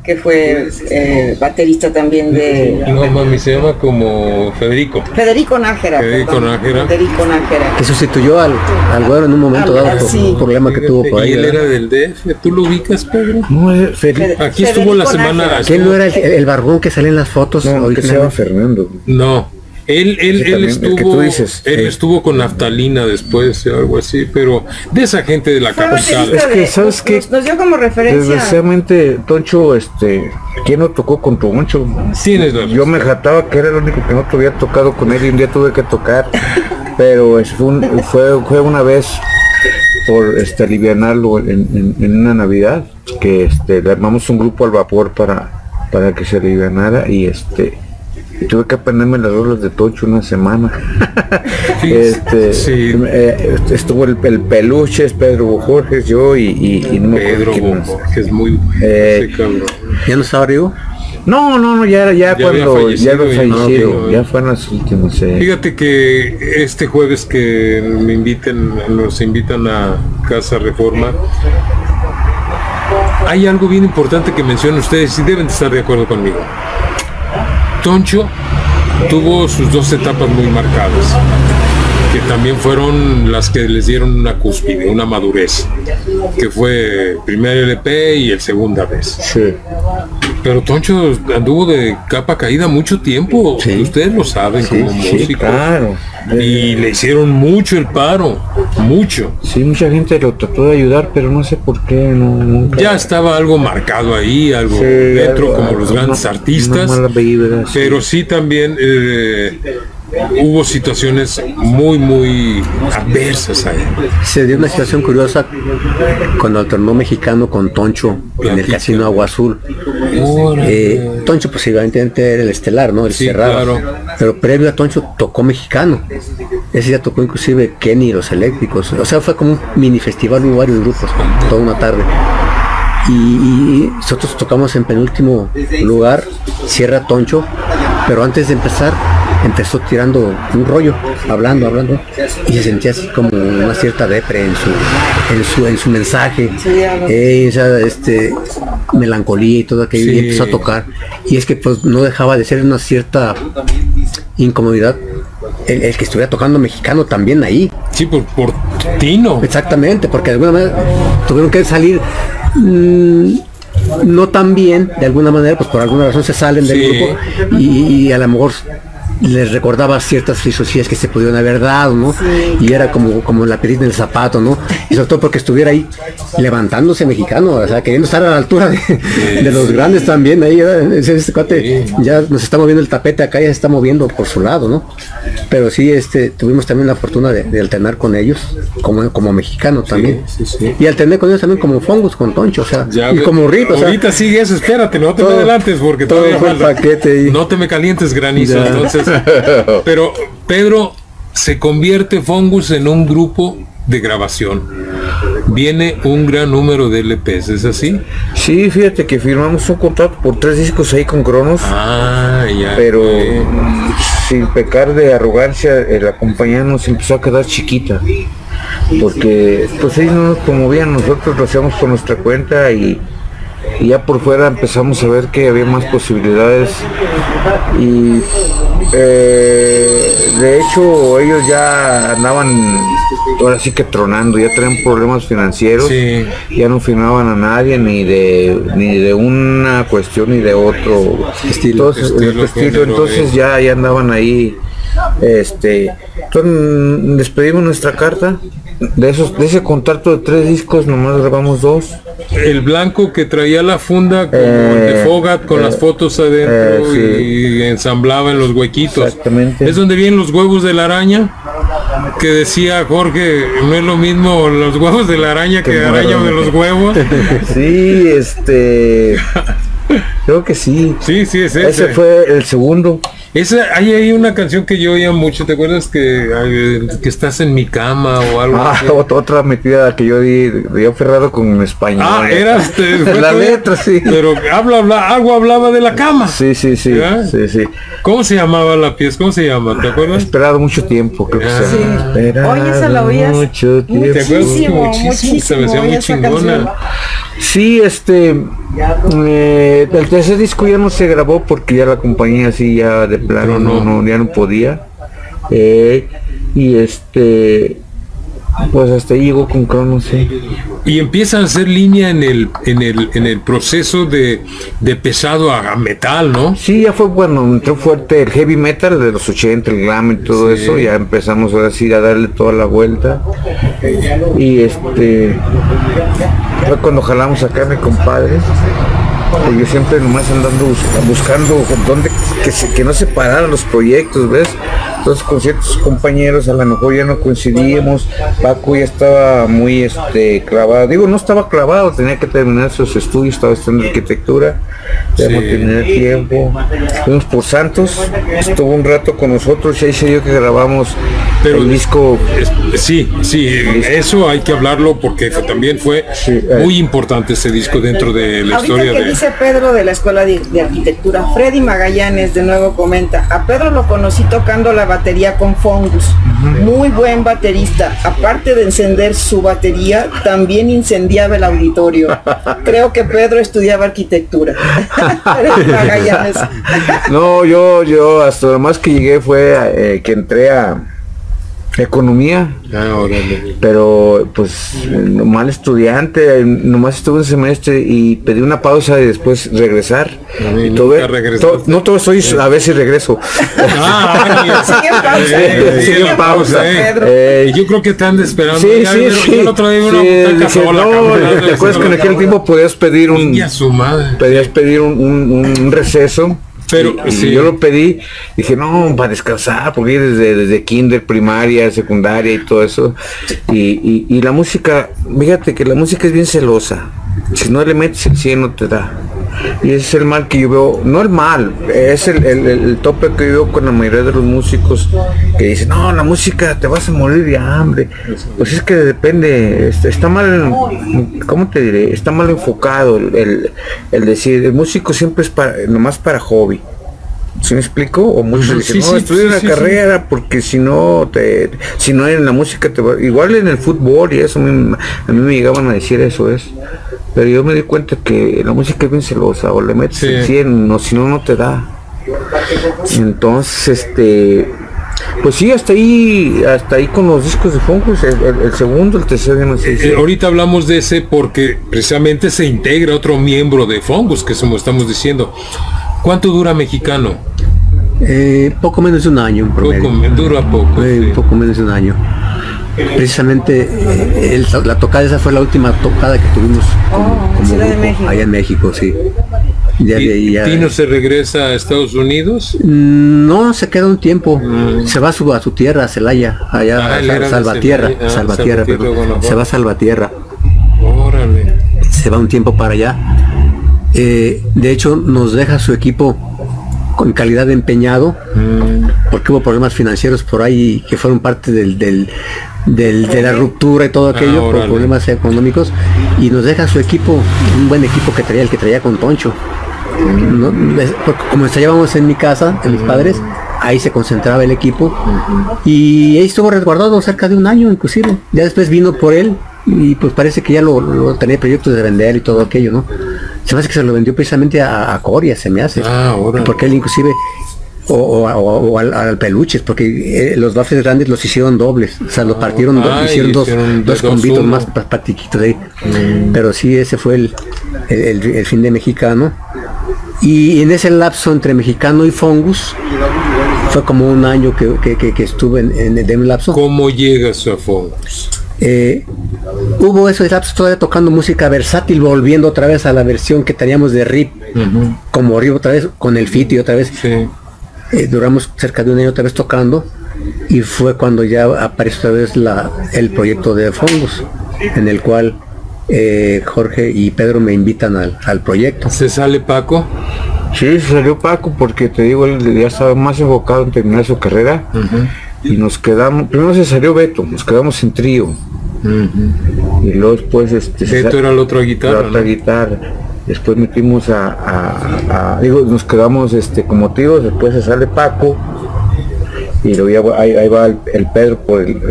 que fue eh, baterista también de... No, mami, se llama como Federico. Federico Nájera. Federico Nájera. Federico Nájera. Que sustituyó al, al güero en un momento dado por un problema que tuvo por ahí. Y él era del DF, ¿tú lo ubicas, Pedro? No, eh, Federico. Aquí estuvo la semana... ¿Quién no era el, el barbón que sale en las fotos? No, que se llama Fernando. No, él, él, él estuvo, dices, él eh. estuvo con naftalina después, algo así, pero de esa gente de la capital. Es que, ¿sabes qué? nos, nos dio como referencia. Desgraciadamente, Toncho, este, ¿quién no tocó con Toncho? Tienes la Yo me jataba que era el único que no te había tocado con él y un día tuve que tocar, pero es un- fue, fue una vez por este alivianarlo en, en- en una Navidad que este le armamos un grupo al vapor para para que se alivianara y este y tuve que aprenderme las rolas de Tocho una semana. <laughs> Sí, este sí. eh, estuvo el, el peluches, Pedro Jorge, yo y, y, y no me acuerdo Pedro que es muy Eh. ¿Ya no estaba Rigo? No, no, no, ya, ya, Ya cuando ya fallecido había fallecido, Ah, ok. ya fueron las últimas. eh. Fíjate que este jueves que me inviten, nos invitan a Casa Reforma, hay algo bien importante que mencionan ustedes y deben de estar de acuerdo conmigo. Toncho tuvo sus dos etapas muy marcadas, que también fueron las que les dieron una cúspide, una madurez, que fue primer LP y el segunda vez. Pero Toncho anduvo de capa caída mucho tiempo, Sí. ustedes lo saben como sí, músicos. claro. Y le hicieron mucho el paro, mucho. Sí, mucha gente lo trató de ayudar, pero no sé por qué no. nunca- Ya estaba algo marcado ahí, algo dentro, algo- como los una- grandes artistas. una mala. Pero sí también eh, hubo situaciones muy, muy adversas ahí. Se dio una situación curiosa cuando alternó mexicano con Toncho en el casino Agua Azul. Eh, Toncho pues evidentemente era el estelar, ¿no? El Sí, cerrado. claro. Pero previo a Toncho tocó mexicano. Ese día tocó inclusive Kenny y los eléctricos. O sea, fue como un mini festival, hubo varios grupos, toda una tarde. Y, y nosotros tocamos en penúltimo lugar, cierra Toncho, pero antes de empezar empezó tirando un rollo, hablando, hablando, y se sentía así como una cierta depre en su, en su, en su mensaje. Eh, o sea, este melancolía y todo aquello, Sí. y empezó a tocar. Y es que pues no dejaba de ser una cierta incomodidad el, el que estuviera tocando mexicano también ahí. Sí, por, por Tino. Exactamente, porque de alguna manera tuvieron que salir mm, no tan bien, de alguna manera, pues por alguna razón se salen del Sí. grupo y, y a lo mejor les recordaba ciertas filosofías que se pudieron haber dado, ¿no? Y era como, como la perita en el zapato, ¿no? Y sobre todo porque estuviera ahí levantándose mexicano, o sea, queriendo estar a la altura de, de los grandes también, ahí ¿verdad? ese, ese cuate ya nos está moviendo el tapete acá, ya se está moviendo por su lado, ¿no? Pero sí, este, tuvimos también la fortuna de, de alternar con ellos, como, como mexicano también. sí, sí. Y alterné con ellos también como Fongus, con Toncho, o sea, Ya, y como Rip, o sea, ahorita sigue eso, espérate, no te me todo- adelantes porque todo todavía fue el paquete ahí. No te me calientes granizo, Ya. entonces. <laughs> Pero Pedro se convierte Fongus en un grupo de grabación. Viene un gran número de LPs, ¿es así? Sí, fíjate que firmamos un contrato por tres discos ahí con Cronos, Ah, ya. pero eh, sin pecar de arrogancia, eh, la compañía nos empezó a quedar chiquita. Porque pues ellos no nos promovían, nosotros lo hacíamos por nuestra cuenta y, y ya por fuera empezamos a ver que había más posibilidades y eh, de hecho ellos ya andaban ahora sí que tronando, ya tenían problemas financieros, Sí. ya no firmaban a nadie ni de ni de una cuestión ni de otro Estilo. Entonces, Estilo, estilo, entonces eh. ya, ya andaban ahí este entonces mm, despedimos nuestra carta de esos de ese contrato de tres discos nomás grabamos dos el blanco que traía la funda como el de Eh, Fogat con eh, las fotos adentro eh, y ensamblaba en los huequitos. Exactamente. Es donde vienen los huevos de la araña. Que decía Jorge, no es lo mismo los huevos de la araña que Que araña de los huevos. <laughs> sí este <laughs> creo que sí Sí, sí, es ese. ese fue el segundo Esa, hay ahí una canción que yo oía mucho, ¿te acuerdas que, que estás en mi cama o algo Ah, así? ot- otra metida que yo di, yo ferrado con español. Ah, era este, <laughs> fue la letra, sí. Pero habla, habla, algo hablaba de la cama. Sí, sí, sí, sí, sí. ¿Cómo se llamaba la pieza? ¿Cómo se llama? ¿Te acuerdas? Esperado mucho tiempo, creo que Ah. se Sí. Esperado Oye, esa la oías mucho tiempo. ¿Te acuerdas? Muchísimo, Muchísimo, se me hacía muchísimo, muy chingona. canción. Sí, este, eh, el tercer disco ya no se grabó porque ya la compañía así ya de plano no, no, ya no podía. Eh, y este, pues hasta ahí llegó con Cronos, sí. Y empieza a hacer línea en el, en el, en el proceso de, pesado a, metal, ¿no? Sí, ya fue bueno, entró fuerte el heavy metal de los 80, el glam y todo eso, ya empezamos ahora sí a darle toda la vuelta. Y este fue cuando jalamos acá mi compadre yo siempre nomás andando buscando dónde que, que no se pararan los proyectos, ¿ves? Entonces con ciertos compañeros a lo mejor ya no coincidíamos, Paco ya estaba muy este clavado, digo no estaba clavado, tenía que terminar sus estudios, estaba estudiando arquitectura, ya no tenía tiempo. Fuimos por Santos, estuvo un rato con nosotros y ahí se dio que grabamos Pero el disco. sí, sí, eso hay que hablarlo porque también fue eh. muy importante ese disco dentro de la historia de dice Pedro de la Escuela de, Arquitectura. Freddy Magallanes de nuevo comenta, a Pedro lo conocí tocando la batería con Fongus. Muy buen baterista. Aparte de encender su batería, también incendiaba el auditorio. Creo que Pedro estudiaba arquitectura. <laughs> no, yo, yo, hasta lo más que llegué fue eh, que entré a Economía. Ah, Pero pues mal estudiante, nomás estuve un semestre y pedí una pausa y después regresar. y todo, no todo soy a ver si regreso. Ah, <laughs> sigue pausa. pausa. Eh, yo creo que te han esperando. Sí, sí, sí. El otro día una sí, no, ¿Te acuerdas que en aquel tiempo podías pedir un podías pedir un, un receso? Pero si yo lo pedí, dije, no, para descansar, porque desde, desde kinder, primaria, secundaria y todo eso. Y, y, la música, fíjate que la música es bien celosa. Si no le metes el 100 no te da. Y ese es el mal que yo veo, no el mal, es el, el, tope que yo veo con la mayoría de los músicos que dicen, no, la música te vas a morir de hambre. Pues es que depende, está, mal, ¿cómo te diré? Está mal enfocado el, el, decir, el músico siempre es para, nomás para hobby. ¿Sí me explico? O muchos dicen, no, estudia una carrera porque si no te, si no en la música te va, igual en el fútbol y eso, a mí, a mí me llegaban a decir eso es. Pero yo me di cuenta que la música es bien celosa, o le metes el 100, o si no, no te da. Entonces, este, pues sí, hasta ahí, hasta ahí con los discos de Focus, el, segundo, el tercero, no sé. Eh, ahorita hablamos de ese porque precisamente se integra otro miembro de Fungus, que como estamos diciendo. ¿Cuánto dura Mexicano? Eh, poco menos de un año, Poco, dura poco. Eh, poco menos de un año precisamente eh, la tocada esa fue la última tocada que tuvimos oh, allá en México, sí. ¿Y Tino se regresa a Estados Unidos? Mm, no, se queda un tiempo. Mm. Se va a su, a su tierra, a Celaya, allá ah, a Salvatierra, ah, Salvatierra, se va a Salvatierra. Se va un tiempo para allá. Eh, de hecho, nos deja su equipo con calidad de empeñado, mm. porque hubo problemas financieros por ahí que fueron parte del, de la ruptura y todo aquello por problemas económicos y nos deja su equipo, un buen equipo que traía el que traía con Toncho. como ensayábamos en mi casa, en mis padres, ahí se concentraba el equipo y ahí estuvo resguardado cerca de un año inclusive. Ya después vino por él y pues parece que ya lo, tenía proyectos de vender y todo aquello, ¿no? Se me hace que se lo vendió precisamente a, Coria, se me hace. Ah, porque él inclusive o, al, peluches, porque eh, los bafles grandes los hicieron dobles, o sea, los partieron, hicieron dos, dos, convitos más patiquitos ahí. Mm. Pero sí, ese fue el, el, fin de mexicano. Y en ese lapso entre mexicano y Fongus, fue como un año que, que, estuve en, en, el lapso. ¿Cómo llegas a Fongus? Eh, hubo esos lapsos todavía tocando música versátil, volviendo otra vez a la versión que teníamos de RIP, como RIP otra vez, con el fit y otra vez. Sí. Eh, duramos cerca de un año otra vez tocando y fue cuando ya apareció otra vez la, el proyecto de Fongus, en el cual eh, Jorge y Pedro me invitan al, proyecto. ¿Se sale Paco? Sí, salió Paco porque te digo, él ya estaba más enfocado en terminar su carrera y nos quedamos, primero se salió Beto, nos quedamos en trío. Y luego después este, Beto era la otra guitarra. La otra guitarra después metimos a, digo, nos quedamos este como tíos, después se sale Paco y luego ahí, va el, Pedro por el,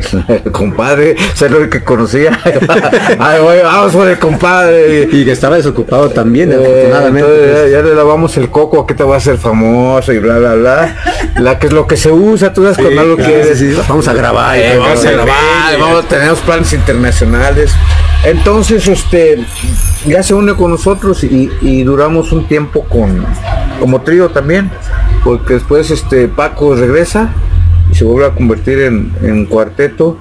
compadre, se lo que conocía. <laughs> vamos por el compadre. Y que estaba desocupado también, eh, afortunadamente. Pues. ya, le lavamos el coco, a que te va a hacer famoso y bla bla bla. La que es lo que se usa, tú sabes cuando lo quieres. vamos a grabar, eh, vamos a grabar, vamos, tenemos planes internacionales. Entonces, este, ya se une con nosotros y, duramos un tiempo con, como trío también, porque después este Paco regresa y se vuelve a convertir en, cuarteto,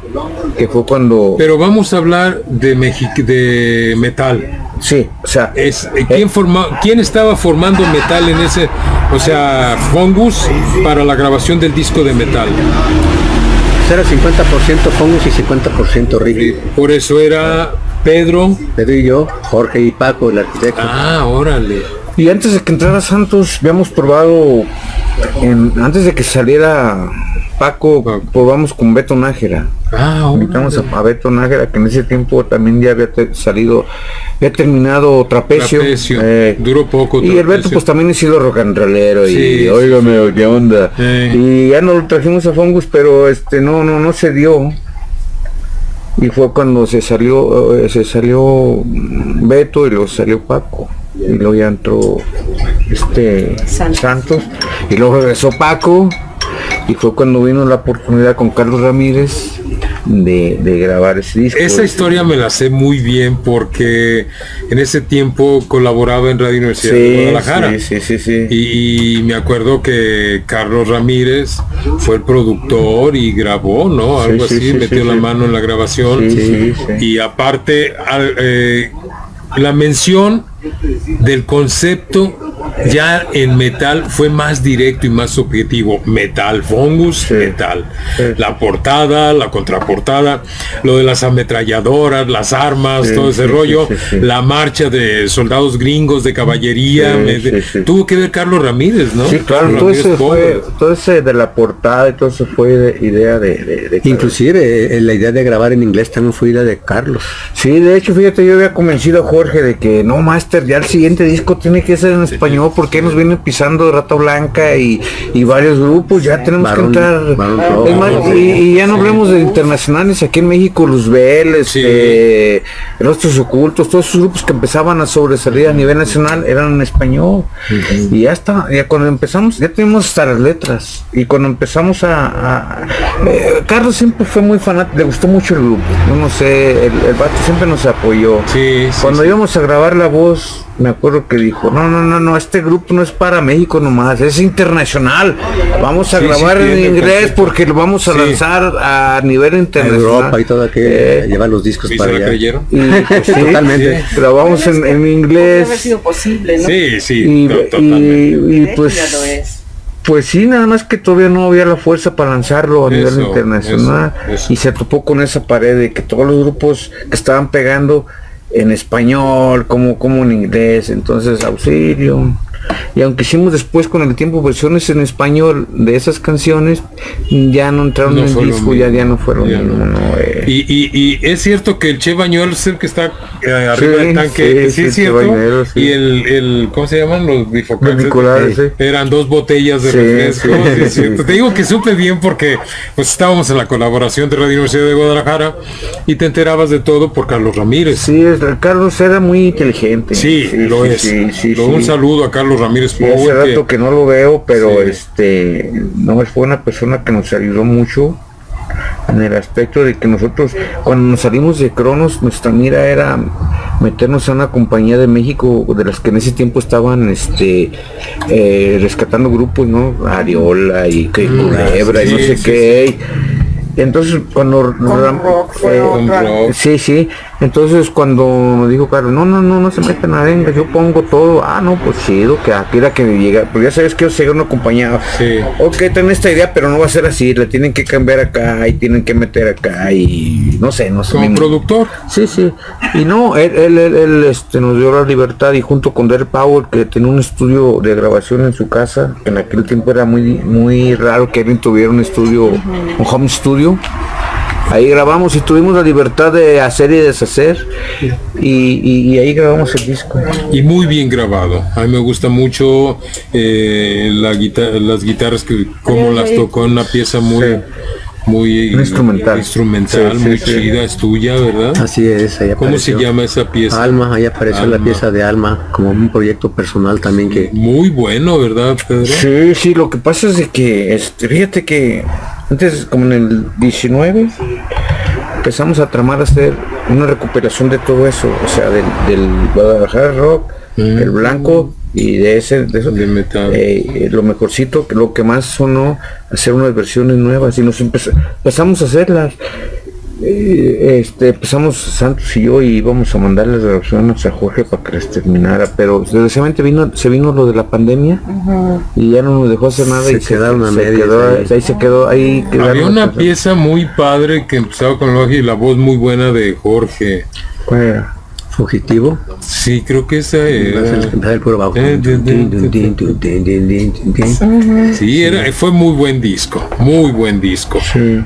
que fue cuando... Pero vamos a hablar de, de metal. Sí, o sea... Es, eh, ¿quién, forma, ¿Quién estaba formando metal en ese... O sea, Fongus para la grabación del disco de metal? Era 50% Fongus y 50% Ricky. Por eso era Pedro. Pedro y yo, Jorge y Paco, el arquitecto. Ah, órale. Y antes de que entrara Santos, habíamos probado, antes de que saliera Paco, probamos con Beto Nájera. Ah, Invitamos a, Beto Nájera, que en ese tiempo también ya había salido, había terminado Trapecio. Eh, Duró poco. Y el Beto pues también ha sido rock and rollero y oígame, qué onda. Y ya no lo trajimos a Fongus, pero este no, no, no se dio y fue cuando se salió eh, se salió Beto y luego salió Paco y luego ya entró este Santos. y luego regresó Paco y fue cuando vino la oportunidad con Carlos Ramírez de, grabar ese disco. Esa historia me la sé muy bien porque en ese tiempo colaboraba en Radio Universidad de Guadalajara. Sí, sí, sí, y, me acuerdo que Carlos Ramírez fue el productor y grabó, ¿no? Algo así, metió la mano en la grabación. Y aparte, eh, la mención del concepto ya en metal fue más directo y más objetivo. Metal, Fongus, metal. La portada, la contraportada, lo de las ametralladoras, las armas, todo ese rollo, la marcha de soldados gringos de caballería. tuvo que ver Carlos Ramírez, ¿no? Sí, claro, todo, ese fue, todo ese de la portada y todo eso fue idea de, Inclusive eh, la idea de grabar en inglés también fue idea de Carlos. Sí, de hecho, fíjate, yo había convencido a Jorge de que no, Master, ya el siguiente disco tiene que ser en español porque nos viene pisando Rata Blanca y, varios grupos, ya tenemos que entrar. y, ya no hablemos de internacionales, aquí en México, Luzbel, este, Rostros Ocultos, todos esos grupos que empezaban a sobresalir a nivel nacional eran en español. Y ya está, ya cuando empezamos, ya tenemos hasta las letras. Y cuando empezamos a... Eh, Carlos siempre fue muy fanático, le gustó mucho el grupo. Yo no sé, el, el siempre nos apoyó. cuando íbamos a grabar la voz, me acuerdo que dijo, no, no, no, no, este grupo no es para México nomás, es internacional. Vamos a grabar en inglés porque lo vamos a lanzar a nivel internacional. Europa y todo que eh, llevar los discos para allá. creyeron? Pues, <laughs> totalmente. Pero vamos en, en inglés. haber sido posible, ¿no? Sí, sí, y, y, pues pues sí, nada más que todavía no había la fuerza para lanzarlo a nivel internacional y se topó con esa pared de que todos los grupos que estaban pegando en español, como, como en inglés, entonces auxilio. Y aunque hicimos después con el tiempo versiones en español de esas canciones, ya no entraron en el disco, ya, ya no fueron eh. y, es cierto que el Che Bañuelo es el que está eh, arriba del tanque, sí, es cierto. y el, el, ¿cómo se llaman? Los bifocantes. Eran dos botellas de refresco. Te digo que supe bien porque pues estábamos en la colaboración de Radio Universidad de Guadalajara y te enterabas de todo por Carlos Ramírez. Sí, Carlos era muy inteligente. Sí, lo es. un saludo a Carlos Ramírez Hace rato que no lo veo, pero este no fue una persona que nos ayudó mucho en el aspecto de que nosotros cuando nos salimos de Cronos nuestra mira era meternos a una compañía de México de las que en ese tiempo estaban este eh, rescatando grupos no Ariola y que mm, Culebra y no sé qué entonces cuando eh, sí sí entonces cuando me dijo Carlos, no, no, no, no se meten a venga, yo pongo todo, ah no, pues chido, que aquí era que me llega, porque ya sabes que yo soy un acompañado. Sí. Ok, tengo esta idea, pero no va a ser así, le tienen que cambiar acá y tienen que meter acá y no sé, no sé. Como productor. Sí, sí. Y no, él, él, él, este, nos dio la libertad y junto con Derek Powell, que tenía un estudio de grabación en su casa, en aquel tiempo era muy, muy raro que alguien tuviera un estudio, un home studio ahí grabamos y tuvimos la libertad de hacer y deshacer y, ahí grabamos el disco. Y muy bien grabado. A mí me gusta mucho eh, la las guitarras que como las tocó en una pieza muy muy instrumental, instrumental muy chida, es tuya, ¿verdad? Así es, ahí ¿Cómo se llama esa pieza? Alma, ahí apareció la pieza de Alma, como un proyecto personal también que... Muy bueno, ¿verdad, Pedro? Sí, sí, lo que pasa es de que, este, fíjate que antes, como en el 19, empezamos a tramar a hacer una recuperación de todo eso, o sea, del, del Guadalajara Rock, mm. el Blanco, y de ese de eso eh, lo mejorcito lo que más sonó hacer unas versiones nuevas y nos empezamos a hacerlas. Eh, este empezamos Santos y yo y íbamos a mandarles las versiones a Jorge para que las terminara pero desgraciadamente vino se vino lo de la pandemia y ya no nos dejó hacer nada y quedaron a ahí. se quedó ahí había una pieza muy padre que empezaba con la, y la voz muy buena de Jorge Fugitivo. Sí, creo que esa era. el puro bajo. Sí, era, fue muy buen disco, muy buen disco. Sí.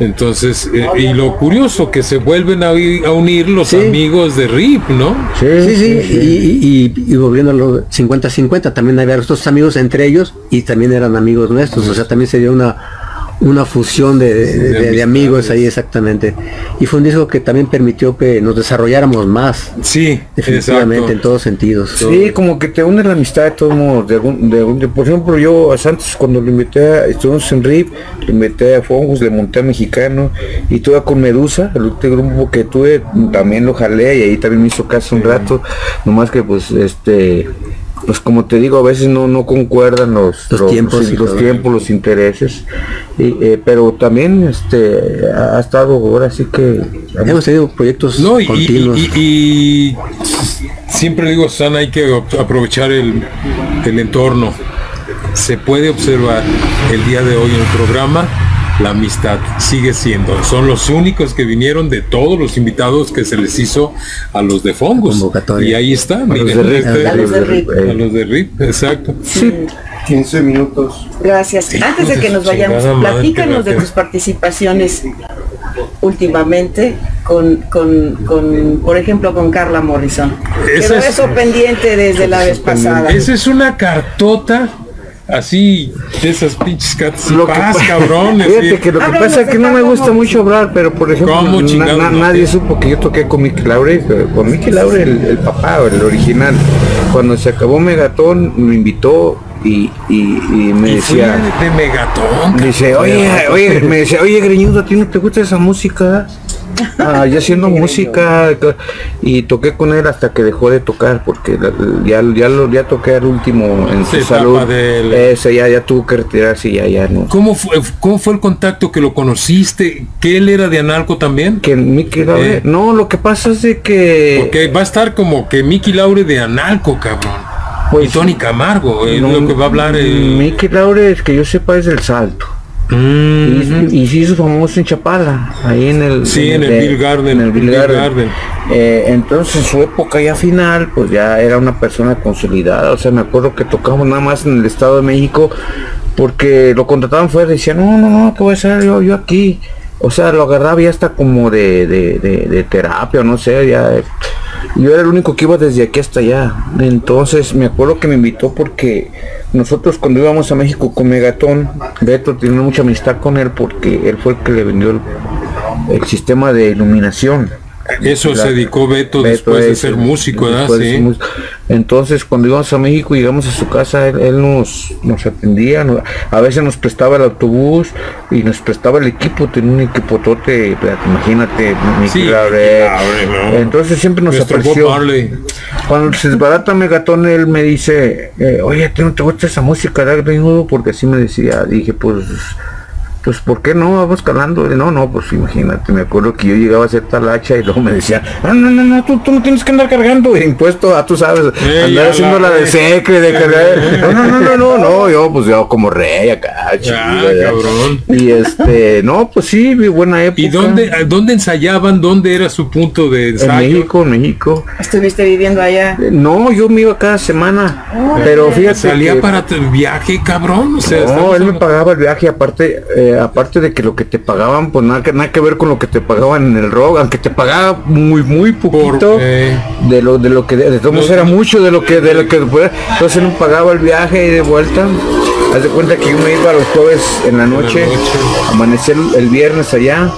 Entonces, eh, y lo curioso que se vuelven a, unir los amigos de RIP, ¿no? Sí, sí, sí. Y, volviendo a los 50-50, también había otros amigos entre ellos y también eran amigos nuestros. O sea, también se dio una una fusión de, amigos ahí exactamente. Y fue un disco que también permitió que nos desarrolláramos más. Sí, definitivamente en todos sentidos. Sí, como que te une la amistad de todos modos. De algún, de, por ejemplo, yo a Santos cuando lo invité, a, estuvimos en RIP, le invité a Fongos, le monté a Mexicano y tuve con Medusa, el último grupo que tuve, también lo jalé y ahí también me hizo caso un rato. Nomás que pues este pues como te digo, a veces no, no concuerdan los, los, tiempos, los, tiempos, los intereses, y, eh, pero también este ha, estado ahora sí que hemos tenido proyectos no, y, continuos. Y, siempre digo, Sana, hay que aprovechar el, el entorno. Se puede observar el día de hoy en el programa la amistad sigue siendo. Son los únicos que vinieron de todos los invitados que se les hizo a los de Fongus. Y ahí está, a, los, de RIP. exacto. Sí. 15 minutos. Gracias. Antes de que nos vayamos, platícanos de tus participaciones últimamente con, con, con, por ejemplo, con Carla Morrison. Quedó eso pendiente desde la vez pasada. Esa es una cartota así de esas pinches cats lo cabrón <laughs> fíjate que lo que pasa es que no me gusta mucho hablar pero por ejemplo nadie supo que yo toqué con Mickey Laure con Mickey Laure el, papá el original. Cuando se acabó Megatón me invitó y, y, me decía de Megatón dice oye oye me decía oye greñudo a ti no te gusta esa música ah, <laughs> ya haciendo música y toqué con él hasta que dejó de tocar porque ya ya lo ya toqué al último en su salud. ese ya ya tuvo que retirarse y ya ya no. Cómo fue cómo fue el contacto que lo conociste que él era de Analco también que Mickey Laure. Eh. no lo que pasa es de que porque va a estar como que Mickey Laure de Analco cabrón. Pues, y Tony Camargo es lo que va a hablar el... Mickey Laure es que yo sepa es del salto y, se hizo famoso en Chapala, ahí en el, sí, en, el, Bill Garden. En el Bill Garden. Eh, entonces en su época ya final, pues ya era una persona consolidada. O sea, me acuerdo que tocamos nada más en el Estado de México porque lo contrataban fuera y decían, no, no, no, que voy a hacer yo, yo aquí. O sea, lo agarraba ya hasta como de, de, de, terapia, no sé, ya. Yo era el único que iba desde aquí hasta allá. Entonces me acuerdo que me invitó porque nosotros cuando íbamos a México con Megatón, Beto tenía mucha amistad con él porque él fue el que le vendió el sistema de iluminación. Eso se dedicó Beto, después de ser músico, ¿verdad? Sí. Entonces, cuando íbamos a México y llegamos a su casa, él, nos, nos atendía, a veces nos prestaba el autobús y nos prestaba el equipo, tenía un equipo tote, imagínate, sí, Entonces siempre nos apareció. Cuando se desbarata Megatón, él me dice, eh, oye, ¿te, ¿te gusta esa música? Porque así me decía, dije, pues pues ¿por qué no? Vamos calando. No, no, pues imagínate, me acuerdo que yo llegaba a hacer tal hacha y luego me decía, no, no, no, no tú, tú no tienes que andar cargando impuesto, a ah, tú sabes, andar haciendo la, de secre, de cargar. No, no, no, no, no, yo pues yo como rey acá, cabrón. Y este, no, pues sí, buena época. ¿Y dónde, dónde ensayaban? ¿Dónde era su punto de ensayo? En México, en México. ¿Estuviste viviendo allá? Eh, no, yo me iba cada semana, pero fíjate. ¿Salía para tu viaje, cabrón? O sea, no, él me pagaba el viaje, aparte, eh, eh, aparte de que lo que te pagaban, pues nada, nada que ver con lo que te pagaban en el rock, aunque te pagaba muy, muy poquito eh, de lo de lo que de, todos era mucho de lo que de lo que entonces no pagaba el viaje y de vuelta. Haz de cuenta que yo me iba los jueves en la noche, amanecer el viernes allá,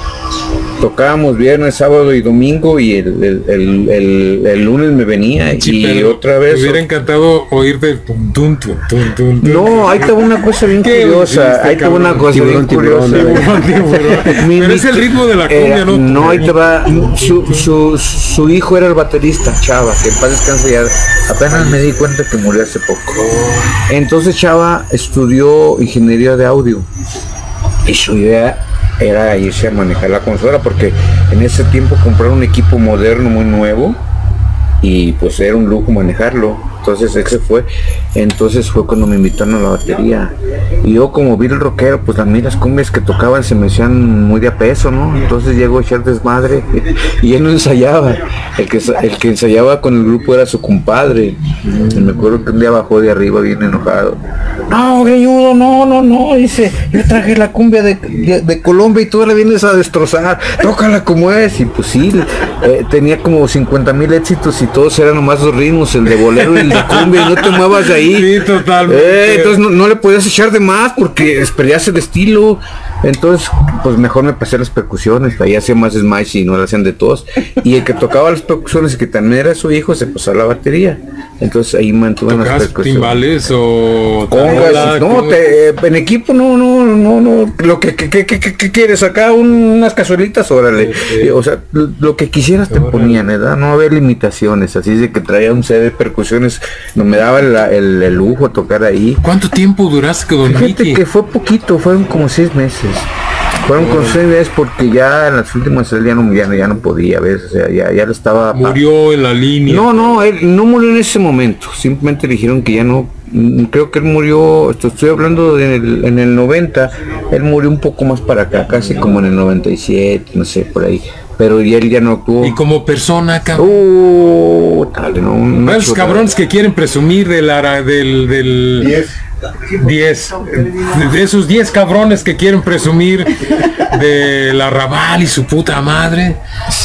tocábamos viernes, sábado y domingo y el, el, el, el lunes me venía y otra vez. Me hubiera encantado oírte tum, tum, tum, tum, tum, No, ahí tengo una cosa bien curiosa. Ahí tengo una cosa bien curiosa. Pero es el ritmo de la cumbia, ¿no? No, ahí te va. Su, su, su hijo era el baterista, Chava, que en paz descanse ya. Apenas me di cuenta que murió hace poco. Entonces Chava estudió ingeniería de audio. Y su idea era irse a manejar la consola porque en ese tiempo comprar un equipo moderno muy nuevo y pues era un lujo manejarlo entonces ese fue. Entonces fue cuando me invitaron a la batería. Y yo como vi el rockero pues a mí las cumbias que tocaban se me hacían muy de a peso no entonces llegó a echar desmadre <laughs> y él no ensayaba. El que el que ensayaba con el grupo era su compadre. Y me acuerdo que un día bajó de arriba bien enojado. No greñudo no no no dice. Yo traje la cumbia de, de, Colombia y tú la vienes a destrozar. Tócala como es y pues sí eh, tenía como 50 mil éxitos y todos eran nomás dos ritmos el de bolero y el cumbia no te muevas de ahí. Sí, totalmente. Eh, entonces no, le podías echar de más porque perdías el estilo. Entonces, pues mejor me pasé las percusiones, ahí hacía más smash y no lo hacían de todos. Y el que tocaba las percusiones y que también era su hijo se pasó a la batería. Entonces ahí mantuve las percusiones. timbales o no, te, en equipo no, no, no, no. Lo que, que, que, que quieres acá unas cazuelitas, órale. O sea, lo que quisieras te ponían, ¿verdad? No había limitaciones, así de que traía un set de percusiones, no me daba el, el, lujo tocar ahí. ¿Cuánto tiempo duraste con Fíjate que fue poquito, fueron como seis meses. Fueron con seis porque ya en las últimas ya no, ya, ya no podía, ¿ves? O sea, ya, ya estaba... Murió en la línea. No, no, él no murió en ese momento. Simplemente dijeron que ya no... Mm, creo que él murió, estoy hablando de en, el, en el 90, él murió un poco más para acá, casi como en el 97, no sé, por ahí pero y él ya no actuó. Y como persona, cabrón. Uh, no, Esos cabrones que quieren presumir del, del, del, 10. De esos 10 cabrones que quieren presumir de la Raval y su puta madre.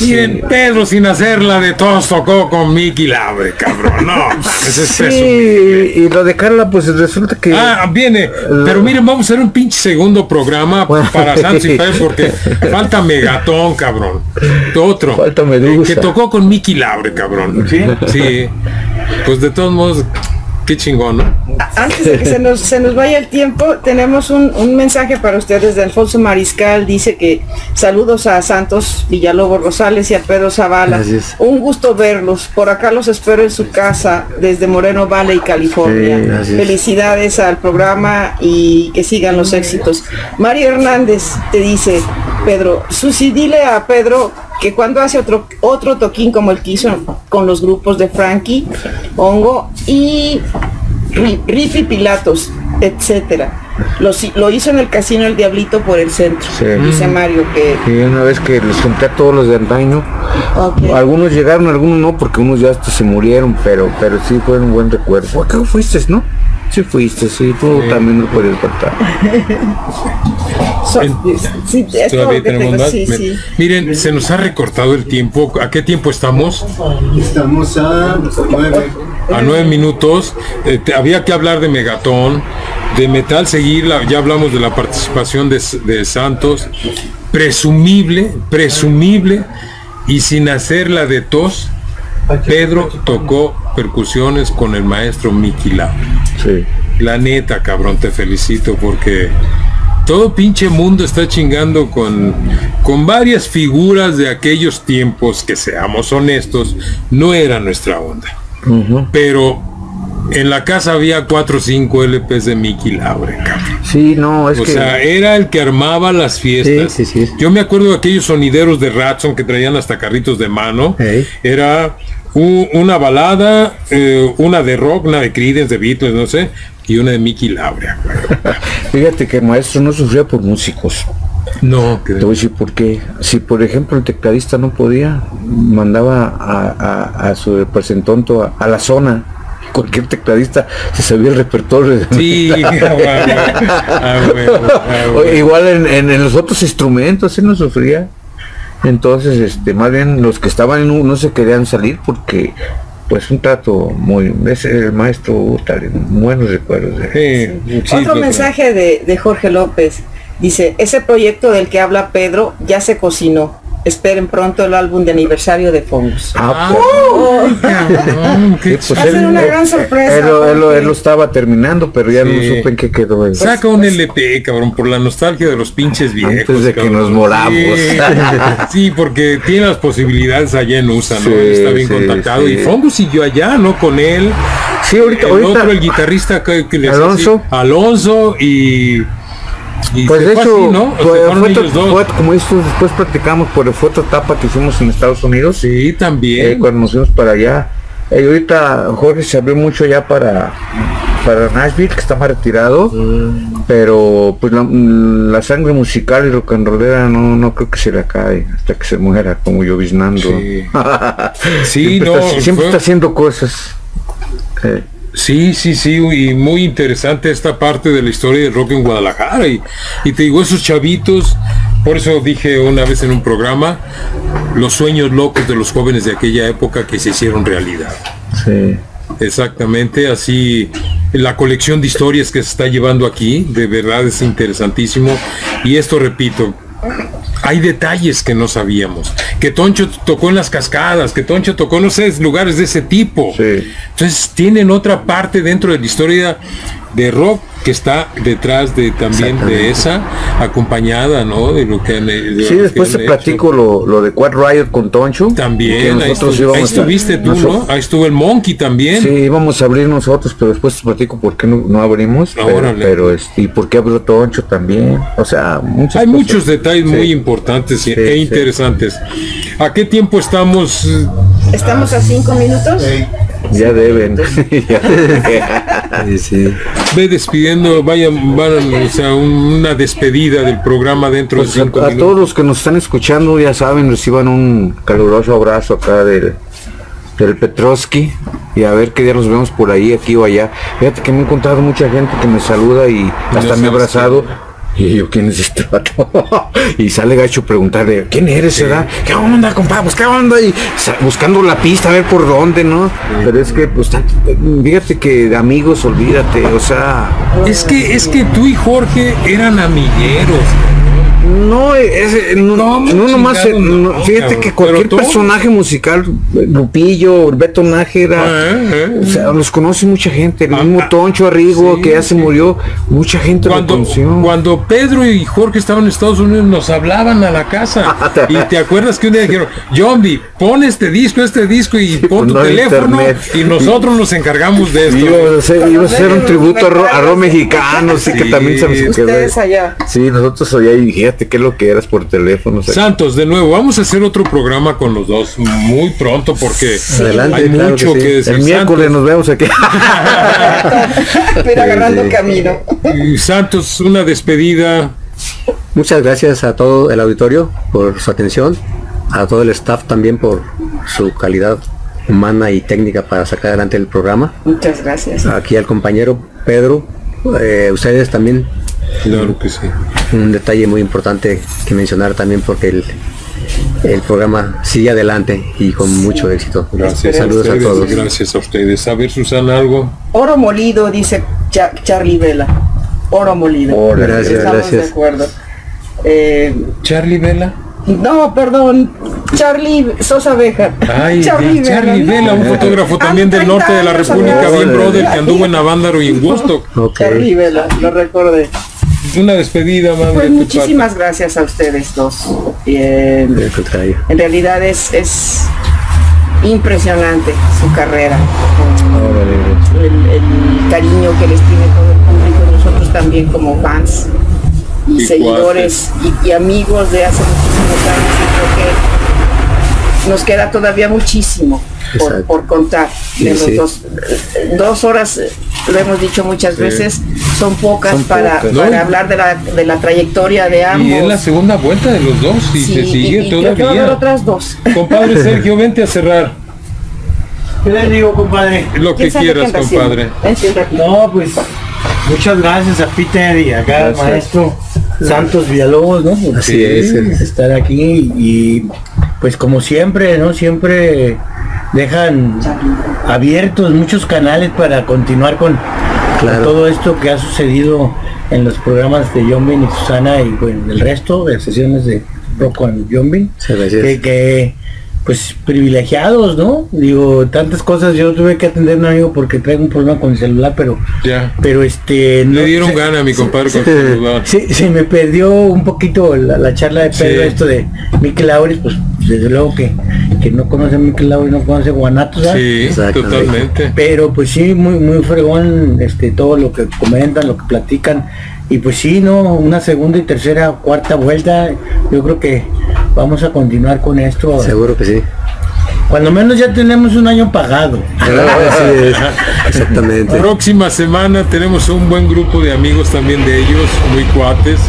Miren, Pedro sin hacerla de todos tocó con Mickey Labre, cabrón. No, ese es sí, Y lo de Carla, pues resulta que. Ah, viene. Pero miren, vamos a hacer un pinche segundo programa para Santos y <laughs> porque falta Megatón, cabrón. Otro. Falta Medusa. Que tocó con Mickey Labre, cabrón. Sí. Sí. Pues de todos modos Qué chingón, ¿no? Antes de que se nos, se nos vaya el tiempo, tenemos un, un, mensaje para ustedes de Alfonso Mariscal. Dice que saludos a Santos Villalobos Rosales y a Pedro Zavala. Un gusto verlos. Por acá los espero en su casa desde Moreno Valley, California. Felicidades al programa y que sigan los éxitos. Mario Hernández te dice, Pedro, Susi, dile a Pedro que cuando hace otro, otro toquín como el que hizo con los grupos de Frankie, Hongo y Riffy Pilatos, etcétera. Lo, lo, hizo en el casino El Diablito por el centro, dice Mario que... Y una vez que les conté a todos los de antaño, algunos llegaron, algunos no, porque unos ya hasta se murieron, pero pero sí fue un buen recuerdo. Acá fuiste, ¿no? Sí fuiste, sí, tú también lo puedes contar. Miren, se nos ha recortado el tiempo. ¿A qué tiempo estamos? Estamos a nueve. A nueve minutos. Eh, había que hablar de Megatón, de Metal Seguir, ya hablamos de la participación de, de Santos. Presumible, presumible, y sin hacer la de tos, Pedro tocó percusiones con el maestro Miki Lau. Sí. La neta, cabrón, te felicito porque todo pinche mundo está chingando con, con varias figuras de aquellos tiempos que, seamos honestos, no era nuestra onda. Pero en la casa había cuatro o cinco LPs de Mickey Laure, cabrón. Sí, no, es o que... sea, era el que armaba las fiestas. Sí, sí, Yo me acuerdo de aquellos sonideros de Ratson que traían hasta carritos de mano. Era una balada, eh, una de rock, una de Creedence, de Beatles, no sé, y una de Mickey Laura. <laughs> Fíjate que el maestro no sufría por músicos. No, te voy a decir por qué. Si por ejemplo el tecladista no podía, mandaba a, su representante a, la zona cualquier tecladista se sabía el repertorio. Sí, igual en, los otros instrumentos se no sufría. Entonces, este, más bien los que estaban en no se querían salir porque pues un trato muy es el maestro buenos recuerdos otro mensaje de, de Jorge López dice ese proyecto del que habla Pedro ya se cocinó esperen pronto el álbum de aniversario de Fongus. Ah, pues, <laughs> Va a ser una gran sorpresa. Él, lo estaba terminando, pero ya no supe en qué quedó. Saca un LP, cabrón, por la nostalgia de los pinches viejos. Antes de que nos moramos. <laughs> Sí. porque tiene las posibilidades allá en USA, ¿no? Está bien contactado. Y Fongus siguió allá, ¿no? Con él. Sí, ahorita. El ahorita, otro, el guitarrista que, que Alonso. Alonso y pues de hecho, ¿no? fue, como esto después platicamos por fue otra etapa que hicimos en Estados Unidos. Sí, también. Eh, cuando nos fuimos para allá. Eh, y ahorita Jorge se abrió mucho ya para para Nashville, que está más retirado, mm. pero pues la, sangre musical y rock and rollera no, no creo que se le acabe hasta que se muera, como yo visnando. Sí, <laughs> sí siempre, no, está, siempre está haciendo cosas. Eh. Sí, sí, sí, y muy interesante esta parte de la historia del rock en Guadalajara. Y, y, te digo, esos chavitos, por eso dije una vez en un programa, los sueños locos de los jóvenes de aquella época que se hicieron realidad. Sí. Exactamente, así la colección de historias que se está llevando aquí, de verdad es interesantísimo. Y esto repito, hay detalles que no sabíamos. Que Toncho tocó en las cascadas, que Toncho tocó, no sé, lugares de ese tipo. Entonces tienen otra parte dentro de la historia de rock que está detrás de también de esa acompañada no de lo que sí después te platico lo, de Quad Riot con Toncho también ahí, estuviste tú no ahí estuvo el Monkey también. Sí íbamos a abrir nosotros pero después te platico por qué no, abrimos pero, este, y por qué abrió Toncho también o sea hay muchos detalles muy importantes e interesantes. A qué tiempo estamos estamos a cinco minutos <laughs> ya deben. Ve despidiendo, vayan, van o sea, una despedida del programa dentro de pues cinco a, a todos los que nos están escuchando, ya saben, reciban un caluroso abrazo acá del, del Petrovsky y a ver qué día nos vemos por ahí, aquí o allá. Fíjate que me he encontrado mucha gente que me saluda y hasta me ha abrazado. Y yo, ¿quién es este vato? <laughs> y sale gacho preguntarle, ¿quién eres, verdad? ¿Qué onda, compadre? Pues, ¿qué onda? Y buscando la pista, a ver por dónde, ¿no? Pero es que, pues, fíjate que de amigos, olvídate, o sea... Es que, es que tú y Jorge eran amigueros. No, es, no, no, no nomás, eh, fíjate que cualquier personaje musical, Lupillo, Beto Nájera, ah, ah, o sea, los conoce mucha gente, el mismo ah, Toncho Arrigo, que ya se murió, mucha gente cuando, lo conoció. Cuando Pedro y Jorge estaban en Estados Unidos, nos hablaban a la casa. <laughs> y te acuerdas que un día dijeron, Johnny, pon este disco, este disco y pon tu teléfono y nosotros nos encargamos de esto. Iba a ser, un tributo a Ro, mexicano, sí, que también se nos allá. Sí, nosotros allá y fíjate qué lo que eras por teléfono. Santos, de nuevo, vamos a hacer otro programa con los dos muy pronto porque hay mucho que, decir. El miércoles nos vemos aquí. Pero agarrando camino. Santos, una despedida. Muchas gracias a todo el auditorio por su atención, a todo el staff también por su calidad humana y técnica para sacar adelante el programa. Muchas gracias. Aquí al compañero Pedro, eh, ustedes también Claro que sí. Un detalle muy importante que mencionar también porque el, el programa sigue adelante y con mucho éxito. Gracias. Saludos a, todos. Gracias a ustedes. A ver, Susana, algo. Oro molido, dice Charlie Vela. Oro molido. gracias, gracias. De acuerdo. Eh, Charlie Vela. No, perdón, Charlie Sosa Beja. Ay, <laughs> Charlie, Vela, un fotógrafo también del norte de la República, bien brother, que anduvo en Avándaro y en Gusto. Charlie Vela, lo recordé una despedida, madre. Pues muchísimas gracias a ustedes dos. en realidad es, es impresionante su carrera. El, cariño que les tiene todo el público, nosotros también como fans y, seguidores y, amigos de hace muchísimos años. creo que nos queda todavía muchísimo por, contar. de los dos, dos horas lo hemos dicho muchas veces, son pocas, para, hablar de la, de la trayectoria de ambos. Y es la segunda vuelta de los dos y se sigue todavía. otras dos. Compadre <laughs> Sergio, vente a cerrar. ¿Qué les digo, compadre? Lo que ¿Quién sabe quieras, compadre. ratito. No, pues muchas gracias a Peter y acá al maestro Santos Villalobos, ¿no? Así es. estar aquí y pues como siempre, ¿no? Siempre dejan abiertos muchos canales para continuar con, Claro. todo esto que ha sucedido en los programas de John Bean y Susana y bueno, el resto de sesiones de rock con John Bean. Sí, que, que, pues privilegiados, ¿no? Digo, tantas cosas, yo tuve que atender a un amigo porque traigo un problema con el celular, pero Ya. pero este Le no- dieron se- gana a mi compadre con su celular. Sí, se me perdió un poquito la, la charla de Pedro, Sí. esto de Mikel Lauris, pues desde luego que, que no conoce a Mikel Lauris, no conoce Guanatos, ¿sabes? Sí, totalmente. Pero pues sí, muy, muy fregón este, todo lo que comentan, lo que platican. Y pues sí, ¿no? Una segunda y tercera, cuarta vuelta, yo creo que vamos a continuar con esto. Seguro que sí. Cuando menos ya tenemos un año pagado. Es. <laughs> Exactamente. Próxima semana tenemos un buen grupo de amigos también de ellos, muy cuates.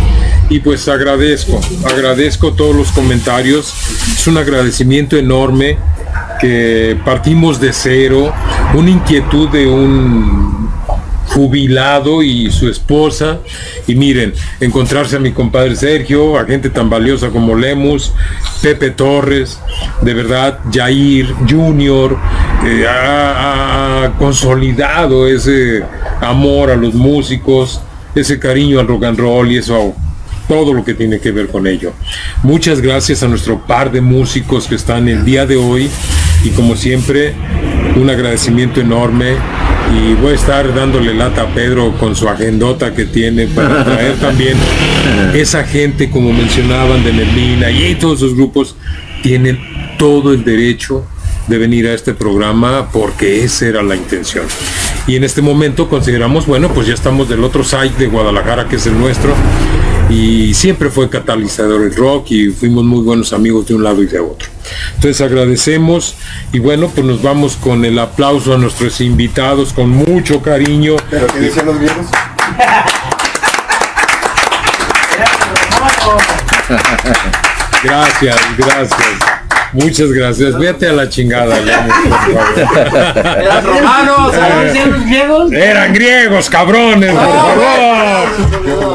Y pues agradezco, agradezco todos los comentarios. Es un agradecimiento enorme que partimos de cero, una inquietud de un jubilado y su esposa. Y miren, encontrarse a mi compadre Sergio, a gente tan valiosa como Lemus, Pepe Torres, de verdad, Jair Junior, eh, ha, ha consolidado ese amor a los músicos, ese cariño al rock and roll y eso todo lo que tiene que ver con ello. Muchas gracias a nuestro par de músicos que están el día de hoy y como siempre un agradecimiento enorme y voy a estar dándole lata a Pedro con su agendota que tiene para traer también esa gente como mencionaban de Merlina y todos esos grupos tienen todo el derecho de venir a este programa porque esa era la intención. Y en este momento consideramos, bueno, pues ya estamos del otro site de Guadalajara que es el nuestro y siempre fue catalizador el rock y fuimos muy buenos amigos de un lado y de otro. Entonces agradecemos y bueno, pues nos vamos con el aplauso a nuestros invitados con mucho cariño. ¿Pero qué dicen los viejos? Gracias, gracias. Muchas gracias. Vete a la chingada. Lemus, por favor. ¿Eran romanos? ¿Eran griegos? Eran griegos, cabrones, por favor.